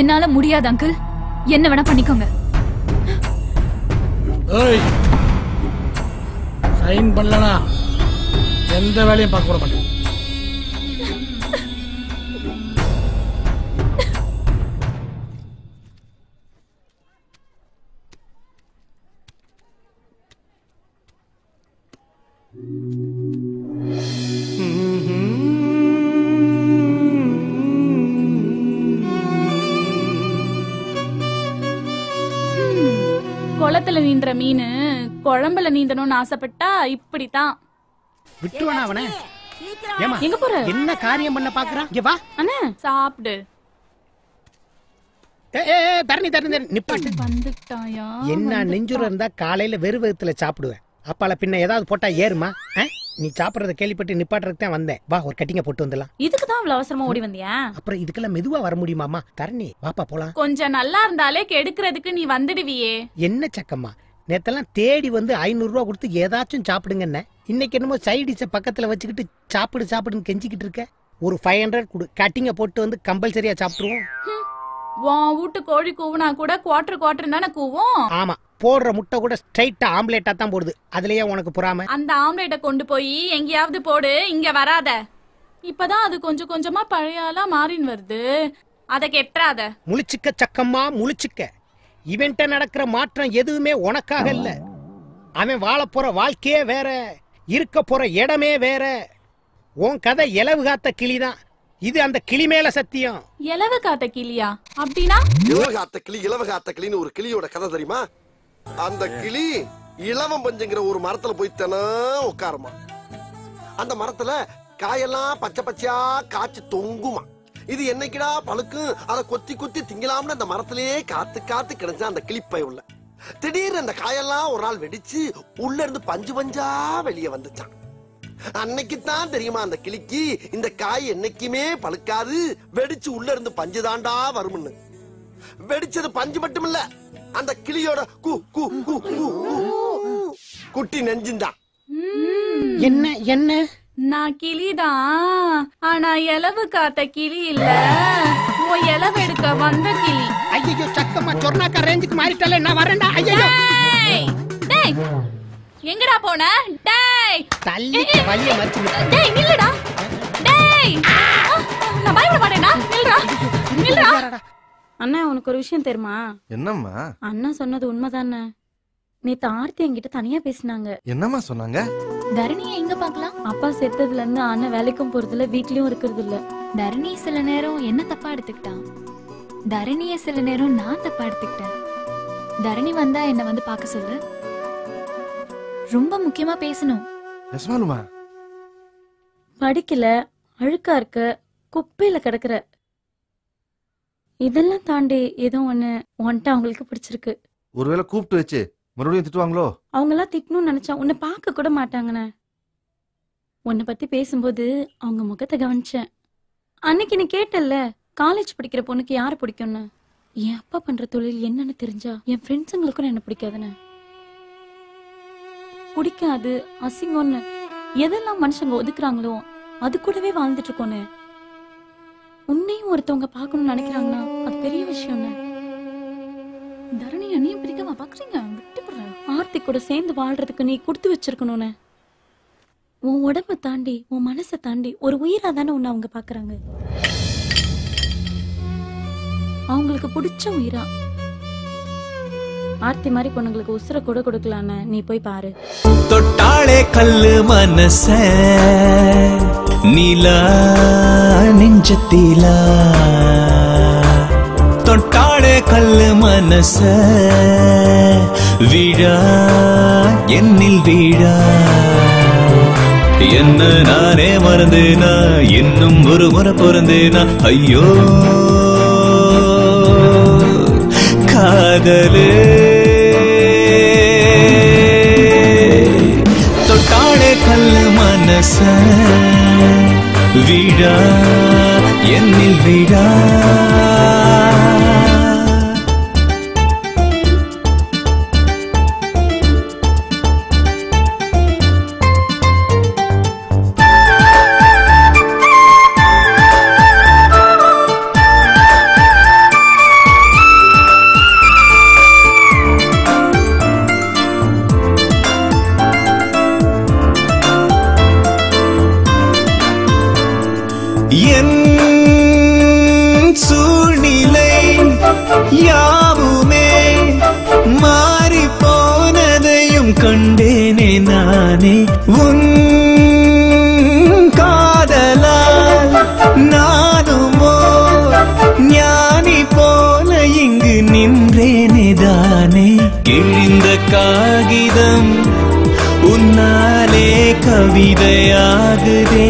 என்னால முடியாது அங்கிள் என்ன வேணா பண்ணிக்கோங்க. சைன் பண்ணலனா எந்த வேலையும் பார்க்க கூட மாட்டேன். மீன் குழம்புல நீந்தணும்னு ஆசைப்பட்டா இப்படித்தான். விட்டுவானா அவனை? ஏமா எங்க போற? என்ன காரியம் பண்ண பாக்குறான் இங்க வா. அண்ணா சாப்பிடு. ஏ, ஏ, ஏ, தரணி தரணி தரணி நிப்பாட்டு வந்துட்டாயா? என்ன நெஞ்சுரம் இருந்தா காலையில வெறு வயித்துல சாப்பிடுவேன். அப்பால பின்ன ஏதாவது போட்டா ஏறுமா? நீ சாப்பிடறத கேள்விப்பட்டு நிப்பாட்டுறதுக்கு தான் வந்தேன். வா ஒரு கட்டிங்க போட்டு வந்துடலாம். இதுக்கு தான் இவ்வளவு அவசரமா ஓடி வந்தியா? அப்புறம் இதுக்கெல்லாம் மெதுவா வர முடியுமாமா தரணி வாப்பா போலாம். கொஞ்சம் நல்லா இருந்தாலே கெடுக்கிறதுக்கு நீ வந்துடுவியே. என்ன சக்கம்மா? நேத்தெல்லாம் தேடி வந்து ஐநூறு ரூபா கொடுத்து ஏதாச்சும் சாப்பிடுங்கன்னு இன்னைக்கு என்னமோ சைடிஸை பக்கத்துல வச்சுக்கிட்டு சாப்பிடு சாப்பிடுன்னு கெஞ்சிக்கிட்டு இருக்க. ஒரு ஃபைவ் ஹண்ட்ரட் கொடு. கட்டிங்க போட்டு வந்து கம்பல்சரியா சாப்பிட்டுருவோம். உன் வீட்டு கோழி கூவுனா கூட குவாட்டர் குவாட்டர் தானே கூவும்? ஆமா. போடுற முட்டை கூட ஸ்ட்ரைட்டா ஆம்லேட்டா தான் போடுது. அதுலயே உனக்கு புறாம. அந்த ஆம்லேட்டை கொண்டு போய் எங்கேயாவது போடு இங்க வராத. இப்பதான் அது கொஞ்சம் கொஞ்சமா பழைய ஆளா மாறின்னு வருது. அத கெட்டுறாத. முழிச்சுக்க சக்கம்மா முழிச்சுக்க. இவன்ட்ட நடக்கிற மாற்றம் எதுவுமே உனக்காக இல்ல. அவன் வாழ போற வாழ்க்கையே வேற இருக்க போற இடமே வேற. உன் கதை இலவு காத்த கிளிதான் இது அந்த கிளி மேல சத்தியம். இலவு காத்த கிளியா? அப்படின்னா? இலவகாத்த கிளி இலவகாத்த கிளின்னு ஒரு கிளியோட கதை தெரியுமா? அந்த கிளி இளவம் பஞ்சுங்கிற ஒரு மரத்துல போய் தினம் உட்காருமா. அந்த மரத்துல காயெல்லாம் பச்சை பச்சையா காய்ச்சி தொங்குமா. இது என்னைக்குடா பழுக்கும் அதை கொத்தி கொத்தி திங்கலாம்னு அந்த மரத்திலேயே காத்து காத்து கிடைச்சா அந்த கிளிப்பை உள்ள. திடீர்னு அந்த காயெல்லாம் ஒரு நாள் வெடிச்சு உள்ள இருந்து பஞ்சு பஞ்சா வெளியே வந்துச்சான். அன்னைக்கு தான் தெரியுமா அந்த கிளிக்கு இந்த காய் என்னைக்குமே பழுக்காது வெடிச்சு உள்ள இருந்து பஞ்சு தாண்டா வரும்னு. வெடிச்சது பஞ்சு மட்டும் இல்ல அந்த கிளியோட கு கு கு. குட்டி நெஞ்சுந்தான். என்ன என்ன? நான் கிளிதான். ஆனா இலவு காத்த கிளி இல்ல. உன் இலவு எடுக்க வந்த கிளி. ஐயோ சக்கம்மா சொர்ணாக்கா ரேஞ்சுக்கு மாறிட்டாலே நான் வரேன்டா. ஐயோ டேய், டேய் எங்கடா போன? டேய். தள்ளி வலிய மறிச்சு டேய் நில்லுடா. டேய். நான் பயப்பட மாட்டேன்டா. நில்றா நில்றா அண்ணா உனக்கு ஒரு விஷயம் தெரியுமா? என்னம்மா? அண்ணா சொன்னது உண்மைதானே? நேத்து ஆர்த்தி என்கிட்ட தனியா பேசினாங்க. என்னம்மா சொன்னாங்க? தரணியை எங்க பார்க்கலாம்? அப்பா செத்ததுல இருந்து அண்ணன் வேலைக்கும் போறது இல்ல வீட்லயும் இருக்கிறது இல்ல தரணி சில நேரம் என்ன தப்பா எடுத்துக்கிட்டான் தரணிய சில நேரம் நான் தப்பா எடுத்துக்கிட்டேன். தரணி வந்தா என்ன வந்து பார்க்க சொல்லு? ரொம்ப முக்கியமா பேசணும். நெசமாலுமா படிக்கல அழுக்கா இருக்க குப்பையில கிடக்குற. இதெல்லாம் தாண்டி ஏதோ ஒண்ணு உன்ட்ட அவங்களுக்கு பிடிச்சிருக்கு. ஒருவேளை கூப்பிட்டு வச்சு மறுபடியும் திட்டுவாங்களோ? அவங்க எல்லாம் திட்டணும்னு நினைச்சா உன்னை பார்க்க கூட மாட்டாங்கண்ணே. உன்னை பத்தி பேசும்போது அவங்க முகத்தை கவனிச்சேன். அன்னைக்கு நீ கேட்டல்ல காலேஜ் படிக்கிற பொண்ணுக்கு யாரை பிடிக்கும்னு? என் அப்பா பண்ற தொழில் என்னன்னு தெரிஞ்சா என் ஃப்ரெண்ட்ஸுங்களுக்கும் என்ன பிடிக்காதுண்ணே. பிடிக்காது அசிங்கம்னு. எதெல்லாம் மனுஷங்க ஒதுக்குறாங்களோ அது கூடவே வாழ்ந்துட்டு இருக்கோன்னு உன்னையும் ஒருத்தவங்க பார்க்கணும்னு நினைக்கிறாங்கன்னா அது பெரிய விஷயம்னு தரணி அண்ணியும் பிடிக்கவா பாக்குறீங்க கூட சேர்ந்து வாழ்றதுக்கு நீ கொடுத்து வச்சிருக்கணும்னு. உன் உடம்ப தாண்டி உன் மனசை தாண்டி ஒரு உயிரா தானே உன்னை அவங்க பாக்குறாங்க. அவங்களுக்கு பிடிச்ச உயிரா? ஆர்த்தி மாதிரி பொண்ணுங்களுக்கு உசுர கூட கொடுக்கலான்னு நீ போய் பாரு. தொட்டாளே கல்லு மனச நீலா நெஞ்சத்திலா. தொட்டாளே மனச விழா என்னில் வீழா. என்ன நானே மறந்தேனா இன்னும் ஒரு முறை பிறந்தேனா ஐயோ. காதலே. தொட்டாளே கல்லு மனச விழா என்னில் விழா. கவிதையாகுதே.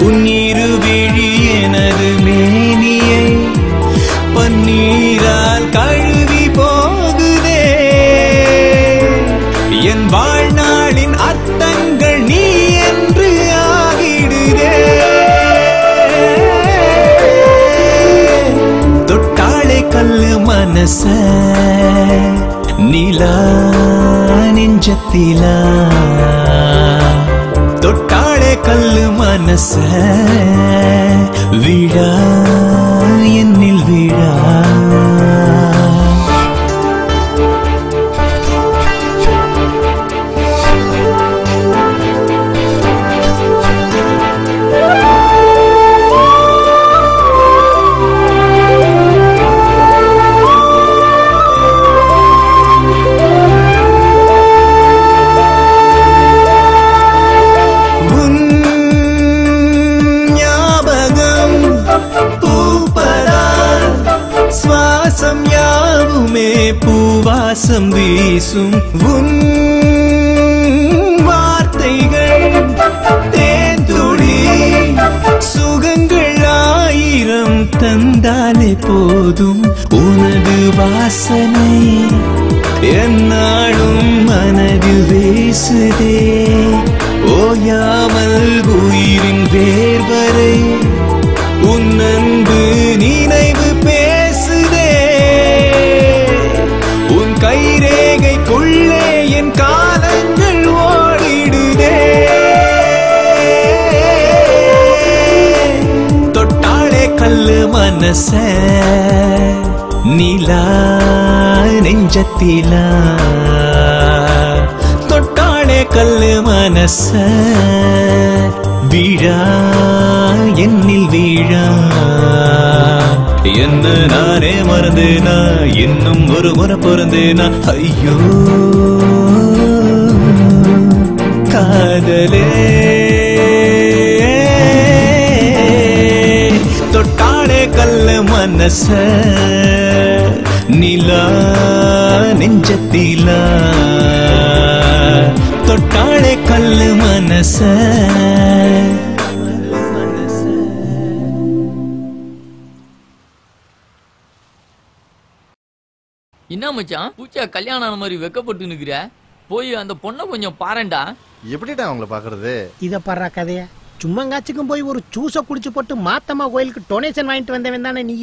உன் இருவிழி எனது மேனியை பன்னீரால் கழுவி போகுதே. என் வாழ்நாளின் அர்த்தங்கள் நீ என்று ஆகிடுதே. தொட்டாளை கல்லு மனச நிலா நெஞ்சத்திலா. கல்லு மனச விழா என்னில் விழா. பூவாசம் வீசும் உன் வார்த்தைகள் தேந்துடி சுகங்கள் ஆயிரம் தந்தாலே போதும். உனது வாசனை என்னாலும் மனதில் வீசுதே. ஓயாமல் உயிரின் வேர்வரை மனச நிலா நெஞ்சத்திலா. தொட்டாளே கல்லு மனச வீழா என்னில் வீழா. என்ன நானே மறந்தேனா? இன்னும் ஒரு முறை பிறந்தேனா ஐயோ காதலே. தொட்டாளே கல்லு மனச. நிலா நெஞ்சத்திலா. தொட்டாளே கல்லு மனச. என்ன மச்சான்? பூச்சா கல்யாணம் ஆன மாதிரி வெக்கப்பட்டு நிக்கிற? போய் அந்த பொண்ணை கொஞ்சம் பாருடா எப்படிடா அவங்கள பாக்குறது? இத பாடுறா கதைய. சும்மாங்காச்சுக்கும் போய் ஒரு ஜூஸ குடிச்சு போட்டு மாத்தம்மா கோயிலுக்கு டொனேஷன் வாங்கிட்டு வந்தவன் தானே நீ?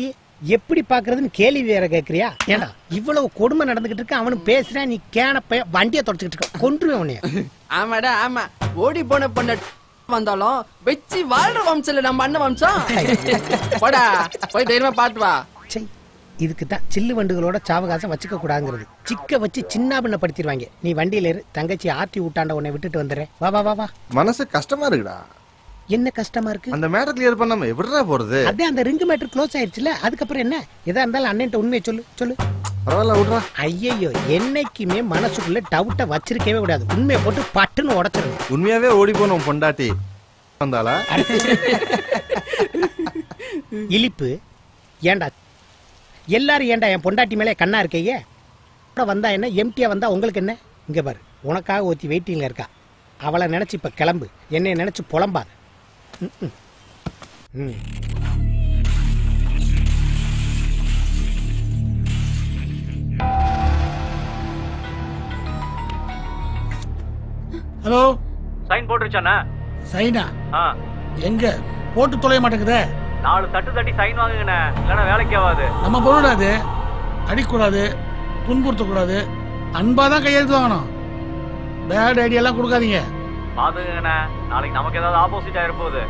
எப்படி பாக்குறதுன்னு கேள்வி வேற கேக்குறியா ஏடா இவ்வளவு கொடுமை நடந்துகிட்டு இருக்கு அவனு பேசுறான் நீ கேன பைய வண்டியை தொடச்சுக்கிட்டு இருக்க. கொன்றுவேன் உன்னைய ஆமாடா ஆமா. ஓடி போன பொண்ண வந்தாலும் வச்சு வாழ்ற வம்சம் நம்ம அண்ணன் வம்சம். போடா போய் தைரியமா பாத்து வா. இதுக்கு தான் சில்லு வண்டுகளோட சாவகாசம் வச்சுக்க கூடாதுங்கிறது. சிக்க வச்சு சின்ன பின்னப்படுத்திடுவாங்க நீ வண்டியில இரு தங்கச்சி ஆர்த்தி விட்டாண்ட உன்னை விட்டுட்டு வந்துடுறேன். வா வா வா வா. மனசு கஷ்டமா இருக்குடா. என்ன கஷ்டமா இருக்கு? அந்த மேட்டர் கிளியர் பண்ணாம எப்படிடா போறது? அதே அந்த ரிங்கு மேட்டர் க்ளோஸ் ஆயிடுச்சுல அதுக்கப்புறம் என்ன? எதா இருந்தாலும் அண்ணன்ட்ட உண்மையை சொல்லு சொல்லு. பரவாயில்ல விட்றா. ஐயையோ என்னைக்குமே மனசுக்குள்ள டவுட்டை வச்சிருக்கவே கூடாது. உண்மையை போட்டு பட்டுன்னு உடச்சிருங்க உண்மையாவே ஓடி போனோம் பொண்டாட்டி. வந்தாளா? இழிப்பு. ஏண்டா? எல்லாரும் ஏண்டா என் பொண்டாட்டி மேலே கண்ணா இருக்கையே வந்தா என்ன? எம்டியா வந்தா உங்களுக்கு என்ன? இங்க பாரு உனக்காக ஒருத்தி வெயிட்டிங்ல இருக்கா. அவளை நினைச்சு இப்ப கிளம்பு. என்னைய நினைச்சு புலம்பாத. ஹலோ? சைன் போட்டுருச்சானே சைனா? ஆ. எங்க? போட்டு தொலைய மாட்டேங்குதே. நாலு தட்டு தட்டி சைன் வாங்குங்கண்ணே. இல்லைன்னா வேலைக்கு ஆகாது. நம்ம பொருளாது அடிக்கூடாது துன்புறுத்தக்கூடாது. அன்பா தான் கையெழுத்து வாங்கணும். பேட் ஐடியாலாம் கொடுக்காதீங்க. பாத்துக்கண்ணே நாளைக்கு நமக்கு ஏதாவது ஆப்போசிட் ஆயிருப்போகுது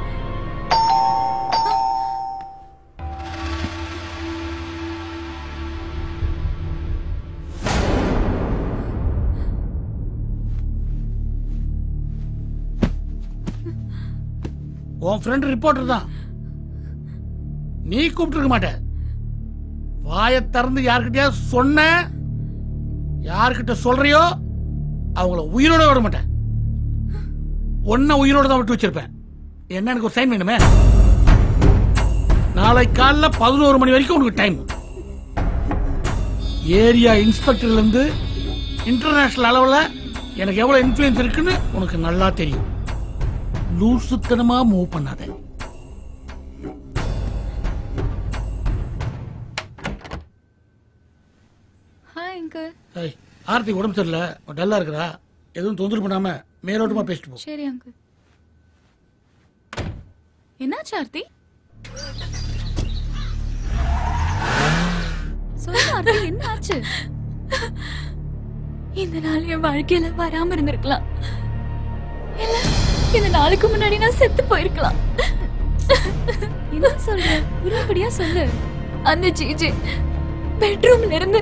உன் ஃப்ரெண்ட் ரிப்போர்ட்டர் தான். நீ கூப்பிட்டுருக்க மாட்ட. வாயை திறந்து யார்கிட்டயா சொன்ன யார்கிட்ட சொல்றியோ அவங்கள உயிரோட விட மாட்டேன் ஒன்ன உயிரோட தான் விட்டு வச்சிருப்பேன். என்ன எனக்கு ஒரு சைன் வேணுமே? நாளை காலைல பதினோரு மணி வரைக்கும் உனக்கு டைம் ஏரியா இன்ஸ்பெக்டர்ல இருந்து இன்டர்நேஷனல் அளவுல எனக்கு எவ்வளவு இன்ஃபுளுன்ஸ் இருக்குன்னு உனக்கு நல்லா தெரியும். லூசுத்தனமா மூவ் பண்ணாத. ஹாய் ஆர்த்தி உடம்பு சரியில்லை டல்லா இருக்கிறா எதுவும் தொந்தரவு பண்ணாம மேலோட்டமா பேசிட்டு போ. சரி அங்கிள் என்னாச்சு சார்த்தி? சொல்லு என்ன ஆச்சு? இந்த நாள் என் வாழ்க்கையில வராம இருந்திருக்கலாம். இல்ல இந்த நாளுக்கு முன்னாடி நான் செத்து போயிருக்கலாம். என்ன சொல்ற? உருப்படியா சொல்லு. அந்த ஜிஜி பெட்ரூம்ல இருந்து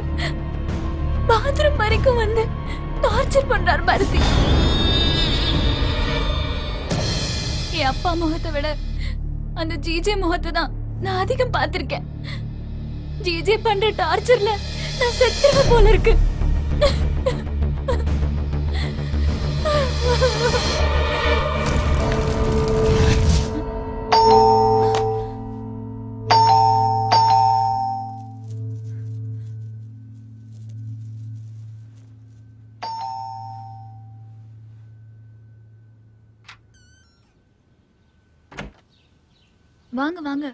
பாத்ரூம் வரைக்கும் வந்து டார்ச்சர் பண்றார் பாரதி. என் அப்பா முகத்தை விட அந்த ஜிஜே முகத்தை தான் நான் அதிகம் பார்த்திருக்கேன். ஜிஜே பண்ற டார்ச்சர்ல நான் செத்துருவ போல இருக்கு. வாங்க வாங்க.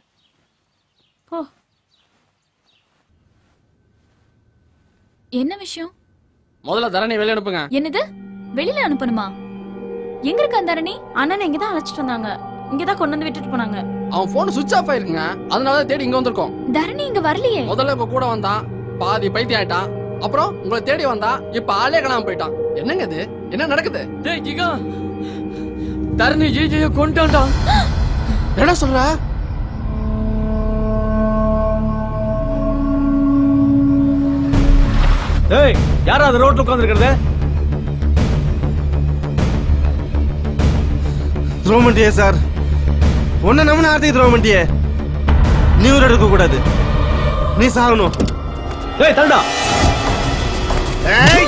போ. என்ன விஷயம்? முதல்ல தரணி வெளிய அனுப்புங்க. என்னது? வெளியில அனுப்பணுமா? எங்க இருக்க அந்த அரணி அண்ணன் இங்க தான் அழைச்சிட்டு வந்தாங்க. இங்க தான் கொண்டு வந்து விட்டுட்டு போனாங்க. அவன் போன் சுவிட்ச் ஆஃப் ஆயிருக்குங்க. அதனால தான் தேடி இங்க வந்திருக்கோம். தரணி இங்க வரலையே. முதல்ல உங்க கூட வந்தான். பாதி பைத்தியம் ஆயிட்டான் அப்புறம் உங்களை தேடி வந்தான் இப்ப ஆளே காணாம போயிட்டான். என்னங்க இது? என்ன நடக்குது? டேய் ஜிகா தரணி ஜிஜிய கொண்டாண்டா என்ன சொல்ற? ஏய் யாரா அது ரோட்ல உட்கார்ந்திருக்கிறது? துரோமண்டியே சார். ஒன்ன நம்ம ஆர்த்தி துரோமண்டியே. நீ ஒரு எடுக்க கூடாது நீ சாகணும். ஏய்! தண்டா ஏய்!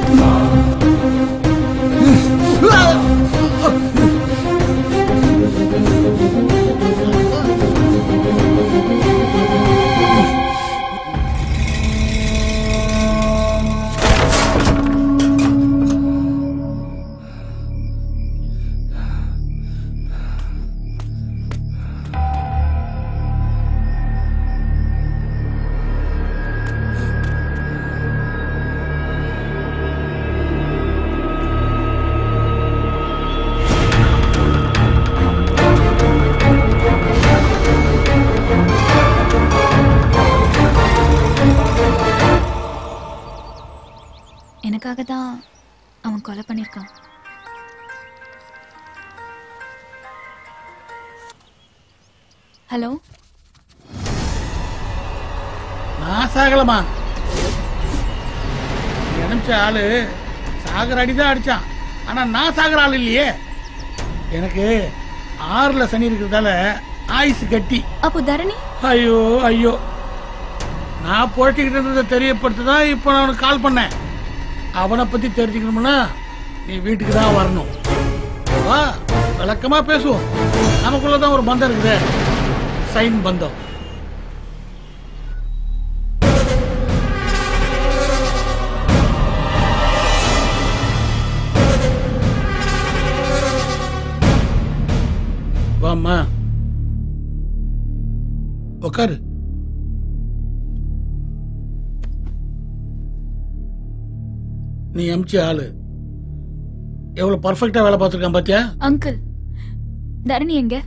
ஆளு. சாகர அடிதான் அடிச்சான். ஆனா நான் சாகர ஆள் இல்லையே. எனக்கு ஆறுல சனி இருக்கிறதால ஆயுசு கட்டி. அப்போ தரணி? ஐயோ ஐயோ. நான் போட்டிக்கிட்டு இருந்ததை தெரியப்படுத்த தான் இப்போ நான் உனக்கு கால் பண்ணேன். அவனை பத்தி தெரிஞ்சுக்கணும்னா நீ வீட்டுக்கு தான் வரணும். வா விளக்கமா பேசுவோம். நமக்குள்ளதான் ஒரு பந்தம் இருக்குதே. சைன் பந்தம். நீ எம்சி ஆளு. எவ்வளவு பர்ஃபெக்டா வேலை பார்த்திருக்கான் பாத்தியா? அங்கிள் தரணி எங்க?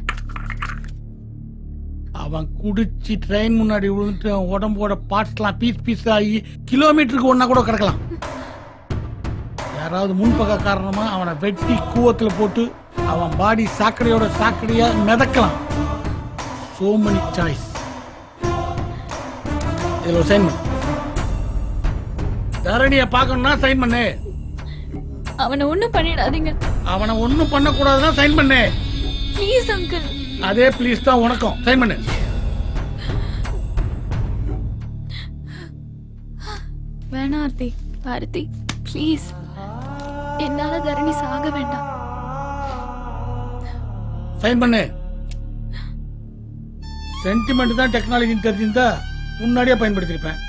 அவன் குடிச்சு ட்ரெயின் முன்னாடி விழுந்துட்டு உடம்போட பார்ட்ஸ்லாம் பீஸ் பீஸ் ஆகி கிலோமீட்டருக்கு ஒன்னா கூட கிடக்கலாம். யாராவது முன்பக்க காரணமா அவனை வெட்டி கூவத்துல போட்டு அவன் பாடி சாக்கடையோட சாக்கடையா மிதக்கலாம். சோ many சாய்ஸ் இதுல சைன் பண்ணு. தரணிய பார்க்கணும்னா சைன் பண்ணு. அவனை ஒண்ணும் பண்ணிடாதீங்க. அவனை ஒண்ணும் பண்ணக்கூடாதுன்னா சைன் பண்ணு. ப்ளீஸ் அங்கிள் அதே ப்ளீஸ் தான் உனக்கும். சைன் பண்ணு. வேணாம் ஆர்த்தி. ஆர்த்தி ப்ளீஸ் என்னால தரணி சாக வேண்டாம். சைன் பண்ணு. சென்டிமெண்ட் தான் டெக்னாலஜின்னு தெரிஞ்சிருந்தா முன்னாடியே பயன்படுத்திருப்பேன்.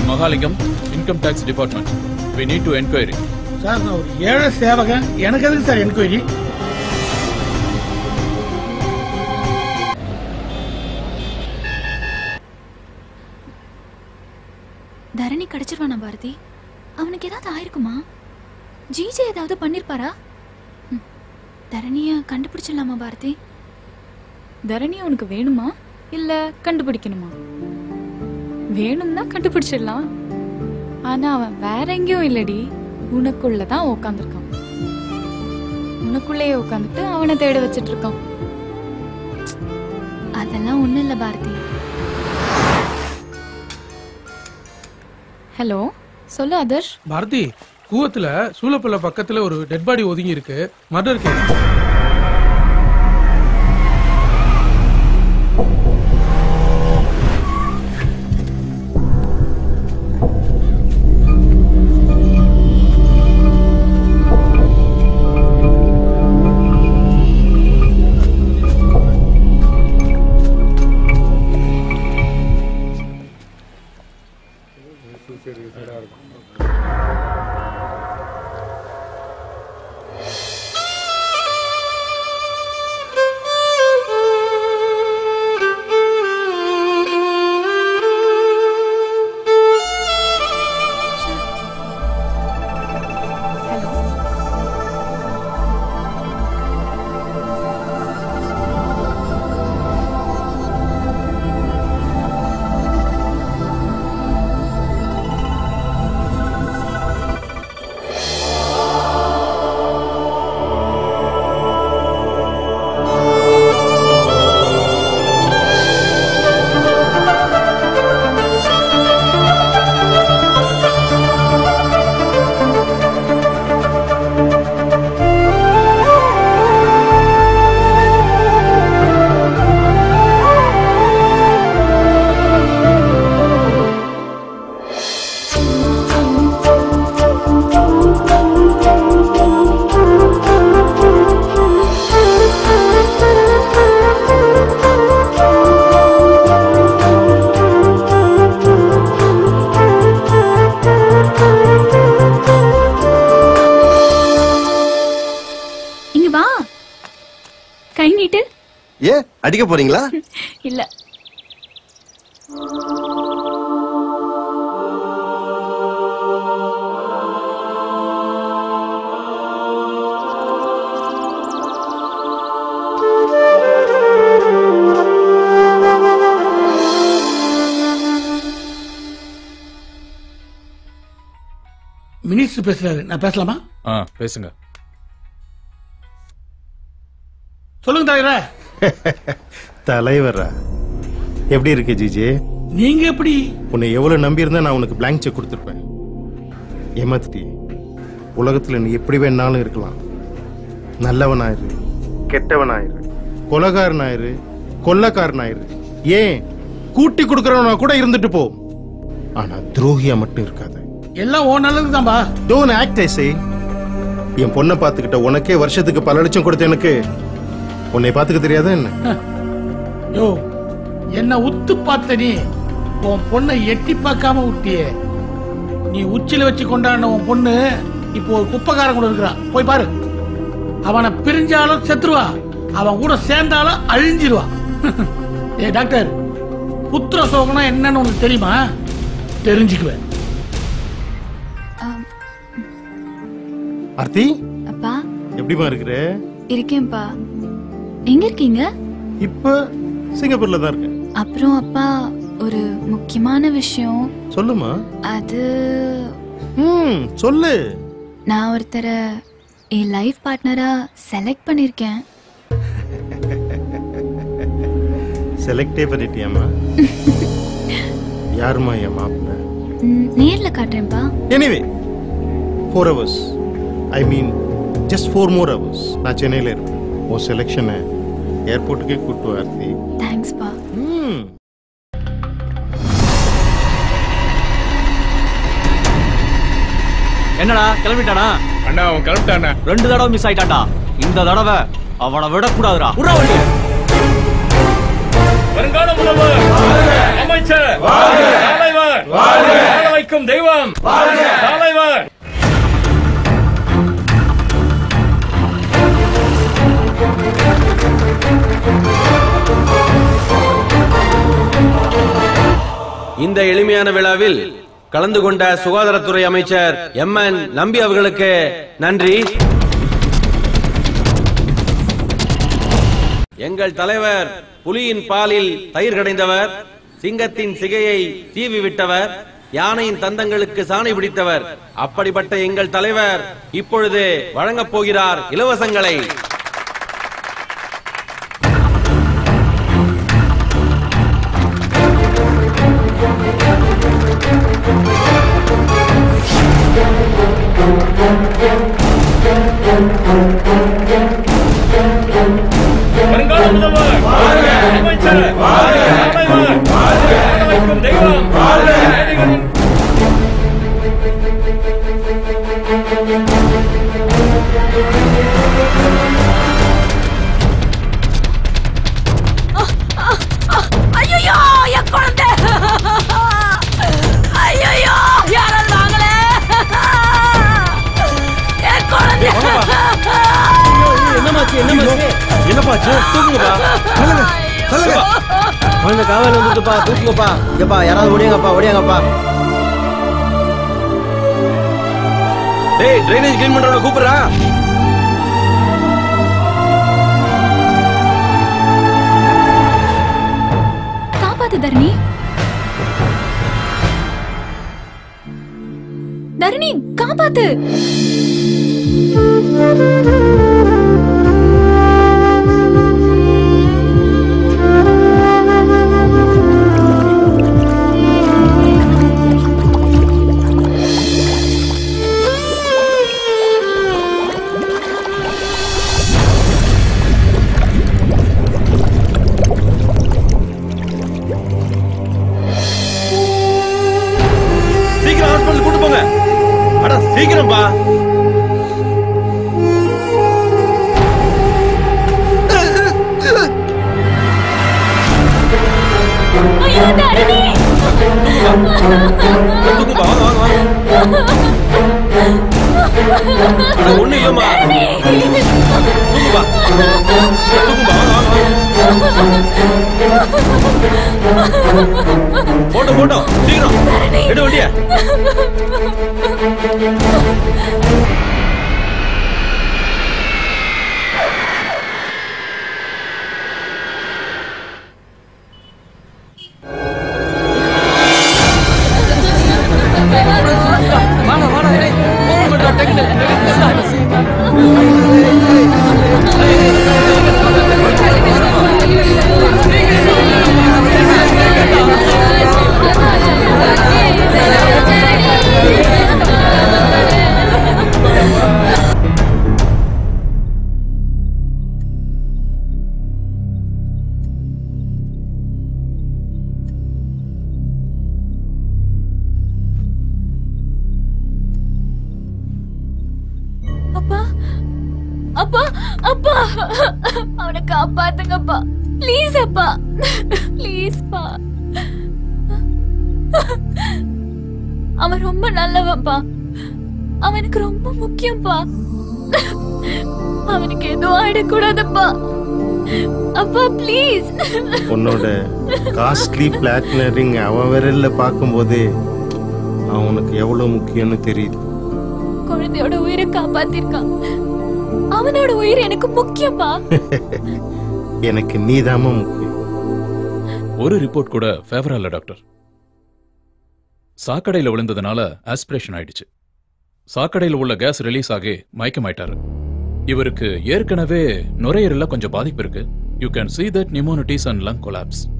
I Mahalingam income tax department we need to enquiry sir நான் ஒரு ஏழை சேவகன் எனக்கு எதுக்கு சார் என்கொயரி தரணி கிடைச்சிருவானா பாரதி? அவனுக்கு ஏதாவது ஆயிருக்குமா? ஜிஜே ஏதாவது பண்ணிருப்பாரா? தரணிய கண்டுபிடிச்சிடலாமா பாரதி? தரணி உனக்கு வேணுமா? இல்ல கண்டுபிடிக்கணுமா? வேணும்னா கண்டுபிடிச்சிடலாம். ஆனா அவன் வேற எங்கேயும் இல்லடி. உனக்குள்ளதான் உட்காந்துருக்கான் உனக்குள்ளேயே உட்காந்துட்டு அவனை தேட வச்சிட்டு இருக்கான் அதெல்லாம் ஒண்ணும் இல்ல பாரதி. ஹலோ சொல்லு அதர்ஷ் பாரதி கூவத்துல சூளப்பள்ள பக்கத்துல ஒரு டெட் பாடி ஒதுங்கி இருக்கு மர்டர் கேஸ். அடிக்க போறீங்களா? இல்ல. மினிஸ்டர் பேசுறாரு. நான் பேசலாமா? ஆ பேசுங்க. சொல்லுங்க தலைவரே. தலைவரா. எப்படி இருக்கு ஜிஜே? நீங்க எப்படி? உன்னை எவ்வளவு நம்பி இருந்தா நான் உனக்கு blank செக் கொடுத்துருப்பேன். ஏமாத்திட்டி உலகத்துல நீ எப்படி வேணாலும் இருக்கலாம். நல்லவனாயிரு கெட்டவனாயிரு கொலகாரனாயிரு கொள்ளக்காரனாயிரு. ஏன்? கூட்டி கொடுக்கறவனா கூட இருந்துட்டு போ. ஆனா துரோகியா மட்டும் இருக்காத. எல்லாம் ஓ நல்லதுதான்பா டோன் ஆக்ட் ஐ என் பொண்ணை பார்த்துக்கிட்ட உனக்கே வருஷத்துக்கு பல லட்சம் கொடுத்த எனக்கு. உன்னை பார்த்துக்க தெரியாதா என்ன? யோ என்ன உத்து பார்த்த நீ உன் பொண்ணை எட்டி பார்க்காம விட்டியே. நீ உச்சில வச்சு கொண்டாடின உன் பொண்ணு இப்போ ஒரு குப்பைக்காரன் கூட இருக்கிறான் போய் பாரு. அவனை பிரிஞ்சாலும் செத்துருவா. அவன் கூட சேர்ந்தாலும் அழிஞ்சிருவா. [LAUGHS] ஏ டாக்டர் புத்திர சோகனம் என்னன்னு உனக்கு தெரியுமா? தெரிஞ்சுக்குவேன். ஆர்த்தி? அப்பா. எப்படிமா இருக்கிற? இருக்கேன்ப்பா. எங்க இருக்கீங்க? இப்ப சிங்கப்பூர்ல தான் இருக்கேன். அப்புறம் அப்பா ஒரு முக்கியமான விஷயம். சொல்லுமா? அது ம் சொல்லு. நான் ஒருத்தரை என் லைஃப் பார்ட்னரா செலக்ட் பண்ணிருக்கேன். செலக்டே பண்ணிட்டியாமா [LAUGHS] யாருமா என் மாப்பிள்ள? நேர்ல காட்டுறேன்ப்பா. Anyway four hours I mean just four more hours நான் சென்னையில் இருப்பேன் உன் செலெக்ஷனை ஏர்போர்ட்டுக்கே கூட்டு ஆர்த்தி. தேங்க்ஸ்ப்பா ம். என்னடா கிளம்பிட்டானா? அண்ணா அவன் கிளம்பிட்டானே ரெண்டு தடவை மிஸ் ஆயிட்டான்டா. இந்த தடவை அவனை விடக்கூடாதுடா. உடா வண்டி. வருங்கால முதல்வர். அமைச்சர். தலைவர். வாழ வைக்கும் தெய்வம். தலைவர். இந்த எளிமையான விழாவில் கலந்து கொண்ட சுகாதாரத்துறை அமைச்சர் எம் என் நம்பி அவர்களுக்கு நன்றி. எங்கள் தலைவர் புலியின் பாலில் தயிர் கடைந்தவர் சிங்கத்தின் சிகையை தீவி விட்டவர் யானையின் தந்தங்களுக்கு சாணி பிடித்தவர். அப்படிப்பட்ட எங்கள் தலைவர் இப்பொழுது வழங்கப் போகிறார் இலவசங்களை. வருங்கால முதல்வர் அமைச்சர் தெய்வம் என்னப்பாச்சு தூக்குங்கப்பா சொல்லுங்க குழந்தை காவல் வந்துட்டுப்பா தூக்குங்கப்பா. ஏப்பா யாராவது ஓடியாங்கப்பா ஓடியாங்கப்பா. டேய் ட்ரைனேஜ் கிளீன் பண்றவன கூப்பிடுறா. காப்பாத்து தரணி. தரணி காப்பாத்து. போட்டோம் போட்டோம் சீக்கிரம். எடு வண்டிய. காஸ்ட்லி பிளாட்டினம் ரிங் அவன் விரல்ல பார்க்கும்போதே அவனுக்கு எவ்வளவு முக்கியம்னு தெரியுது. குழந்தையோட உயிரை காப்பாத்திருக்கான். அவனோட உயிர் எனக்கு முக்கியம்ப்பா. [LAUGHS] எனக்கு நீதாம்மா முக்கியம். ஒரு ரிப்போர்ட் கூட ஃபேவரா இல்ல டாக்டர் சாக்கடையில விழுந்ததுனால ஆஸ்பிரேஷன் ஆயிடுச்சு. சாக்கடையில உள்ள கேஸ் ரிலீஸ் ஆகி மயக்கமாயிட்டாரு. இவருக்கு ஏற்கனவே நுரையீரல்ல கொஞ்சம் பாதிப்பு இருக்கு. You can see that pneumonitis and lung collapse.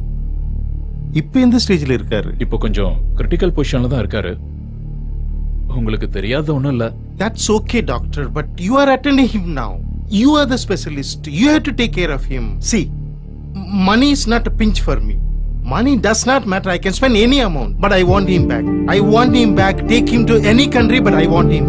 இப்போ எந்த ஸ்டேஜ்ல இருக்காரு இப்போ கொஞ்சம் கிரிட்டிக்கல் பொசிஷன்ல தான் இருக்காரு உங்களுக்கு தெரியாத ஒண்ணும் இல்ல That's okay, doctor, but you are attending him now. You are the specialist. You have to take care of him. See, m- money is not a pinch for me. Money does not matter. I can spend any amount, but I want him back. I want him back. Take him to any country, but I want him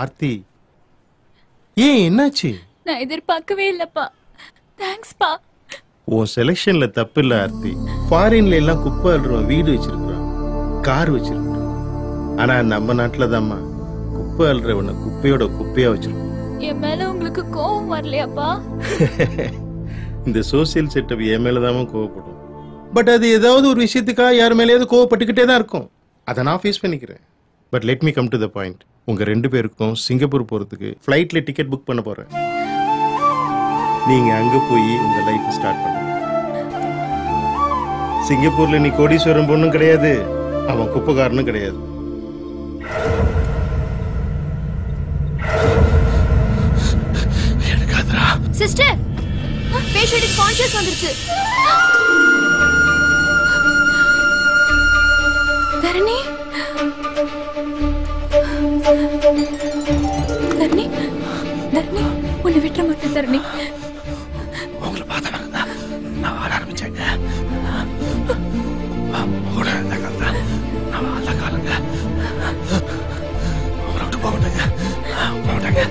Aarthi. ஏன் என்னாச்சு? நான் எதிர்பார்க்கவே இல்லப்பா. தேங்க்ஸ்ப்பா உன் செலெக்ஷன்ல தப்பு இல்ல ஆர்த்தி. ஃபாரின்ல எல்லாம் குப்பை அள்ளுறோம் வீடு வச்சிருக்கிறோம் கார் வச்சிருக்கிறோம் ஆனா நம்ம நாட்டுல தாம்மா குப்பை அள்ளுறவன குப்பையோட குப்பையா வச்சிருக்கோம். என் மேல உங்களுக்கு கோவம் வரலையாப்பா? [LAUGHS] இந்த சோசியல் செட்டப் என் மேலதாம கோவப்படும். பட் அது ஏதாவது ஒரு விஷயத்துக்காக யார் மேலேயாவது கோவப்பட்டுக்கிட்டே தான் இருக்கும். அதை நான் ஃபேஸ் பண்ணிக்கிறேன். But let me come to the point உங்க ரெண்டு பேருக்கும் சிங்கப்பூர் போறதுக்கு ஃப்ளைட்ல டிக்கெட் புக் பண்ண போறேன். நீங்க அங்க போய் உங்க லைஃப் ஸ்டார்ட் பண்ணுங்க. சிங்கப்பூர்ல நீ கோடீஸ்வரன் பொண்ணும் கிடையாது. அவன் குப்பைக்காரனும் கிடையாது. சிஸ்டர் கான்ஷியஸ் வந்துருச்சு. தரணி தரணி உன்னை விட்டுற மாட்டேன் தரணி. உங்களை பார்த்தவங்க தான் நான் வாழ ஆரம்பிச்சேங்க. கூட இருந்த காலத்தை நான் வாழ்ந்த காலங்க. அவரை விட்டு போகட்டேங்க. போகட்டேங்க.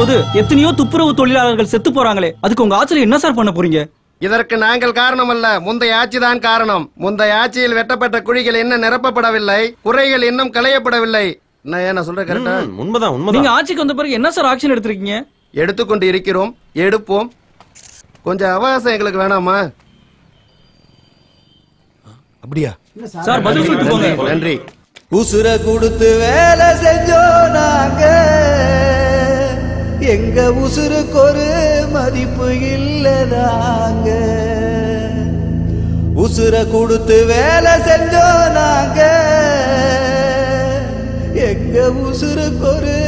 பண்ணும்போது எத்தனையோ துப்புரவு தொழிலாளர்கள் செத்து போறாங்களே. அதுக்கு உங்க ஆட்சியில என்ன சார் பண்ண போறீங்க? இதற்கு நாங்கள் காரணம் அல்ல முந்தைய ஆட்சிதான் காரணம். முந்தைய ஆட்சியில் வெட்டப்பட்ட குழிகள் இன்னும் நிரப்பப்படவில்லை. குறைகள் இன்னும் களையப்படவில்லை. நான் ஏன் நான் சொல்றேன் கரெக்டா உண்மைதான் நீங்க ஆட்சிக்கு வந்த பிறகு என்ன சார் ஆக்ஷன் எடுத்திருக்கீங்க? எடுத்துக்கொண்டு இருக்கிறோம். எடுப்போம். கொஞ்சம் அவகாசம் எங்களுக்கு வேணாமா? அப்படியா? சார் பதில் சொல்லிட்டு போங்க. நன்றி. உசுர கொடுத்து வேலை செஞ்சோம் நாங்க. எங்க உசுருக்கு ஒரு மதிப்பு இல்லதாங்க. உசுர கொடுத்து வேலை செஞ்சோம் நாங்க. எங்க உசுருக்கு ஒரு